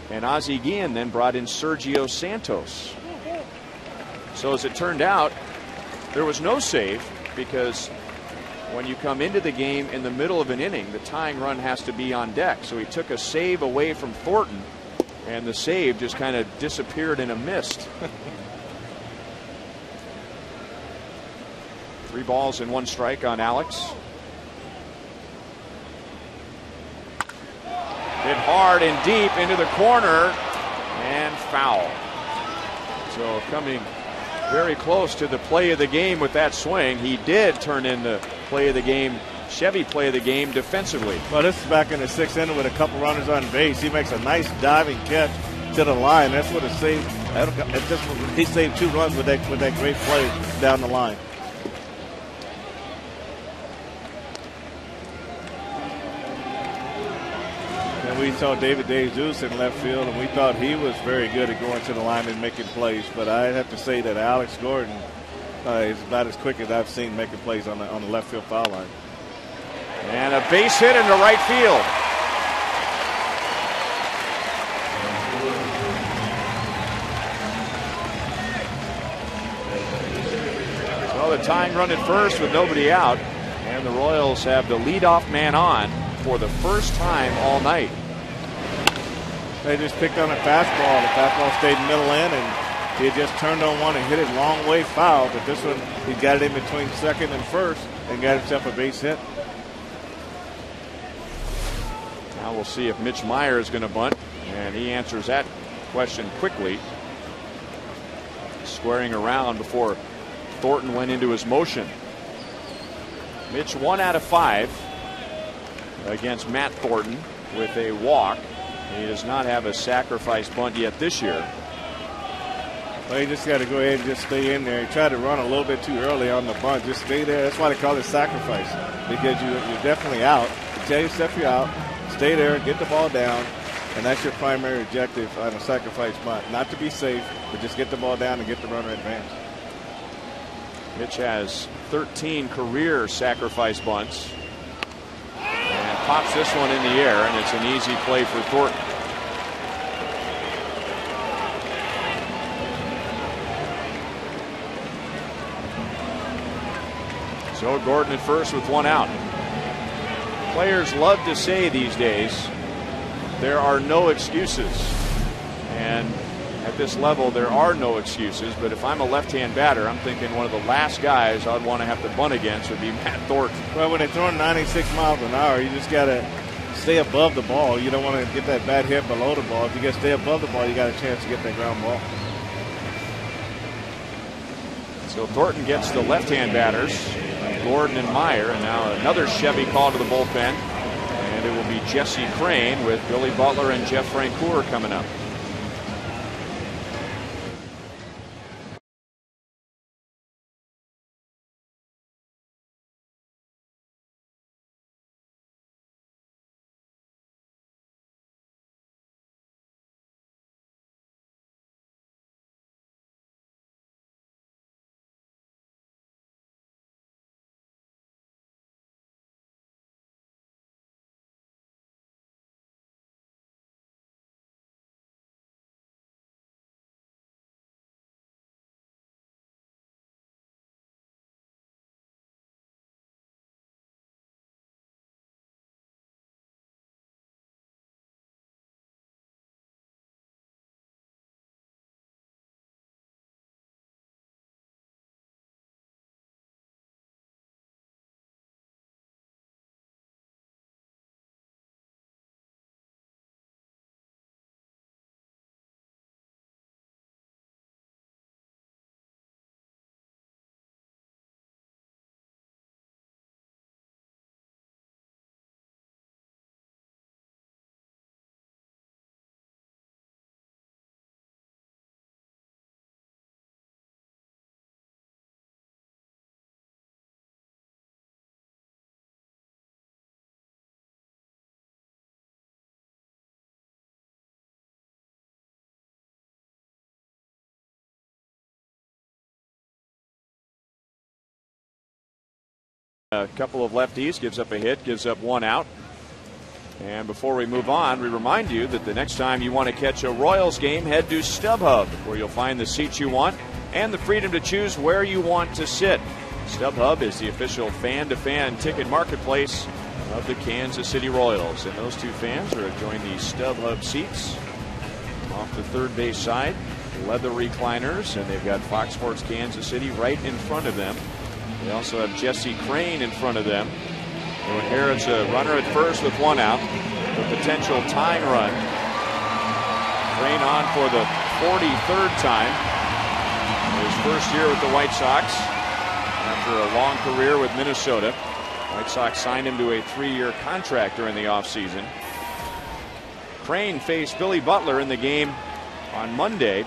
And Ozzie Guillen then brought in Sergio Santos. So as it turned out, there was no save because when you come into the game in the middle of an inning, the tying run has to be on deck. So he took a save away from Thornton, and the save just kind of disappeared in a mist. Three balls and one strike on Alex. Hit hard and deep into the corner and foul. So coming very close to the play of the game with that swing. He did turn in the play of the game, Chevy play of the game defensively. Well, this is back in the sixth inning with a couple runners on base. He makes a nice diving catch to the line. That's what it saved. It just he saved two runs with that with that great play down the line. We saw David DeJesus in left field, and we thought he was very good at going to the line and making plays. But I have to say that Alex Gordon uh, is about as quick as I've seen making plays on the on the left field foul line. And a base hit into right field. Well, the tying run at first with nobody out, and the Royals have the leadoff man on for the first time all night. They just picked on a fastball. The fastball stayed middle in, and he just turned on one and hit it long way foul. But this one, he got it in between second and first and got himself a base hit. Now we'll see if Mitch Maier is going to bunt, and he answers that question quickly. Squaring around before Thornton went into his motion. Mitch one out of five against Matt Thornton with a walk. He does not have a sacrifice bunt yet this year. Well, you just got to go ahead and just stay in there. He tried to run a little bit too early on the bunt. Just stay there. That's why they call it sacrifice because you, you're definitely out. You tell yourself you're out. Stay there, get the ball down, and that's your primary objective on a sacrifice bunt. Not to be safe, but just get the ball down and get the runner advanced. Mitch has 13 career sacrifice bunts pops this one in the air, and it's an easy play for Thornton. So Gordon at first with one out. Players love to say these days there are no excuses. And at this level, there are no excuses. But if I'm a left hand batter, I'm thinking one of the last guys I'd want to have to bunt against would be Matt Thornton. Well, when they're throwing 96 miles an hour, you just got to stay above the ball. You don't want to get that bad hit below the ball. If you get stay above the ball, you got a chance to get that ground ball. So Thornton gets the left hand batters, Gordon and Maier, and now another Chevy call to the bullpen. And it will be Jesse Crane with Billy Butler and Jeff Francoeur coming up. A couple of lefties, gives up a hit, gives up one out. And before we move on, we remind you that the next time you want to catch a Royals game, head to StubHub, where you'll find the seats you want and the freedom to choose where you want to sit. StubHub is the official fan to fan ticket marketplace of the Kansas City Royals. And those two fans are enjoying the StubHub seats off the third base side, leather recliners, and they've got Fox Sports Kansas City right in front of them. They also have Jesse Crane in front of them, who inherits a runner at first with one out, the potential tying run. Crane on for the 43rd time. His first year with the White Sox after a long career with Minnesota. White Sox signed him to a three-year contract during the offseason. Crane faced Billy Butler in the game on Monday,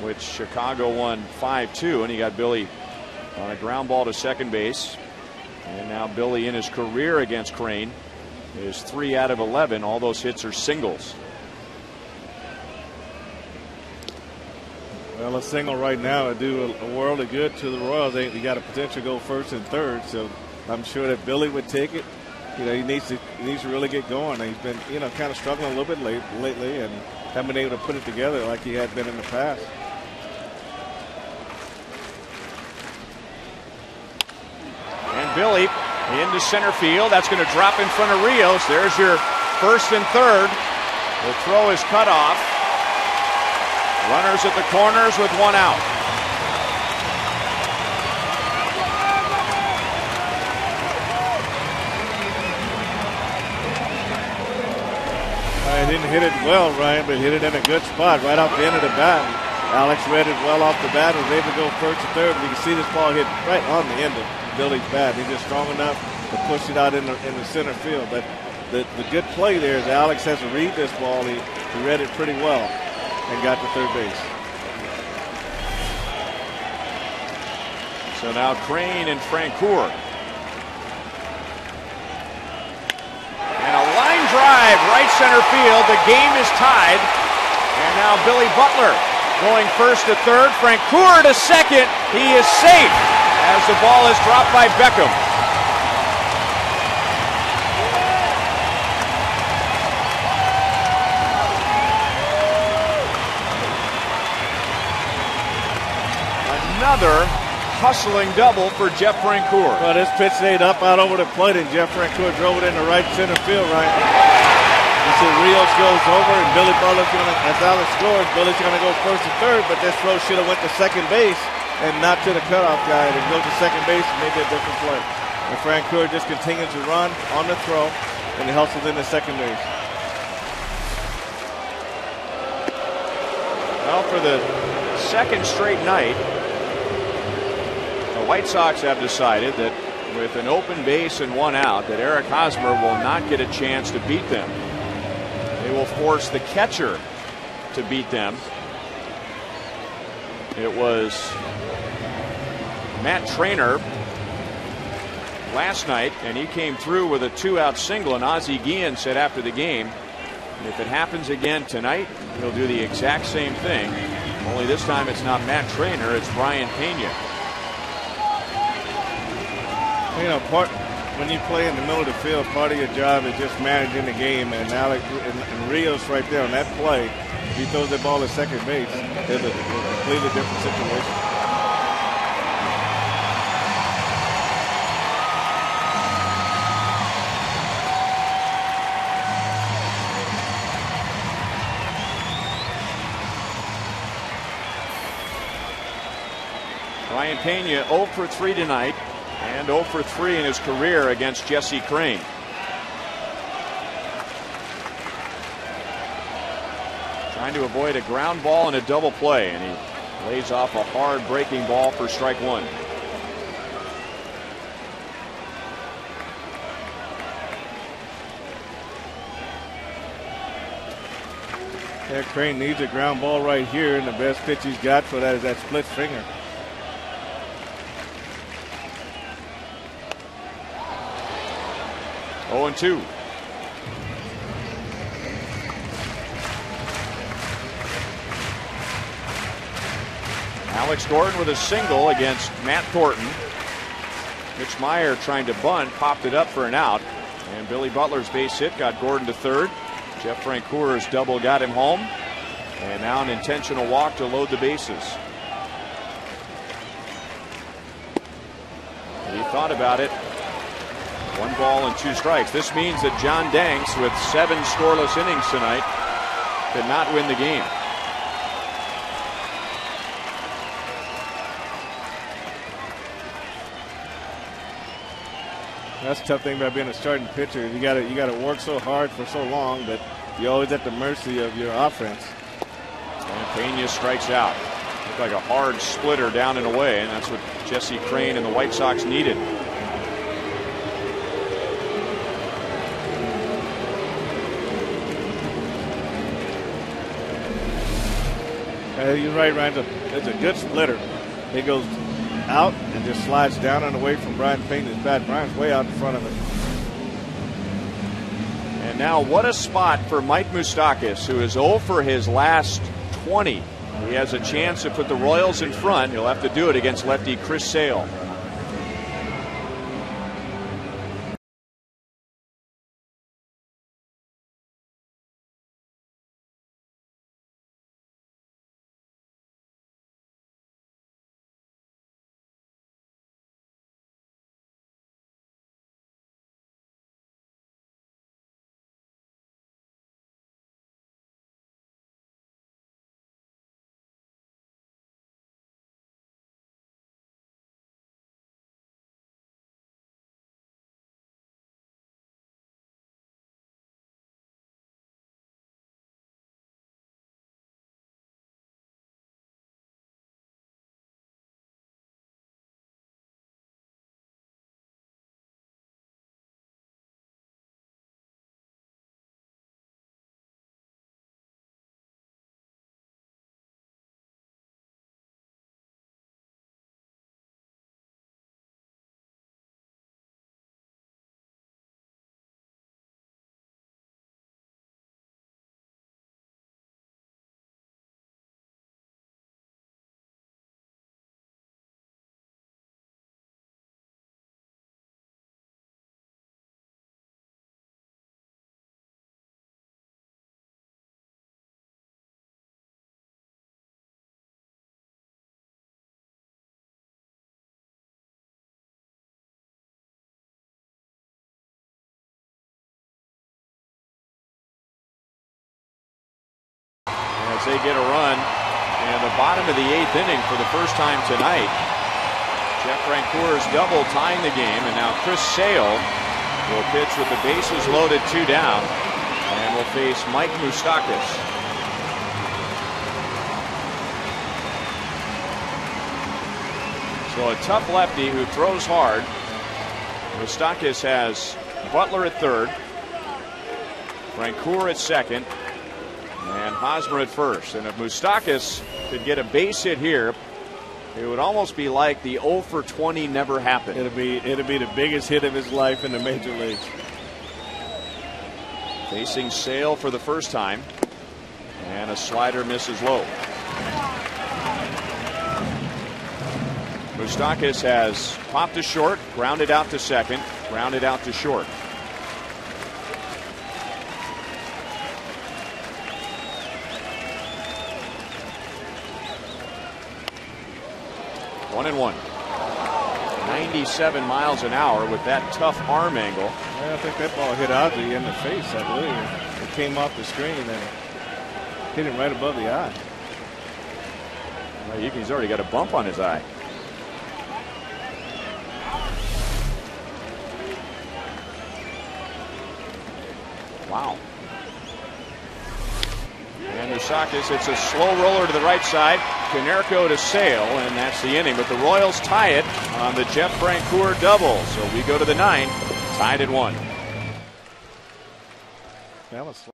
which Chicago won 5-2, and he got Billy on a ground ball to second base. And now Billy in his career against Crane, is three out of 11. All those hits are singles. Well, a single right now would do a, world of good to the Royals. They, they got a potential go first and third, so I'm sure that Billy would take it. You know, he needs to he needs to really get going. He's been you know kind of struggling a little bit late, lately, and haven't been able to put it together like he had been in the past. Billy into center field. That's going to drop in front of Rios. There's your first and third. The throw is cut off. Runners at the corners with one out. Uh, I didn't hit it well, Ryan, but hit it in a good spot right off the end of the bat. Alex read it well off the bat, was able to go first and third. You can see this ball hit right on the end of Billy's bat. He's just strong enough to push it out in the, in the center field. But the, the good play there is Alex has to read this ball. He, he read it pretty well and got to third base. So now Crane and Francoeur. And a line drive, right center field. The game is tied. And now Billy Butler going first to third. Francoeur to second. He is safe as the ball is dropped by Beckham. Another hustling double for Jeff Francoeur. Well, this pitch stayed up out over the plate, and Jeff Francoeur drove it into right center field, right? See Rios goes over, and Billy Butler's going to, as Alex scores, Billy's going to go first and third, but this throw should have went to second base and not to the cutoff guy. To go to second base and maybe a different play. And Francoeur just continues to run on the throw, and he hustles the second base. Well, for the second straight night, the White Sox have decided that with an open base and one out, that Eric Hosmer will not get a chance to beat them. They will force the catcher to beat them. It was Matt Treanor last night, and he came through with a two out single. And Ozzie Guillen said after the game, if it happens again tonight, he'll do the exact same thing. Only this time it's not Matt Treanor, it's Brayan Pena. You know, part when you play in the middle of the field, part of your job is just managing the game. And Alex and, and Rios right there on that play, if he throws the ball at second base, it's a completely different situation. Brayan Pena 0 for 3 tonight and 0 for 3 in his career against Jesse Crane. Trying to avoid a ground ball and a double play, and he lays off a hard breaking ball for strike one. Yeah, Crane needs a ground ball right here, and the best pitch he's got for that is that split finger. Oh and 2. Alex Gordon with a single against Matt Thornton. Mitch Maier trying to bunt, popped it up for an out. And Billy Butler's base hit got Gordon to third. Jeff Francoeur's double got him home. And now an intentional walk to load the bases. He thought about it. One ball and two strikes. This means that John Danks, with seven scoreless innings tonight, could not win the game. That's the tough thing about being a starting pitcher. You got to you got to work so hard for so long that you're always at the mercy of your offense. And Pena strikes out. Looked like a hard splitter down and away, and that's what Jesse Crane and the White Sox needed. Uh, you're right, Ryan. It's a, good splitter. It goes out and just slides down and away from Brayan Pena's bat. Brayan's way out in front of it. And now, what a spot for Mike Moustakas, who is 0 for his last 20. He has a chance to put the Royals in front. He'll have to do it against lefty Chris Sale. They get a run in the bottom of the eighth inning for the first time tonight. Jeff Francoeur's double tying the game, and now Chris Sale will pitch with the bases loaded two down and will face Mike Moustakas. So a tough lefty who throws hard. Moustakas has Butler at third, Francoeur at second, and Hosmer at first. And if Moustakas could get a base hit here, it would almost be like the 0 for 20 never happened. It'll be it'll be the biggest hit of his life in the major leagues. Facing Sale for the first time. And a slider misses low. Moustakas has popped to short, grounded out to second, grounded out to short. One and one. 97 miles an hour with that tough arm angle. Yeah, I think that ball hit Ozzie in the face, I believe. It came off the screen and hit him right above the eye. Well, he's already got a bump on his eye. Wow. And Moustakas, it's a slow roller to the right side. Konerko to Sale, and that's the inning. But the Royals tie it on the Jeff Francoeur double. So we go to the ninth, tied at one. That was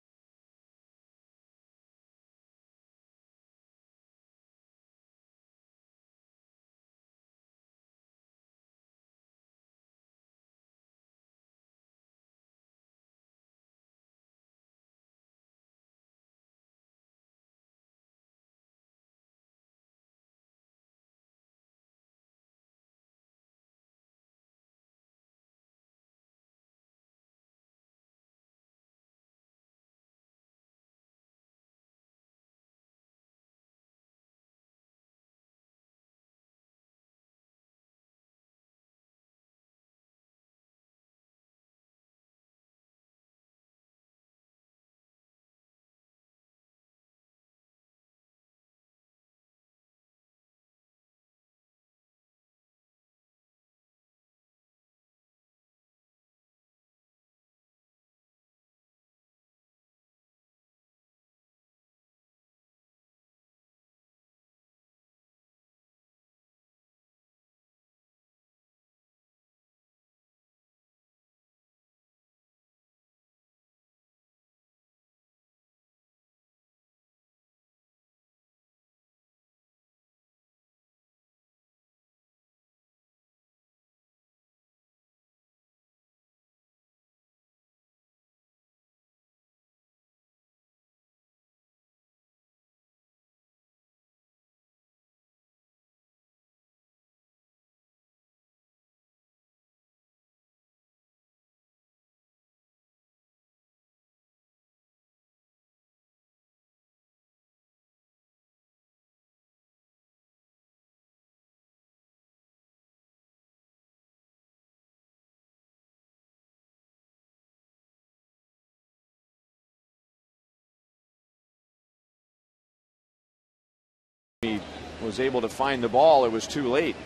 was able to find the ball, it was too late.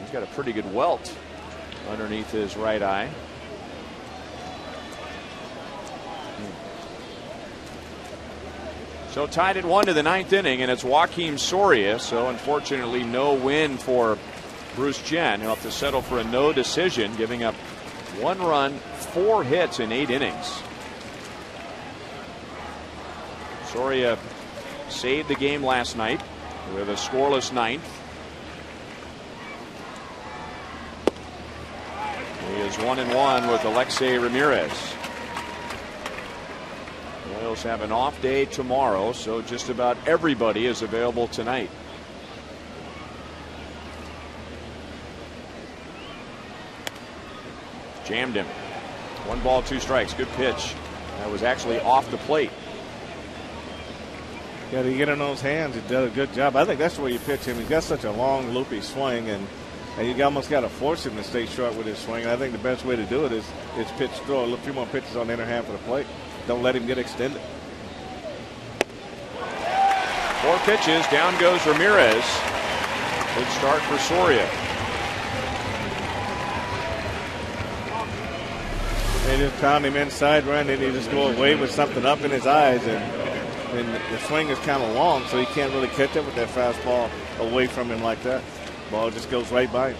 He's got a pretty good welt underneath his right eye. So tied at one to the ninth inning, and it's Joakim Soria. So unfortunately, no win for Bruce Chen. He'll have to settle for a no decision, giving up one run, four hits in eight innings. Soria saved the game last night with a scoreless ninth. He is one and one with Alexei Ramirez. Royals have an off day tomorrow, so just about everybody is available tonight. Jammed him. One ball, two strikes. Good pitch. That was actually off the plate. Yeah, to get in those hands, he did a good job. I think that's the way you pitch him. He's got such a long, loopy swing, and, and you almost got to force him to stay short with his swing. I think the best way to do it is is pitch, throw a few more pitches on the inner half of the plate. Don't let him get extended. Four pitches, down goes Ramirez. Good start for Soria. They just pound him inside, run, and he just go away with something up in his eyes, and and the swing is kind of long, so he can't really catch up with that fastball away from him like that. Ball just goes right by him.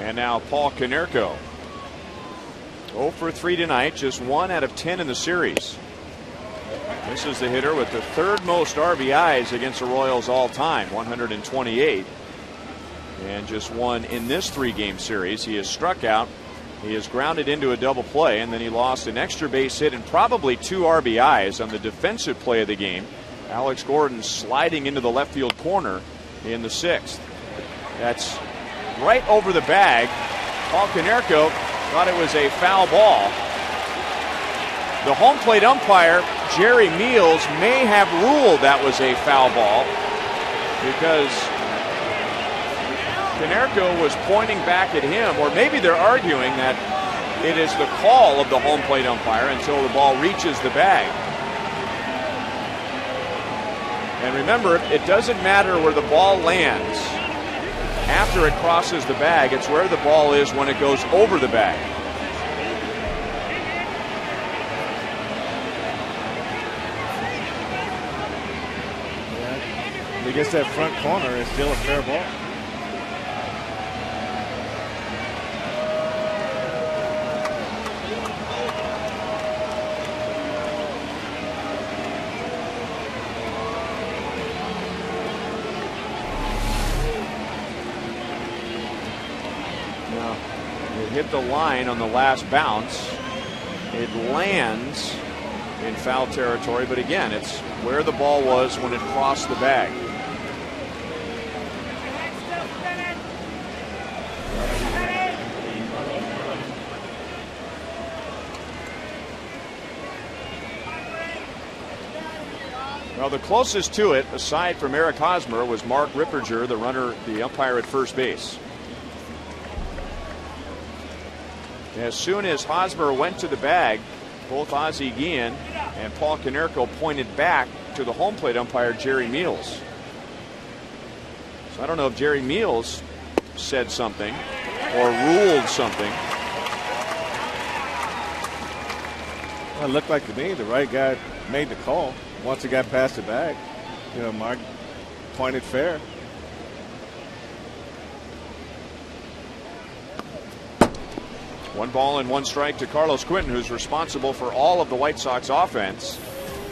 And now Paul Konerko. 0 for 3 tonight, just 1 out of 10 in the series. This is the hitter with the third most RBIs against the Royals all time, 128. And just one in this three game series. He has struck out, he has grounded into a double play, and then he lost an extra base hit and probably two RBIs on the defensive play of the game. Alex Gordon sliding into the left field corner in the sixth. That's right over the bag. Paul Konerko thought it was a foul ball. The home plate umpire, Jerry Meals, may have ruled that was a foul ball because Konerko was pointing back at him, or maybe they're arguing that it is the call of the home plate umpire until the ball reaches the bag. And remember, it doesn't matter where the ball lands after it crosses the bag, it's where the ball is when it goes over the bag. I guess that front corner is still a fair ball. It hit the line on the last bounce. It lands in foul territory, but again, it's where the ball was when it crossed the bag. Well, the closest to it, aside from Eric Hosmer, was Mark Ripperger, the runner, the umpire at first base. As soon as Hosmer went to the bag, both Ozzie Guillen and Paul Konerko pointed back to the home plate umpire, Jerry Meals. So I don't know if Jerry Meals said something or ruled something. Well, it looked like to me the right guy made the call once he got past the bag. You know, Mark pointed fair. One ball and one strike to Carlos Quentin, who's responsible for all of the White Sox offense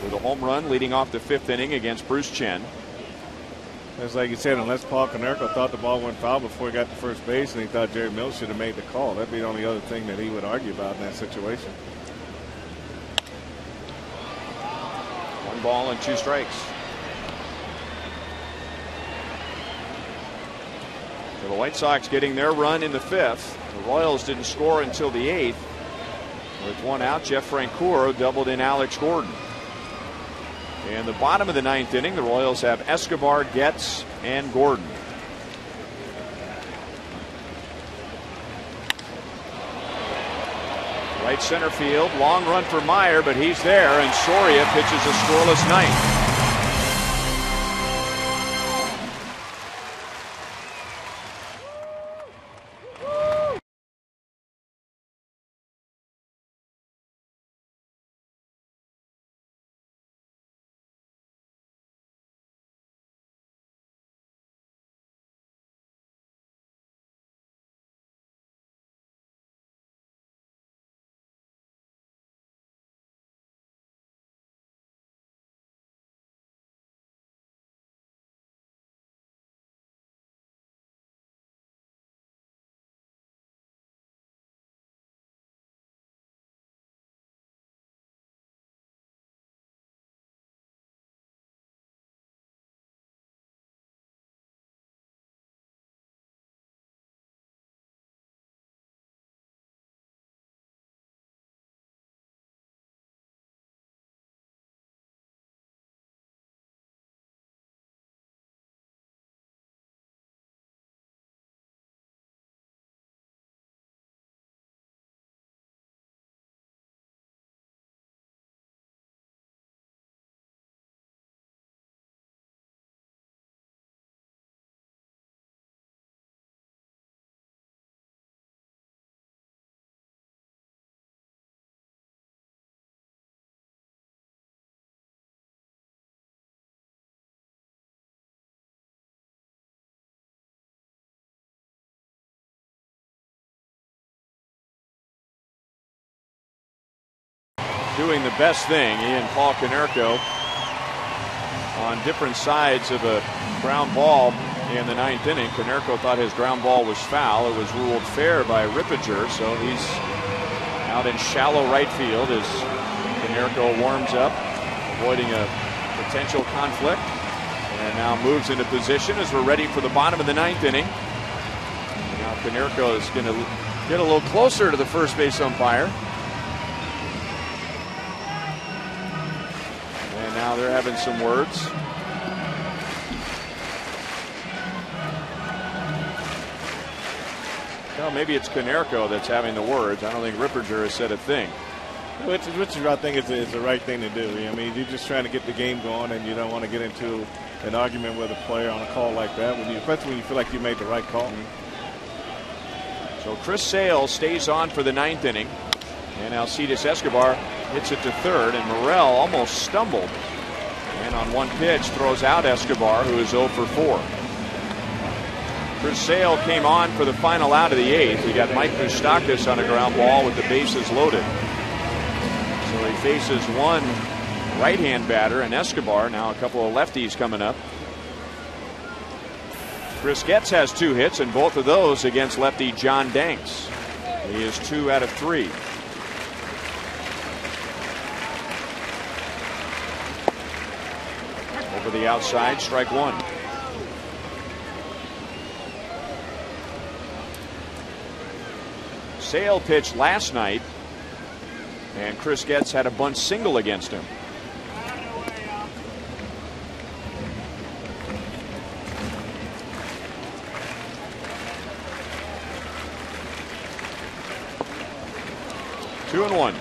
with a home run leading off the fifth inning against Bruce Chen. As like you said, unless Paul Konerko thought the ball went foul before he got to first base and he thought Jerry Meals should have made the call. That'd be the only other thing that he would argue about in that situation. Ball and two strikes. So the White Sox getting their run in the fifth. The Royals didn't score until the eighth. With one out, Jeff Francoeur doubled in Alex Gordon. In the bottom of the ninth inning, the Royals have Escobar, Getz, and Gordon. Right center field, long run for Maier, but he's there, and Soria pitches a scoreless ninth. Doing the best thing. He and Paul Konerko on different sides of a ground ball in the ninth inning. Konerko thought his ground ball was foul. It was ruled fair by Ripperger, so he's out in shallow right field as Konerko warms up, avoiding a potential conflict. And now moves into position as we're ready for the bottom of the ninth inning. Now Konerko is going to get a little closer to the first base umpire. Now they're having some words. Well, maybe it's Konerko that's having the words. I don't think Ripperger has said a thing. Which, which I think is, is the right thing to do. I mean, you're just trying to get the game going, and you don't want to get into an argument with a player on a call like that, when you, especially when you feel like you made the right call. Mm-hmm. So Chris Sale stays on for the ninth inning, and Alcides Escobar hits it to third, and Morel almost stumbled and on one pitch throws out Escobar, who is 0 for 4. Chris Sale came on for the final out of the eighth. He got Mike Moustakas on a ground ball with the bases loaded. So he faces one right hand batter and Escobar. Now a couple of lefties coming up. Chris Getz has two hits, and both of those against lefty John Danks. He is two out of three. Over the outside, strike one. Sale pitched last night, and Chris Getz had a bunt single against him. Two and one.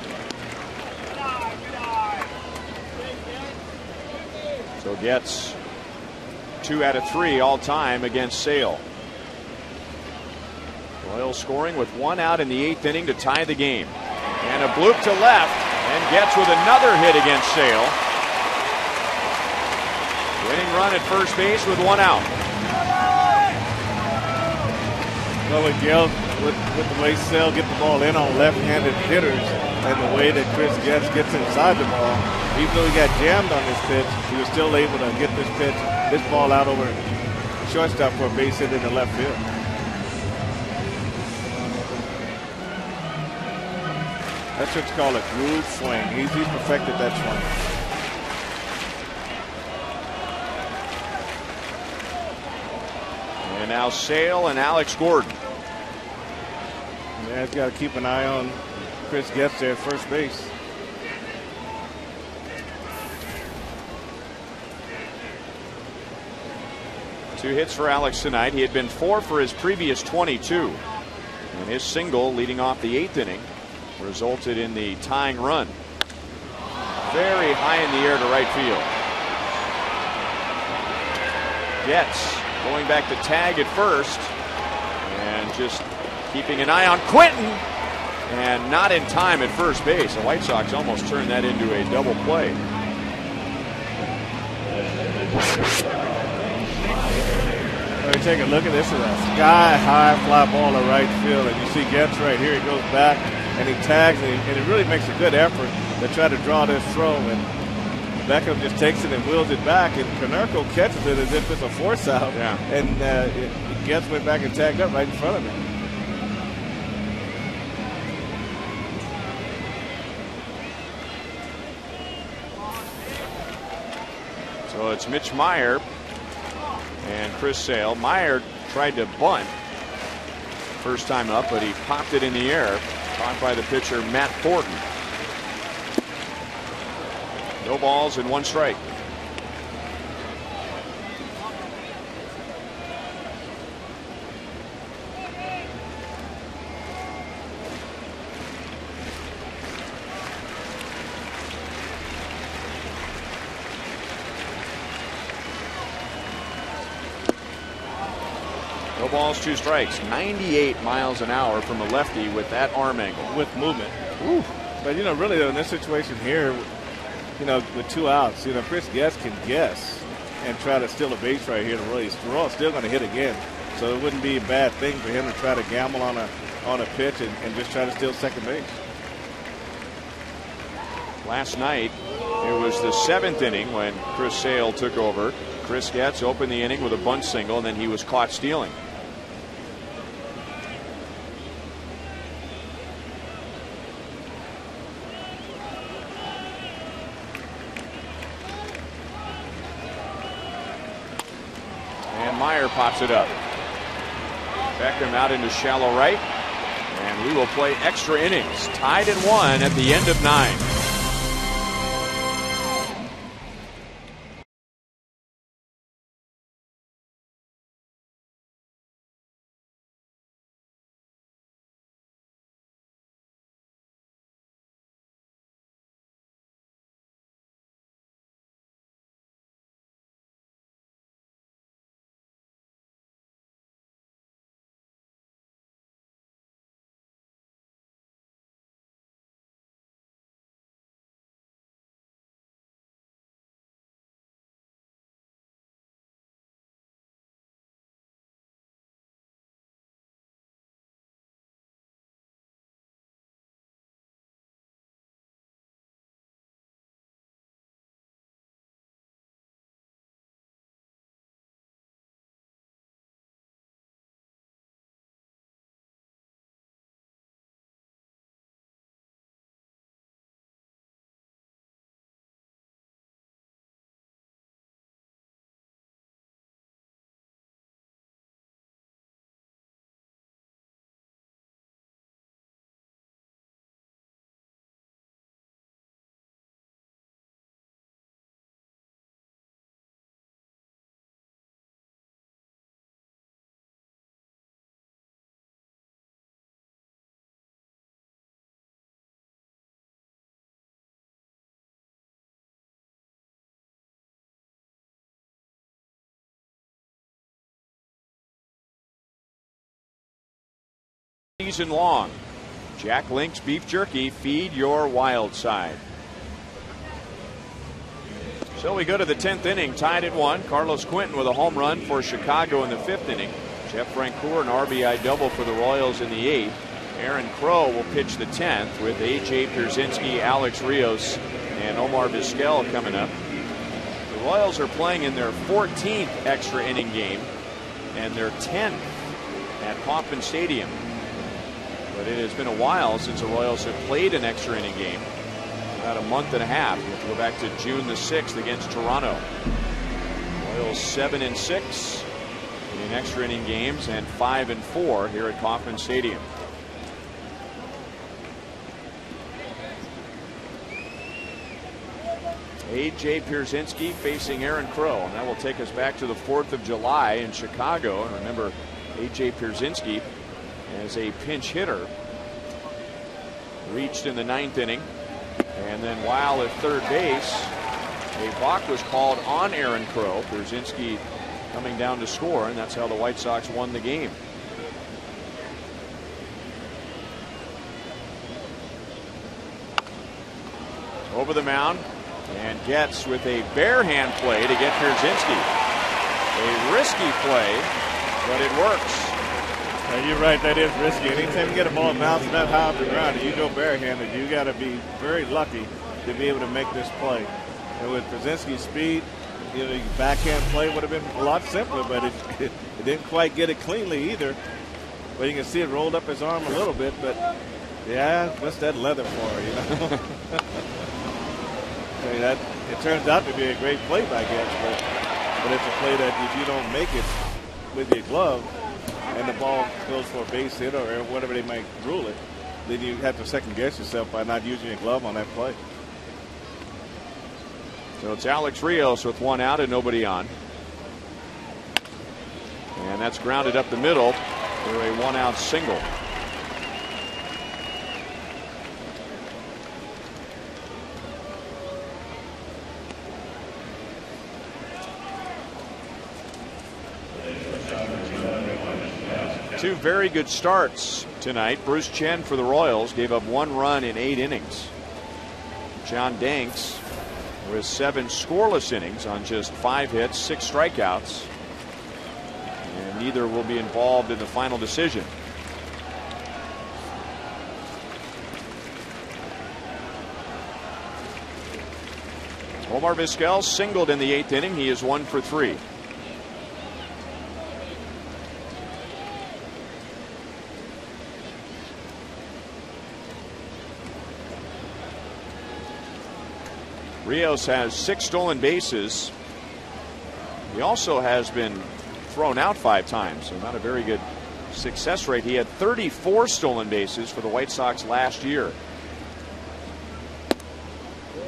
So Getz two out of three all time against Sale. Royals scoring with one out in the eighth inning to tie the game. And a bloop to left, and Getz with another hit against Sale. Winning run at first base with one out. Well, Miguel, with, with the way Sale get the ball in on left-handed hitters and the way that Chris Getz gets inside the ball, even though he got jammed on this pitch, he was still able to get this pitch, this ball out over shortstop for a base hit in the left field. That's what's called a groove swing. He's, he's perfected that swing. And now Sale and Alex Gordon. Yeah, he's got to keep an eye on Chris Getz there at first base. Two hits for Alex tonight. He had been four for his previous 22. And his single leading off the eighth inning. resulted in the tying run. Very high in the air to right field. Getz going back to tag at first and just keeping an eye on Quentin and not in time at first base. The White Sox almost turned that into a double play. Let me take a look at this. It's a sky high fly ball to right field, and you see Getz right here. He goes back and he tags, and, he, and it really makes a good effort to try to draw this throw. And Beckham just takes it and wheels it back, and Konerko catches it as if it's a force out. Yeah. And uh, it, Getz went back and tagged up right in front of him. Mitch Maier and Chris Sale. Meyer tried to bunt first time up, but he popped it in the air. Caught by the pitcher, Matt Thornton. No balls and one strike. No balls, two strikes. 98 miles an hour from a lefty with that arm angle. with movement. But you know, really though, in this situation here, you know, with two outs, you know, Chris Getz can guess and try to steal a base right here to really Roy's still going to hit again. So it wouldn't be a bad thing for him to try to gamble on a on a pitch and, and just try to steal second base. Last night, it was the seventh inning when Chris Sale took over. Chris Getz opened the inning with a bunt single, and then he was caught stealing. And Maier pops it up. Beckham out into shallow right. And we will play extra innings. Tied at one at the end of nine. Season long. Jack Link's beef jerky, feed your wild side. So we go to the 10th inning, tied at one. Carlos Quentin with a home run for Chicago in the fifth inning. Jeff Francoeur, an RBI double for the Royals in the eighth. Aaron Crow will pitch the 10th with A.J. Pierzynski, Alex Rios, and Omar Vizquel coming up. The Royals are playing in their 14th extra inning game and their 10th at Kauffman Stadium. But it has been a while since the Royals have played an extra inning game. About a month and a half. We have to go back to June the 6th against Toronto. Royals 7 and 6 in extra inning games and 5 and 4 here at Kauffman Stadium. A.J. Pierzynski facing Aaron Crow, and that will take us back to the 4th of July in Chicago. And remember, A.J. Pierzynski as a pinch hitter reached in the ninth inning. And then while at third base, a balk was called on Aaron Crow. Pierzynski coming down to score, and that's how the White Sox won the game. Over the mound and Getz with a bare hand play to get Pierzynski. A risky play, but it works. You're right, that is risky. Anytime you get a ball bouncing that high off the ground and you go barehanded, you got to be very lucky to be able to make this play. And with Pierzynski's speed, you know, backhand play would have been a lot simpler, but it, it, didn't quite get it cleanly either. But you can see it rolled up his arm a little bit, but yeah, what's that leather for, you know? I mean, that, it turns out to be a great play by Getz, but, but it's a play that if you don't make it with your glove and the ball goes for a base hit or whatever they might rule it, then you have to second guess yourself by not using your glove on that play. So it's Alex Rios with one out and nobody on. And that's grounded up the middle for a one out single. Two very good starts tonight. Bruce Chen for the Royals gave up one run in eight innings. John Danks with seven scoreless innings on just five hits, six strikeouts. And neither will be involved in the final decision. Omar Vizquel singled in the eighth inning. He is one for three. Rios has six stolen bases. He also has been thrown out five times, so not a very good success rate. He had 34 stolen bases for the White Sox last year.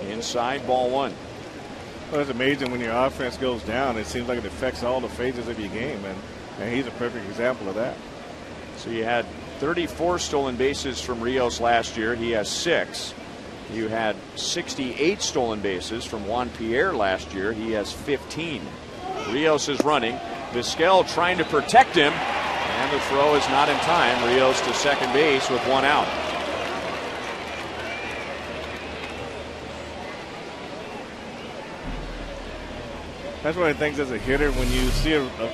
Inside ball one. Well, it's amazing when your offense goes down. It seems like it affects all the phases of your game, and, and he's a perfect example of that. So you had 34 stolen bases from Rios last year. He has six. You had 68 stolen bases from Juan Pierre last year. He has 15. Rios is running. Vizquel trying to protect him. And the throw is not in time. Rios to second base with one out. That's one of the things as a hitter when you see a, a,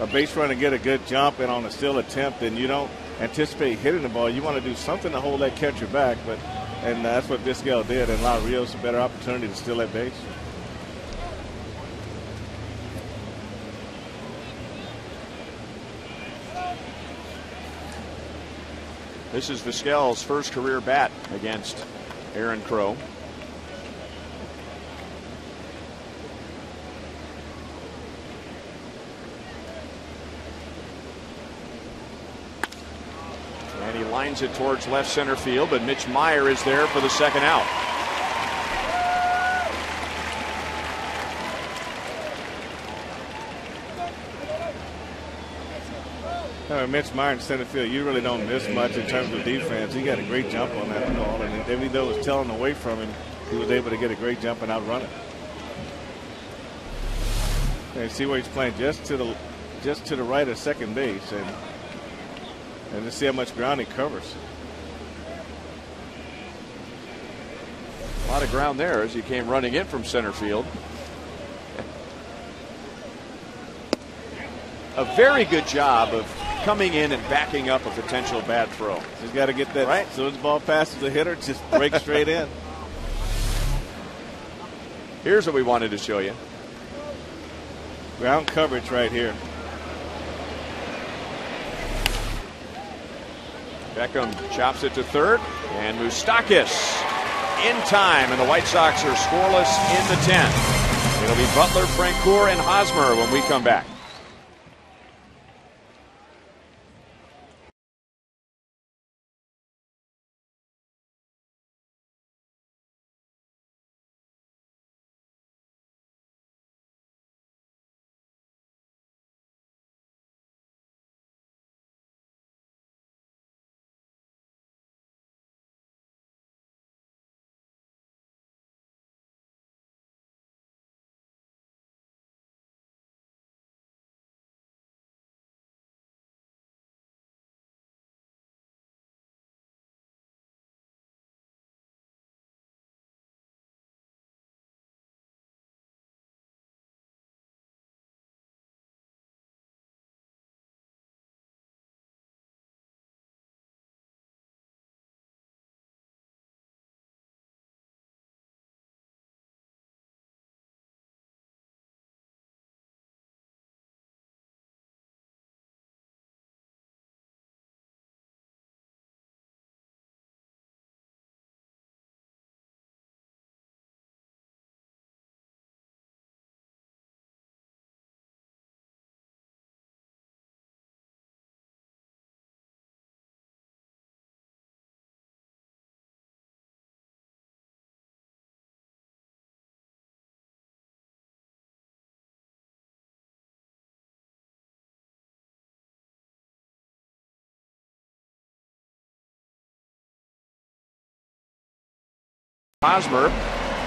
a base runner get a good jump and on a still attempt and you don't anticipate hitting the ball, you want to do something to hold that catcher back. But and that's what Vizquel did and allowed Rios a better opportunity to steal that base. This is Vizquel's first career bat against Aaron Crow. And he lines it towards left center field, but Mitch Maier is there for the second out. Uh, Mitch Maier in center field, you really don't miss much in terms of defense. He got a great jump on that ball, and even though it was telling away from him, he was able to get a great jump and outrun it. And see where he's playing just to the just to the right of second base, and and to see how much ground he covers. A lot of ground there as he came running in from center field. A very good job of coming in and backing up a potential bad throw. He's got to get that right. So his ball passes the hitter, just break straight in. Here's what we wanted to show you. Ground coverage right here. Beckham chops it to third, and Moustakas in time, and the White Sox are scoreless in the 10th. It'll be Butler, Francoeur, and Hosmer when we come back. Hosmer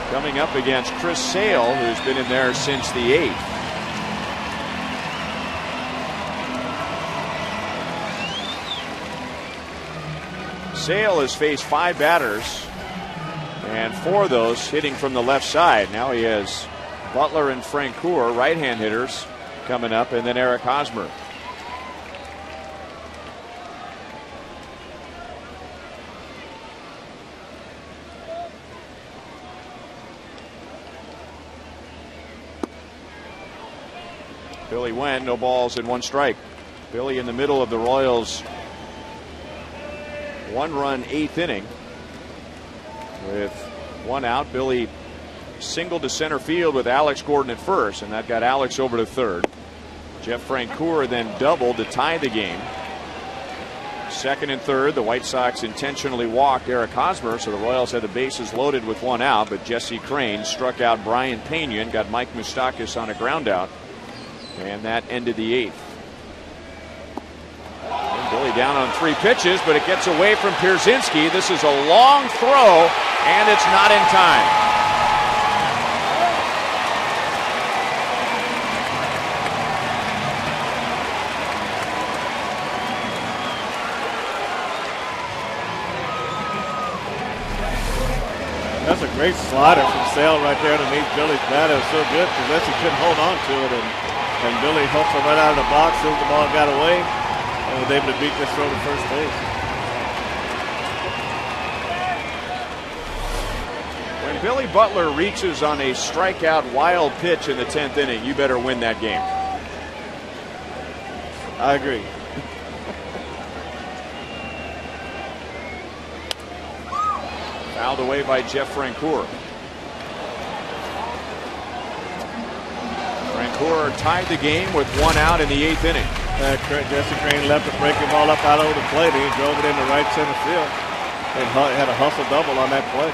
coming up against Chris Sale, who's been in there since the eighth. Sale has faced five batters, and four of those hitting from the left side. Now he has Butler and Frank Francoeur, right hand hitters, coming up, and then Eric Hosmer. Billy Wen, no balls and one strike. Billy in the middle of the Royals' one run eighth inning. With one out, Billy singled to center field with Alex Gordon at first, and that got Alex over to third. Jeff Francoeur then doubled to tie the game. Second and third, the White Sox intentionally walked Eric Hosmer, so the Royals had the bases loaded with one out, but Jesse Crain struck out Brayan Pena and got Mike Moustakas on a ground out. And that ended the eighth. And Billy down on three pitches, but it gets away from Pierzynski. This is a long throw, and it's not in time. That's a great slider from Sale right there underneath Billy's bat. It was so good because he couldn't hold on to it. And, and Billy helped him right out of the box as the ball got away and was able to beat this throw to first base. When Billy Butler reaches on a strikeout wild pitch in the 10th inning, you better win that game. I agree. Fouled away by Jeff Francoeur. Francoeur tied the game with one out in the eighth inning. Uh, Jesse Crain left a breaking ball up out over the plate. He drove it into right center field and had a hustle double on that play.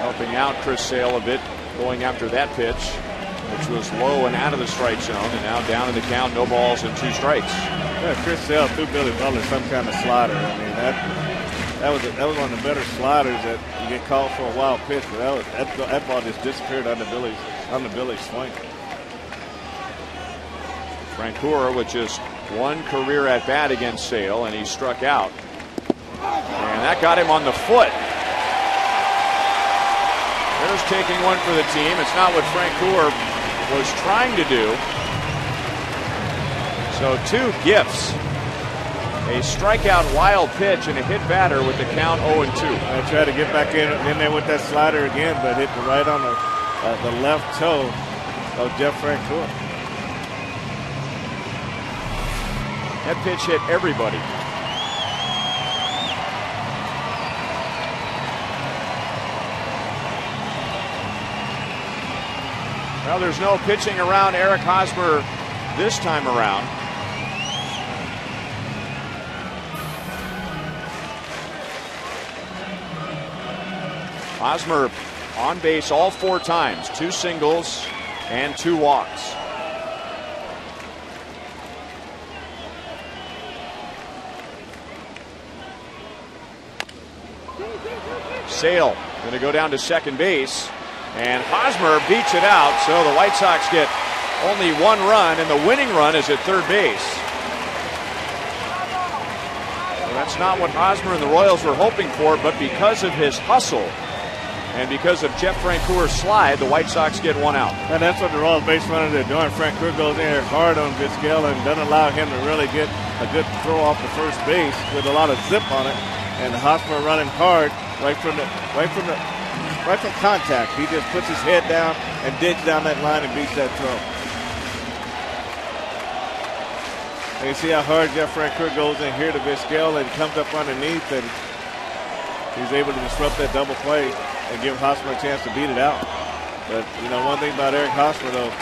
Helping out Chris Sale a bit, going after that pitch, which was low and out of the strike zone, and now down in the count, no balls and two strikes. Yeah, Chris Sale threw Billy Butler some kind of slider. I mean that that was a, that was one of the better sliders that you get called for a wild pitch, but that was, that, that ball just disappeared under Billy's under Billy's swing. Francoeur with just one career at bat against Sale, and he struck out. And that got him on the foot. There's taking one for the team. It's not what Francoeur was trying to do. So two gifts. A strikeout wild pitch and a hit batter with the count 0 2. I tried to get back in, in there with that slider again, but hit right on the uh, the left toe of Jeff Francoeur. That pitch hit everybody. Well, there's no pitching around Eric Hosmer this time around. Hosmer on base all four times, two singles and two walks. Sale going to go down to second base, and Hosmer beats it out. So the White Sox get only one run, and the winning run is at third base. Well, that's not what Hosmer and the Royals were hoping for, but because of his hustle and because of Jeff Francoeur's slide, the White Sox get one out. And that's what the Royals base runners are doing. Francoeur goes in here hard on Vizquel and doesn't allow him to really get a good throw off the first base with a lot of zip on it. And Hosmer running hard right from the right from the right from contact. He just puts his head down and digs down that line and beats that throw. And you see how hard Jeff Francoeur goes in here to Vizquel and comes up underneath and he's able to disrupt that double play and give Hosmer a chance to beat it out. But you know, one thing about Eric Hosmer though,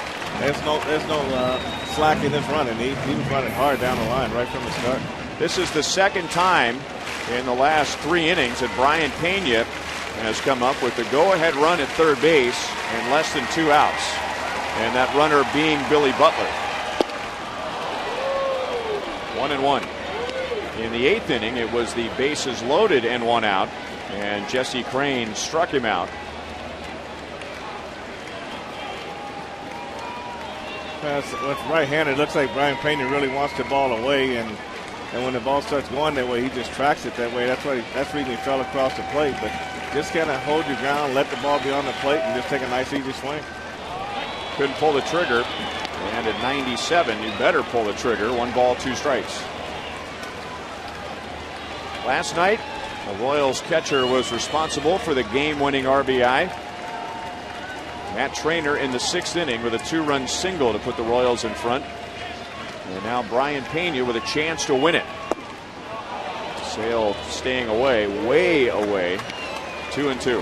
there's no there's no uh, slack in this running. He, he was running hard down the line right from the start. This is the second time in the last three innings that Brayan Pena has come up with the go-ahead run at third base and less than two outs, and that runner being Billy Butler. One and one. In the eighth inning, it was the bases loaded and one out, and Jesse Crain struck him out. That's, with right-handed, looks like Brayan Pena really wants the ball away, and and when the ball starts going that way, he just tracks it that way. That's why he, that's reason he fell across the plate. But just kind of hold your ground, let the ball be on the plate, and just take a nice easy swing. Couldn't pull the trigger, and at 97, you better pull the trigger. One ball, two strikes. Last night, the Royals catcher was responsible for the game-winning RBI. Matt Treanor in the sixth inning with a two-run single to put the Royals in front. And now Brayan Pena with a chance to win it. Sale staying away, way away. Two and two.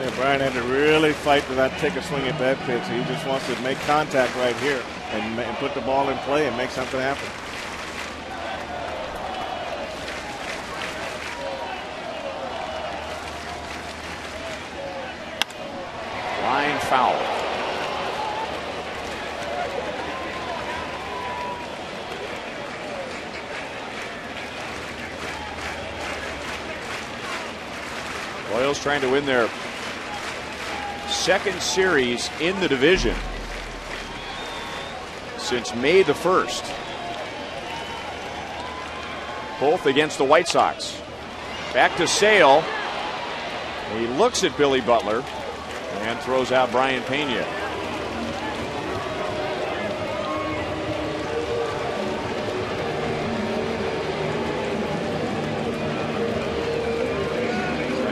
Yeah, Brayan had to really fight to not take a swing at that pitch. He just wants to make contact right here and, and put the ball in play and make something happen. Line foul. Royals trying to win their second series in the division since May the 1st. Both against the White Sox. Back to Sale. He looks at Billy Butler and throws out Brayan Pena.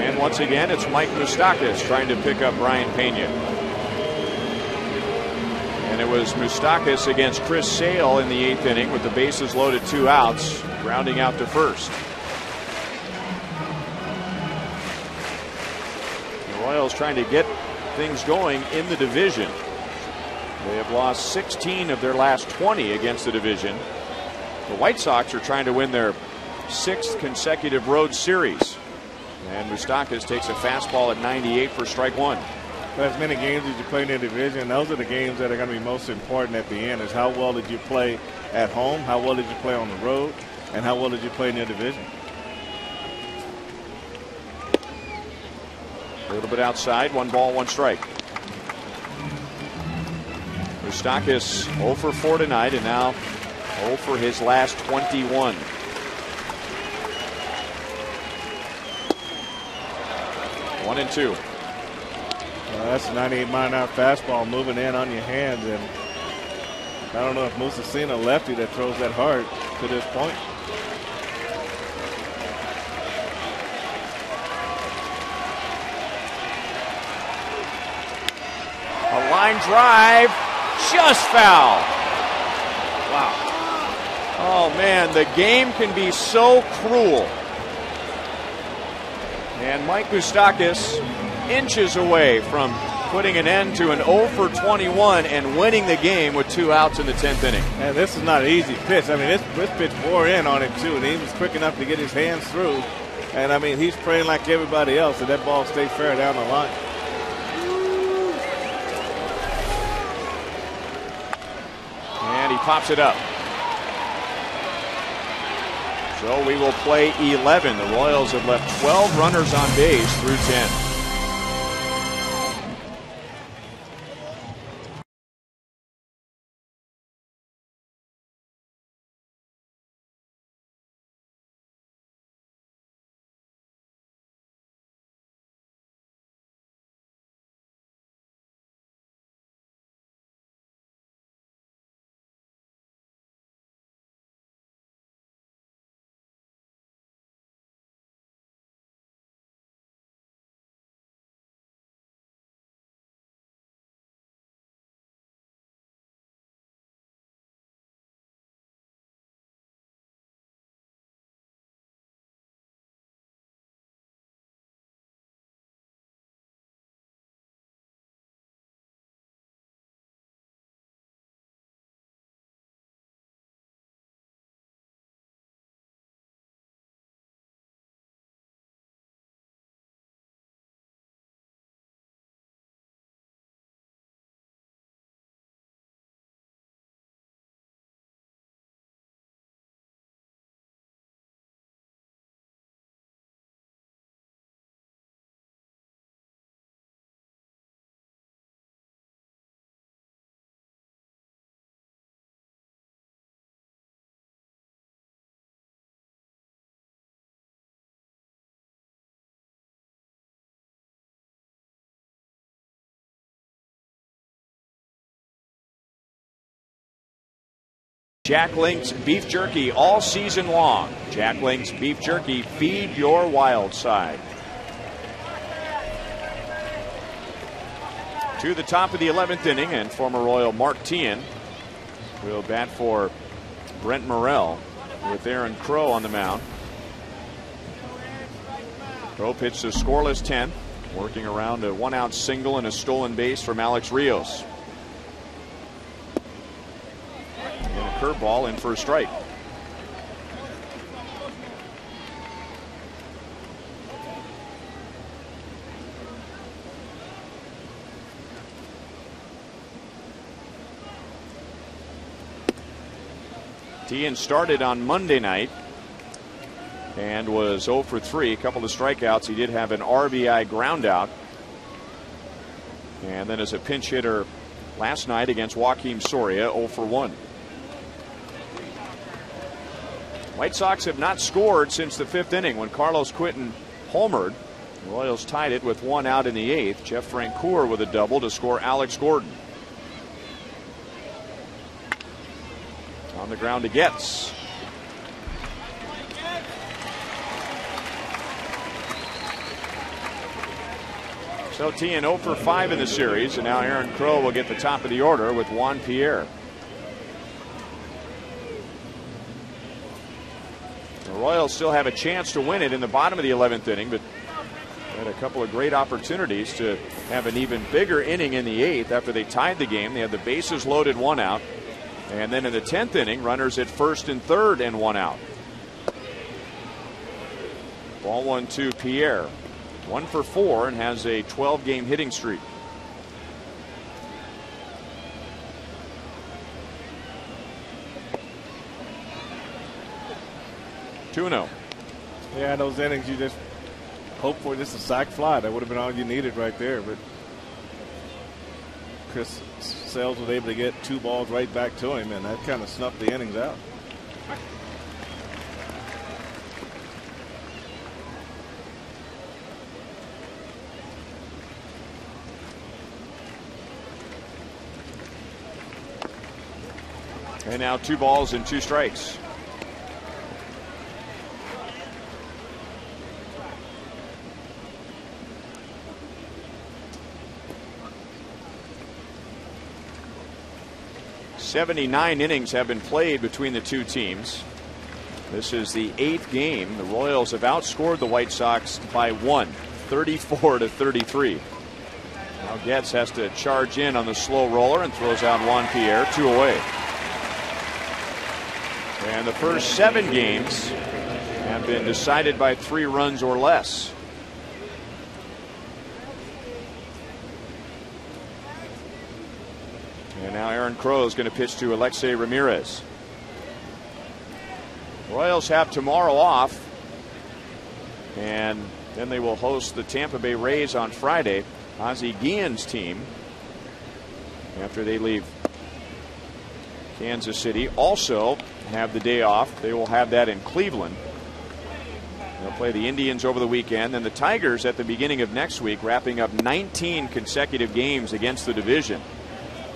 And once again, it's Mike Moustakas trying to pick up Brayan Pena. And it was Moustakas against Chris Sale in the eighth inning with the bases loaded two outs, rounding out to first. The Royals trying to get things going in the division. They have lost 16 of their last 20 against the division. The White Sox are trying to win their sixth consecutive road series. And Moustakas takes a fastball at 98 for strike one. As many games as you play in the division, those are the games that are going to be most important at the end. Is how well did you play at home, how well did you play on the road, and how well did you play in the division. A little bit outside, one ball, one strike. Moustakas 0 for 4 tonight, and now 0 for his last 21. One and two. Well, that's a 98 mile an hour fastball moving in on your hands, and I don't know if Musa seen a lefty that throws that hard to this point. A line drive, just foul. Wow. Oh man, the game can be so cruel. And Mike Moustakas inches away from putting an end to an 0 for 21 and winning the game with two outs in the 10th inning. And this is not an easy pitch. I mean, this, this pitch wore in on him too, and he was quick enough to get his hands through. And I mean, he's praying like everybody else that that ball stays fair down the line. And he pops it up. So we will play 11. The Royals have left 12 runners on base through 10. Jack Link's beef jerky all season long. Jack Link's beef jerky, feed your wild side. To the top of the 11th inning, and former Royal Mark Teahen will bat for Brent Morel with Aaron Crow on the mound. Crow pitched a scoreless 10, working around a one out single and a stolen base from Alex Rios. And a curveball in for a strike. Teahen started on Monday night and was 0 for 3. A couple of strikeouts. He did have an RBI groundout. And then as a pinch hitter last night against Joakim Soria, 0 for 1. White Sox have not scored since the fifth inning when Carlos Quentin homered. The Royals tied it with one out in the eighth. Jeff Francoeur with a double to score Alex Gordon. On the ground to Getz. So Teahen 0 for 5 in the series, and now Aaron Crow will get the top of the order with Juan Pierre. Royals still have a chance to win it in the bottom of the 11th inning, but had a couple of great opportunities to have an even bigger inning in the eighth after they tied the game. They had the bases loaded, one out. And then in the 10th inning, runners at first and third and one out. Ball one to Pierre. One for four and has a 12 game hitting streak. Two and zero. Yeah, those innings you just hope for just a sac fly. That would have been all you needed right there. But Chris Sales was able to get two balls right back to him, and that kind of snuffed the innings out. And now two balls and two strikes. Seventy-nine innings have been played between the two teams. This is the eighth game. The Royals have outscored the White Sox by one, 34 to 33. Now Getz has to charge in on the slow roller and throws out Juan Pierre, two away. And the first seven games have been decided by three runs or less. Aaron Crow is going to pitch to Alexei Ramirez. Royals have tomorrow off, and then they will host the Tampa Bay Rays on Friday. Ozzie Guillen's team, after they leave Kansas City, also have the day off. They will have that in Cleveland. They'll play the Indians over the weekend, and the Tigers at the beginning of next week, wrapping up 19 consecutive games against the division.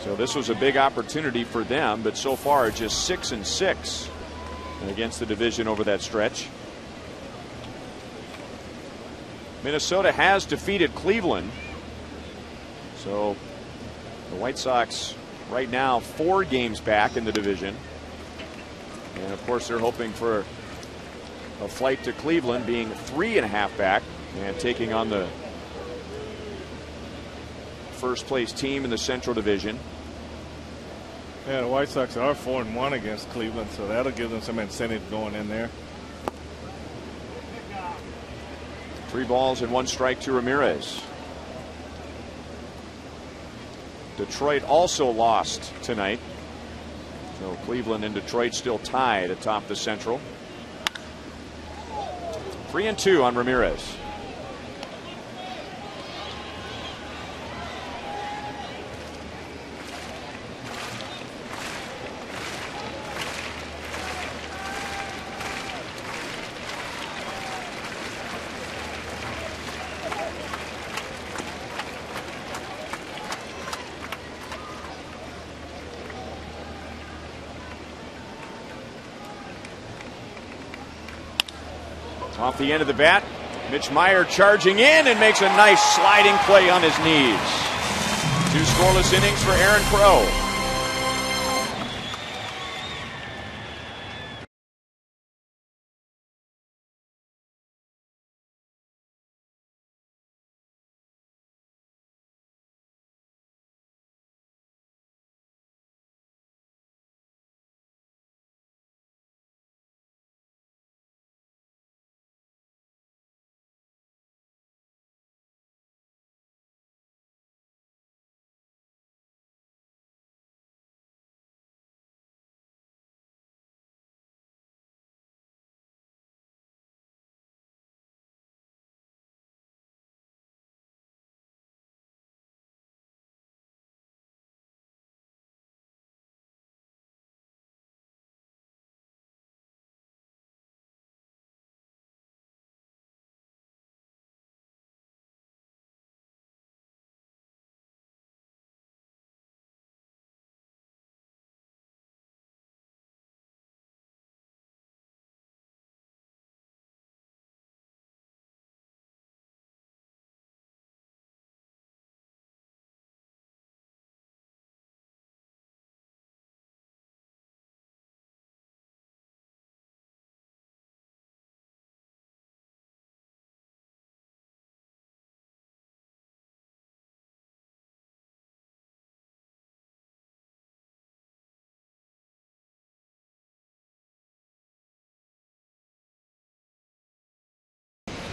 So this was a big opportunity for them, but so far just six and six against the division over that stretch. Minnesota has defeated Cleveland. So the White Sox right now four games back in the division. And of course, they're hoping for a flight to Cleveland, being three and a half back and taking on the first place team in the Central Division. Yeah, the White Sox are four and one against Cleveland, so that'll give them some incentive going in there. Three balls and one strike to Ramirez. Detroit also lost tonight. So Cleveland and Detroit still tied atop the Central. Three and two on Ramirez. The end of the bat, Mitch Maier charging in and makes a nice sliding play on his knees. Two scoreless innings for Aaron Crow.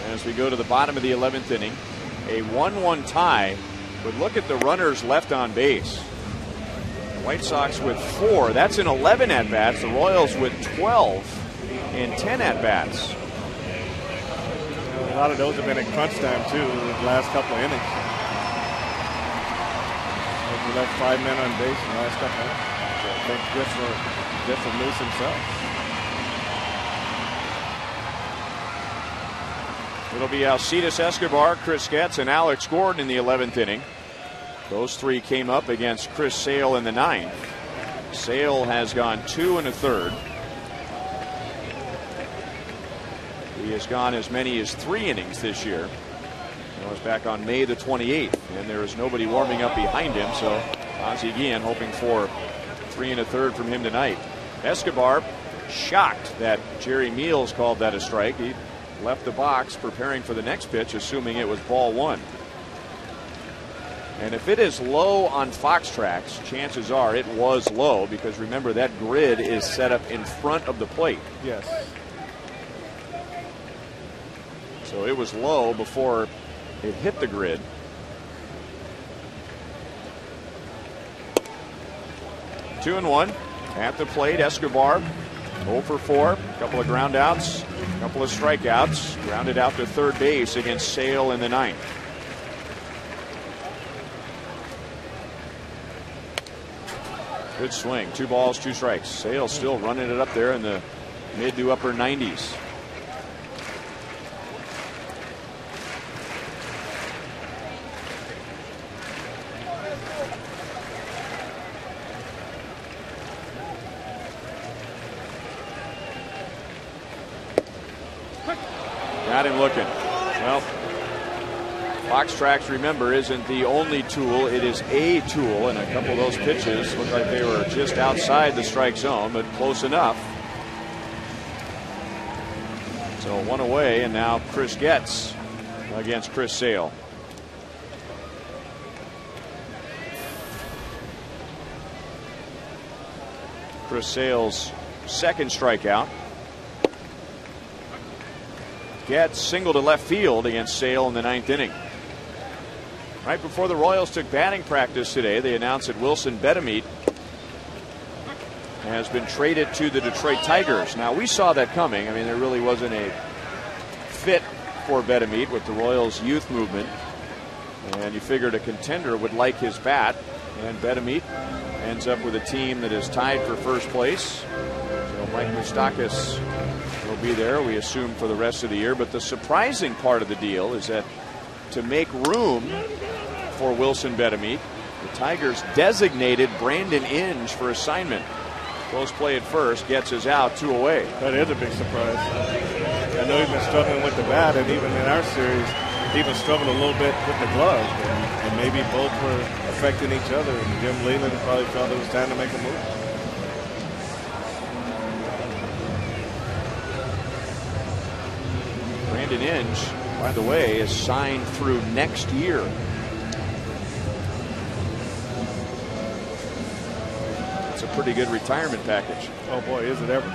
As we go to the bottom of the 11th inning, a 1 1 tie. But look at the runners left on base. White Sox with four. That's in 11 at bats. The Royals with 12 in 10 at bats. A lot of those have been at crunch time, too, the last couple of innings. We left five men on base in the last couple of innings. So thank good for, good for Moose himself. It'll be Alcides Escobar, Chris Getz, and Alex Gordon in the 11th inning. Those three came up against Chris Sale in the ninth. Sale has gone two and a third. He has gone as many as three innings this year. That was back on May the 28th, and there is nobody warming up behind him, so Ozzie Guillen hoping for three and a third from him tonight. Escobar shocked that Jerry Meals called that a strike. He left the box preparing for the next pitch, assuming it was ball one. And if it is low on Foxtrax, chances are it was low because remember that grid is set up in front of the plate. Yes. So it was low before it hit the grid. Two and one at the plate. Escobar 0 for 4. A couple of ground outs, a couple of strikeouts. Grounded out to third base against Sale in the ninth. Good swing. Two balls, two strikes. Sale still running it up there in the mid to upper 90s. Got him looking. Well, Foxtrax, remember, isn't the only tool. It is a tool, and a couple of those pitches looked like they were just outside the strike zone, but close enough. So one away, and now Chris Getz against Chris Sale. Chris Sale's second strikeout. Getz single to left field against Sale in the ninth inning. Right before the Royals took batting practice today, they announced that Wilson Betemit has been traded to the Detroit Tigers. Now, we saw that coming. I mean, there really wasn't a fit for Betemit with the Royals' youth movement. And you figured a contender would like his bat. And Betemit ends up with a team that is tied for first place. So Mike Moustakas will be there, we assume, for the rest of the year. But the surprising part of the deal is that to make room for Wilson Betemit, the Tigers designated Brandon Inge for assignment. Close play at first, gets his out, two away. That is a big surprise. I know he's been struggling with the bat, and even in our series, he even struggled a little bit with the glove. And, and maybe both were affecting each other. And Jim Leyland probably felt it was time to make a move. Brandon Inge, by the way, is signed through next year. Pretty good retirement package. Oh boy, is it ever.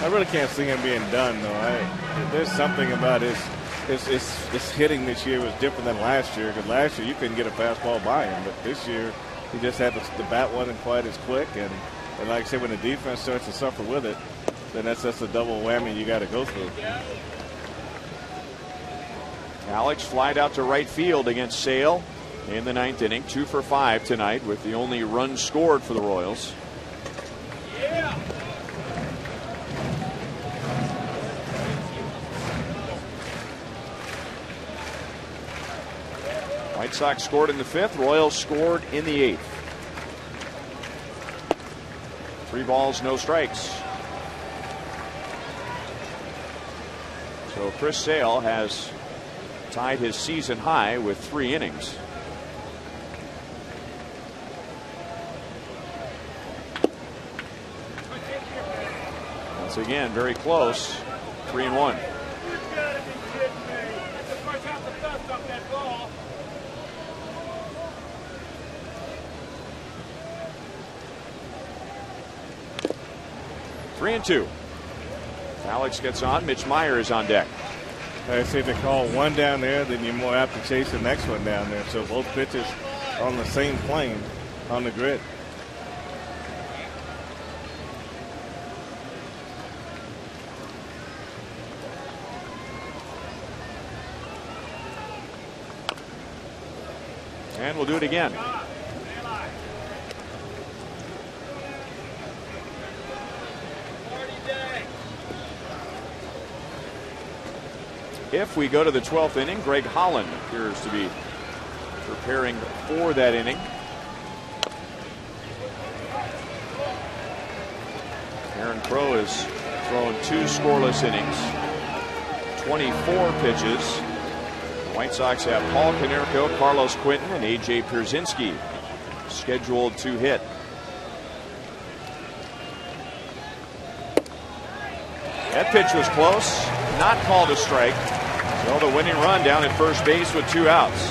I really can't see him being done though. I, there's something about his, his his his hitting this year was different than last year. Because last year you couldn't get a fastball by him, but this year he just had the, the bat wasn't quite as quick. And, and like I said, when the defense starts to suffer with it, then that's just a double whammy you got to go through. Alex flied out to right field against Sale in the ninth inning, two for five tonight, with the only run scored for the Royals. White Sox scored in the fifth. Royals scored in the eighth. Three balls, no strikes. So Chris Sale has tied his season high with three innings. Once again, very close. Three and one. Three and two. Alex gets on. Mitch Maier is on deck. I say they call one down there, then you're more apt to chase the next one down there. So both pitches on the same plane on the grid. We'll do it again. If we go to the 12th inning, Greg Holland appears to be preparing for that inning. Aaron Crow has thrown two scoreless innings, 24 pitches. White Sox have Paul Konerko, Carlos Quentin, and A.J. Pierzynski scheduled to hit. That pitch was close, not called a strike. So the winning run down at first base with two outs.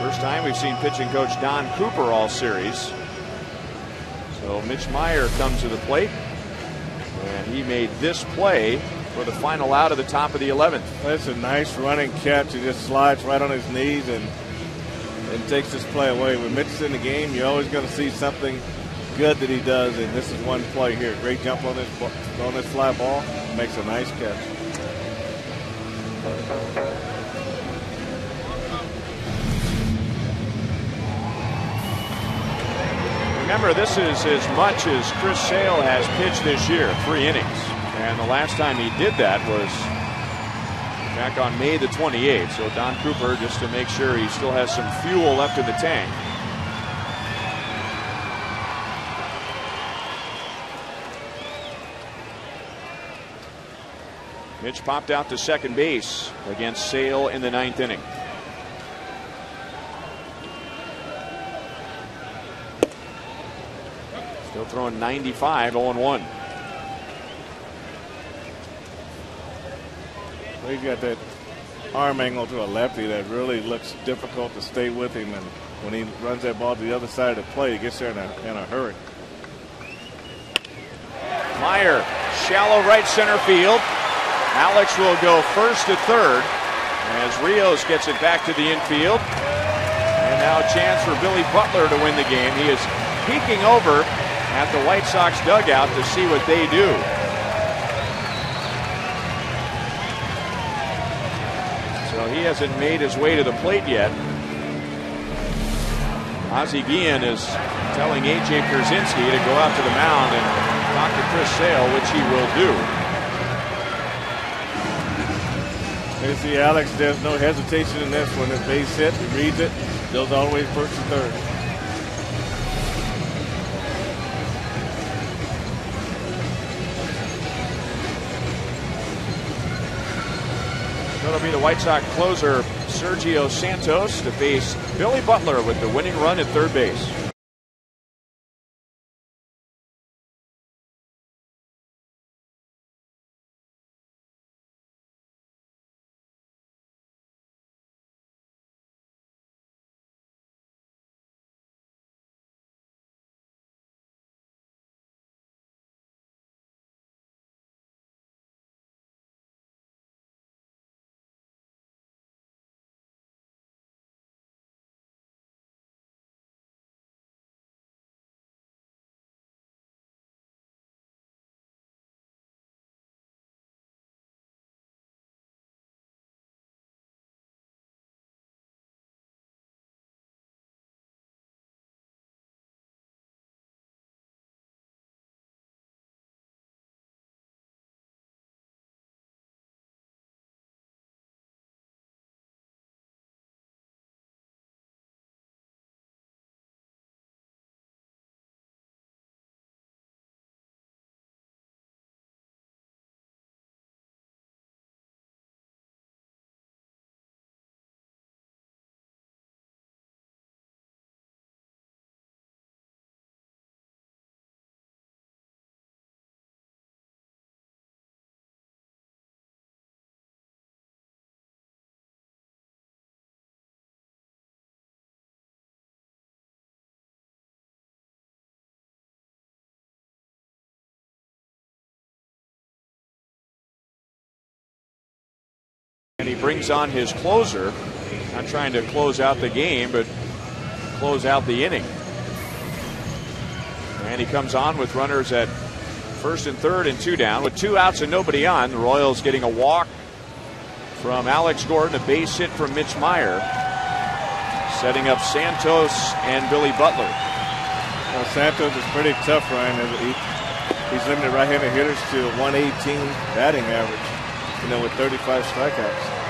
First time we've seen pitching coach Don Cooper all series. So Mitch Maier comes to the plate. He made this play for the final out of the top of the 11th. That's a nice running catch. He just slides right on his knees and and takes this play away. When Mitch in the game, you're always going to see something good that he does, and this is one play here. Great jump on this on this fly ball. Makes a nice catch. Remember, this is as much as Chris Sale has pitched this year, three innings. And the last time he did that was back on May the 28th. So Don Cooper, just to make sure he still has some fuel left in the tank. Mitch popped out to second base against Sale in the ninth inning. Throwing 95, 0 1. He's got that arm angle to a lefty that really looks difficult to stay with him. And when he runs that ball to the other side of the plate, he gets there in a, in a hurry. Maier, shallow right center field. Alex will go first to third as Rios gets it back to the infield. And now a chance for Billy Butler to win the game. He is peeking over at the White Sox dugout to see what they do. So he hasn't made his way to the plate yet. Ozzie Guillen is telling A.J. Pierzynski to go out to the mound and talk to Chris Sale, which he will do. You see, Alex, there's no hesitation in this one. His base hit, he reads it, Goes all the way first and third. The White Sox closer Sergio Santos to face Billy Butler with the winning run at third base. And he brings on his closer. Not trying to close out the game, but close out the inning. And he comes on with runners at first and third and two down. With two outs and nobody on, the Royals getting a walk from Alex Gordon, a base hit from Mitch Maier, setting up Santos and Billy Butler. Well, Santos is pretty tough, Ryan. He, he's limited right-handed hitters to 118 batting average, you know, with 35 strikeouts.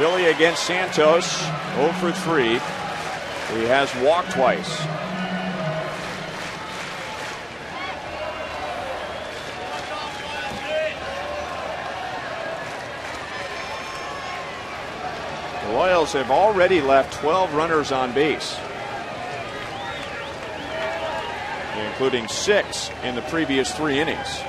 Billy against Santos, 0 for 3. He has walked twice. The Royals have already left 12 runners on base, including six in the previous three innings.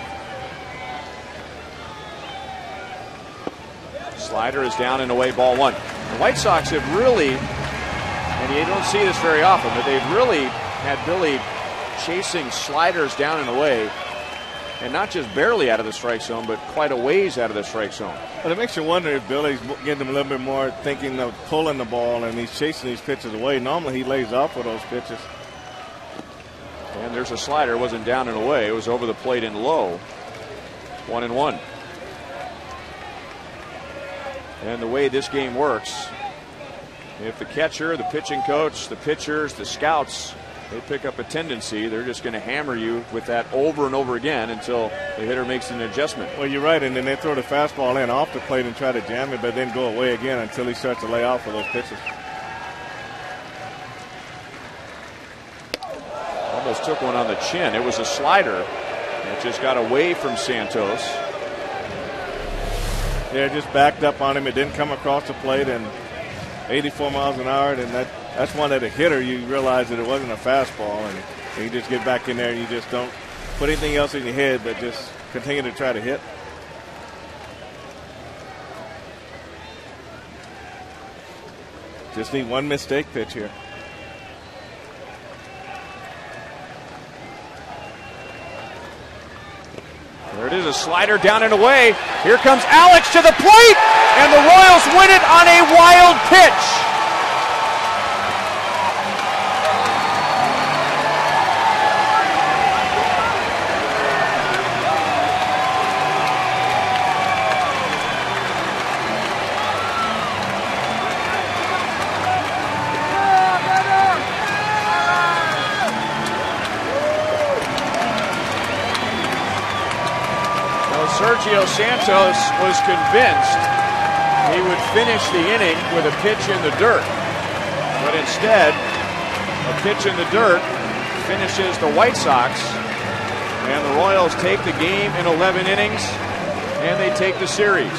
Slider is down and away, ball one. The White Sox have really, and you don't see this very often, but they've really had Billy chasing sliders down and away, and not just barely out of the strike zone, but quite a ways out of the strike zone. But it makes you wonder if Billy's getting him a little bit more thinking of pulling the ball and he's chasing these pitches away. Normally he lays off with those pitches. There's a slider, wasn't down and away, it was over the plate and low. One and one. And the way this game works, if the catcher, the pitching coach, the pitchers, the scouts, they pick up a tendency, they're just going to hammer you with that over and over again until the hitter makes an adjustment. Well, you're right, and then they throw the fastball in off the plate and try to jam it, but then go away again until he starts to lay off with those pitches. Almost took one on the chin. It was a slider. It just got away from Santos. Yeah, just backed up on him. It didn't come across the plate, and 84 miles an hour, and that that's one that a hitter you realize that it wasn't a fastball, and you just get back in there and you just don't put anything else in your head, but just continue to try to hit. Just need one mistake pitch here. There it is, a slider down and away. Here comes Alex to the plate, and the Royals win it on a wild pitch. Santos was convinced he would finish the inning with a pitch in the dirt. But instead, a pitch in the dirt finishes the White Sox. And the Royals take the game in 11 innings, and they take the series.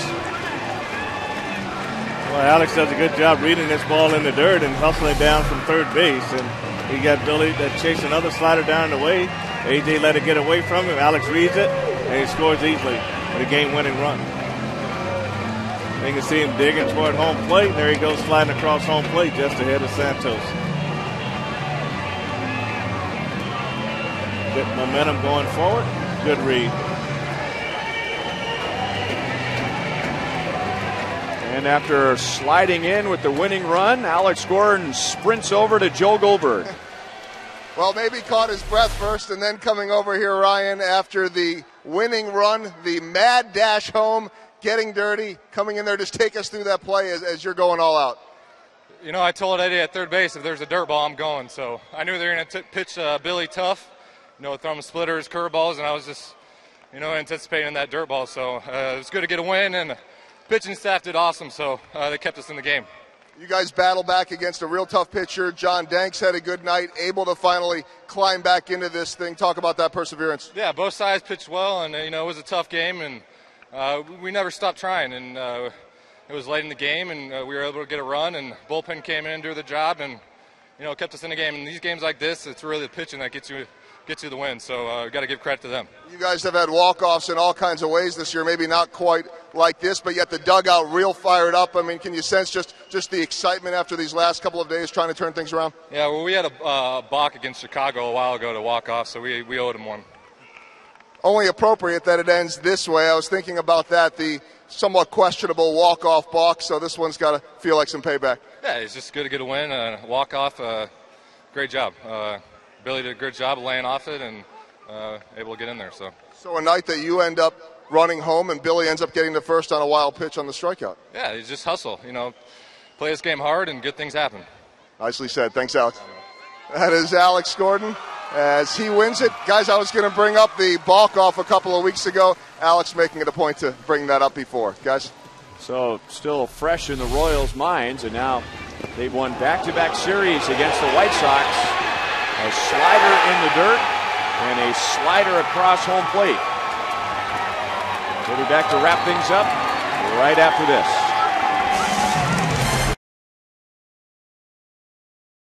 Well, Alex does a good job reading this ball in the dirt and hustling down from third base. And he got Billy that chased another slider down the way. AJ let it get away from him. Alex reads it, and he scores easily a game-winning run. You can see him digging toward home plate. There he goes sliding across home plate just ahead of Santos. Good momentum going forward. Good read. And after sliding in with the winning run, Alex Gordon sprints over to Joel Goldberg. Well, maybe caught his breath first and then coming over here, Ryan, after the winning run, the mad dash home, getting dirty, coming in there. Just take us through that play as, as you're going all out. You know, I told Eddie at third base if there's a dirt ball, I'm going. So I knew they were going to pitch uh, Billy tough, you know, throw him splitters, curveballs, and I was just, you know, anticipating that dirt ball. So uh, it was good to get a win, and pitching staff did awesome. So uh, they kept us in the game. You guys battle back against a real tough pitcher. John Danks had a good night, able to finally climb back into this thing. Talk about that perseverance. Yeah, both sides pitched well, and you know it was a tough game, and uh, we never stopped trying. And uh, it was late in the game, and uh, we were able to get a run, and bullpen came in and do the job, and you know kept us in the game. And these games like this, it's really the pitching that gets you gets you the win. So uh, got to give credit to them. You guys have had walk-offs in all kinds of ways this year. Maybe not quite like this, but yet the dugout real fired up. I mean, can you sense just just the excitement after these last couple of days trying to turn things around? Yeah, well, we had a uh, balk against Chicago a while ago to walk off, so we we owed them one. Only appropriate that it ends this way. I was thinking about that. The somewhat questionable walk-off balk, so this one's got to feel like some payback. Yeah, it's just good to get a win, uh, walk off. Uh, great job. Uh, Billy did a good job laying off it and uh, able to get in there. So. So a night that you end up running home and Billy ends up getting the first on a wild pitch on the strikeout. Yeah, you just hustle. You know, play this game hard and good things happen. Nicely said. Thanks, Alex. That is Alex Gordon as he wins it. Guys, I was going to bring up the balk off a couple of weeks ago. Alex making it a point to bring that up before. Guys? So still fresh in the Royals' minds, and now they've won back-to-back series against the White Sox. A slider in the dirt and a slider across home plate. We'll be back to wrap things up right after this.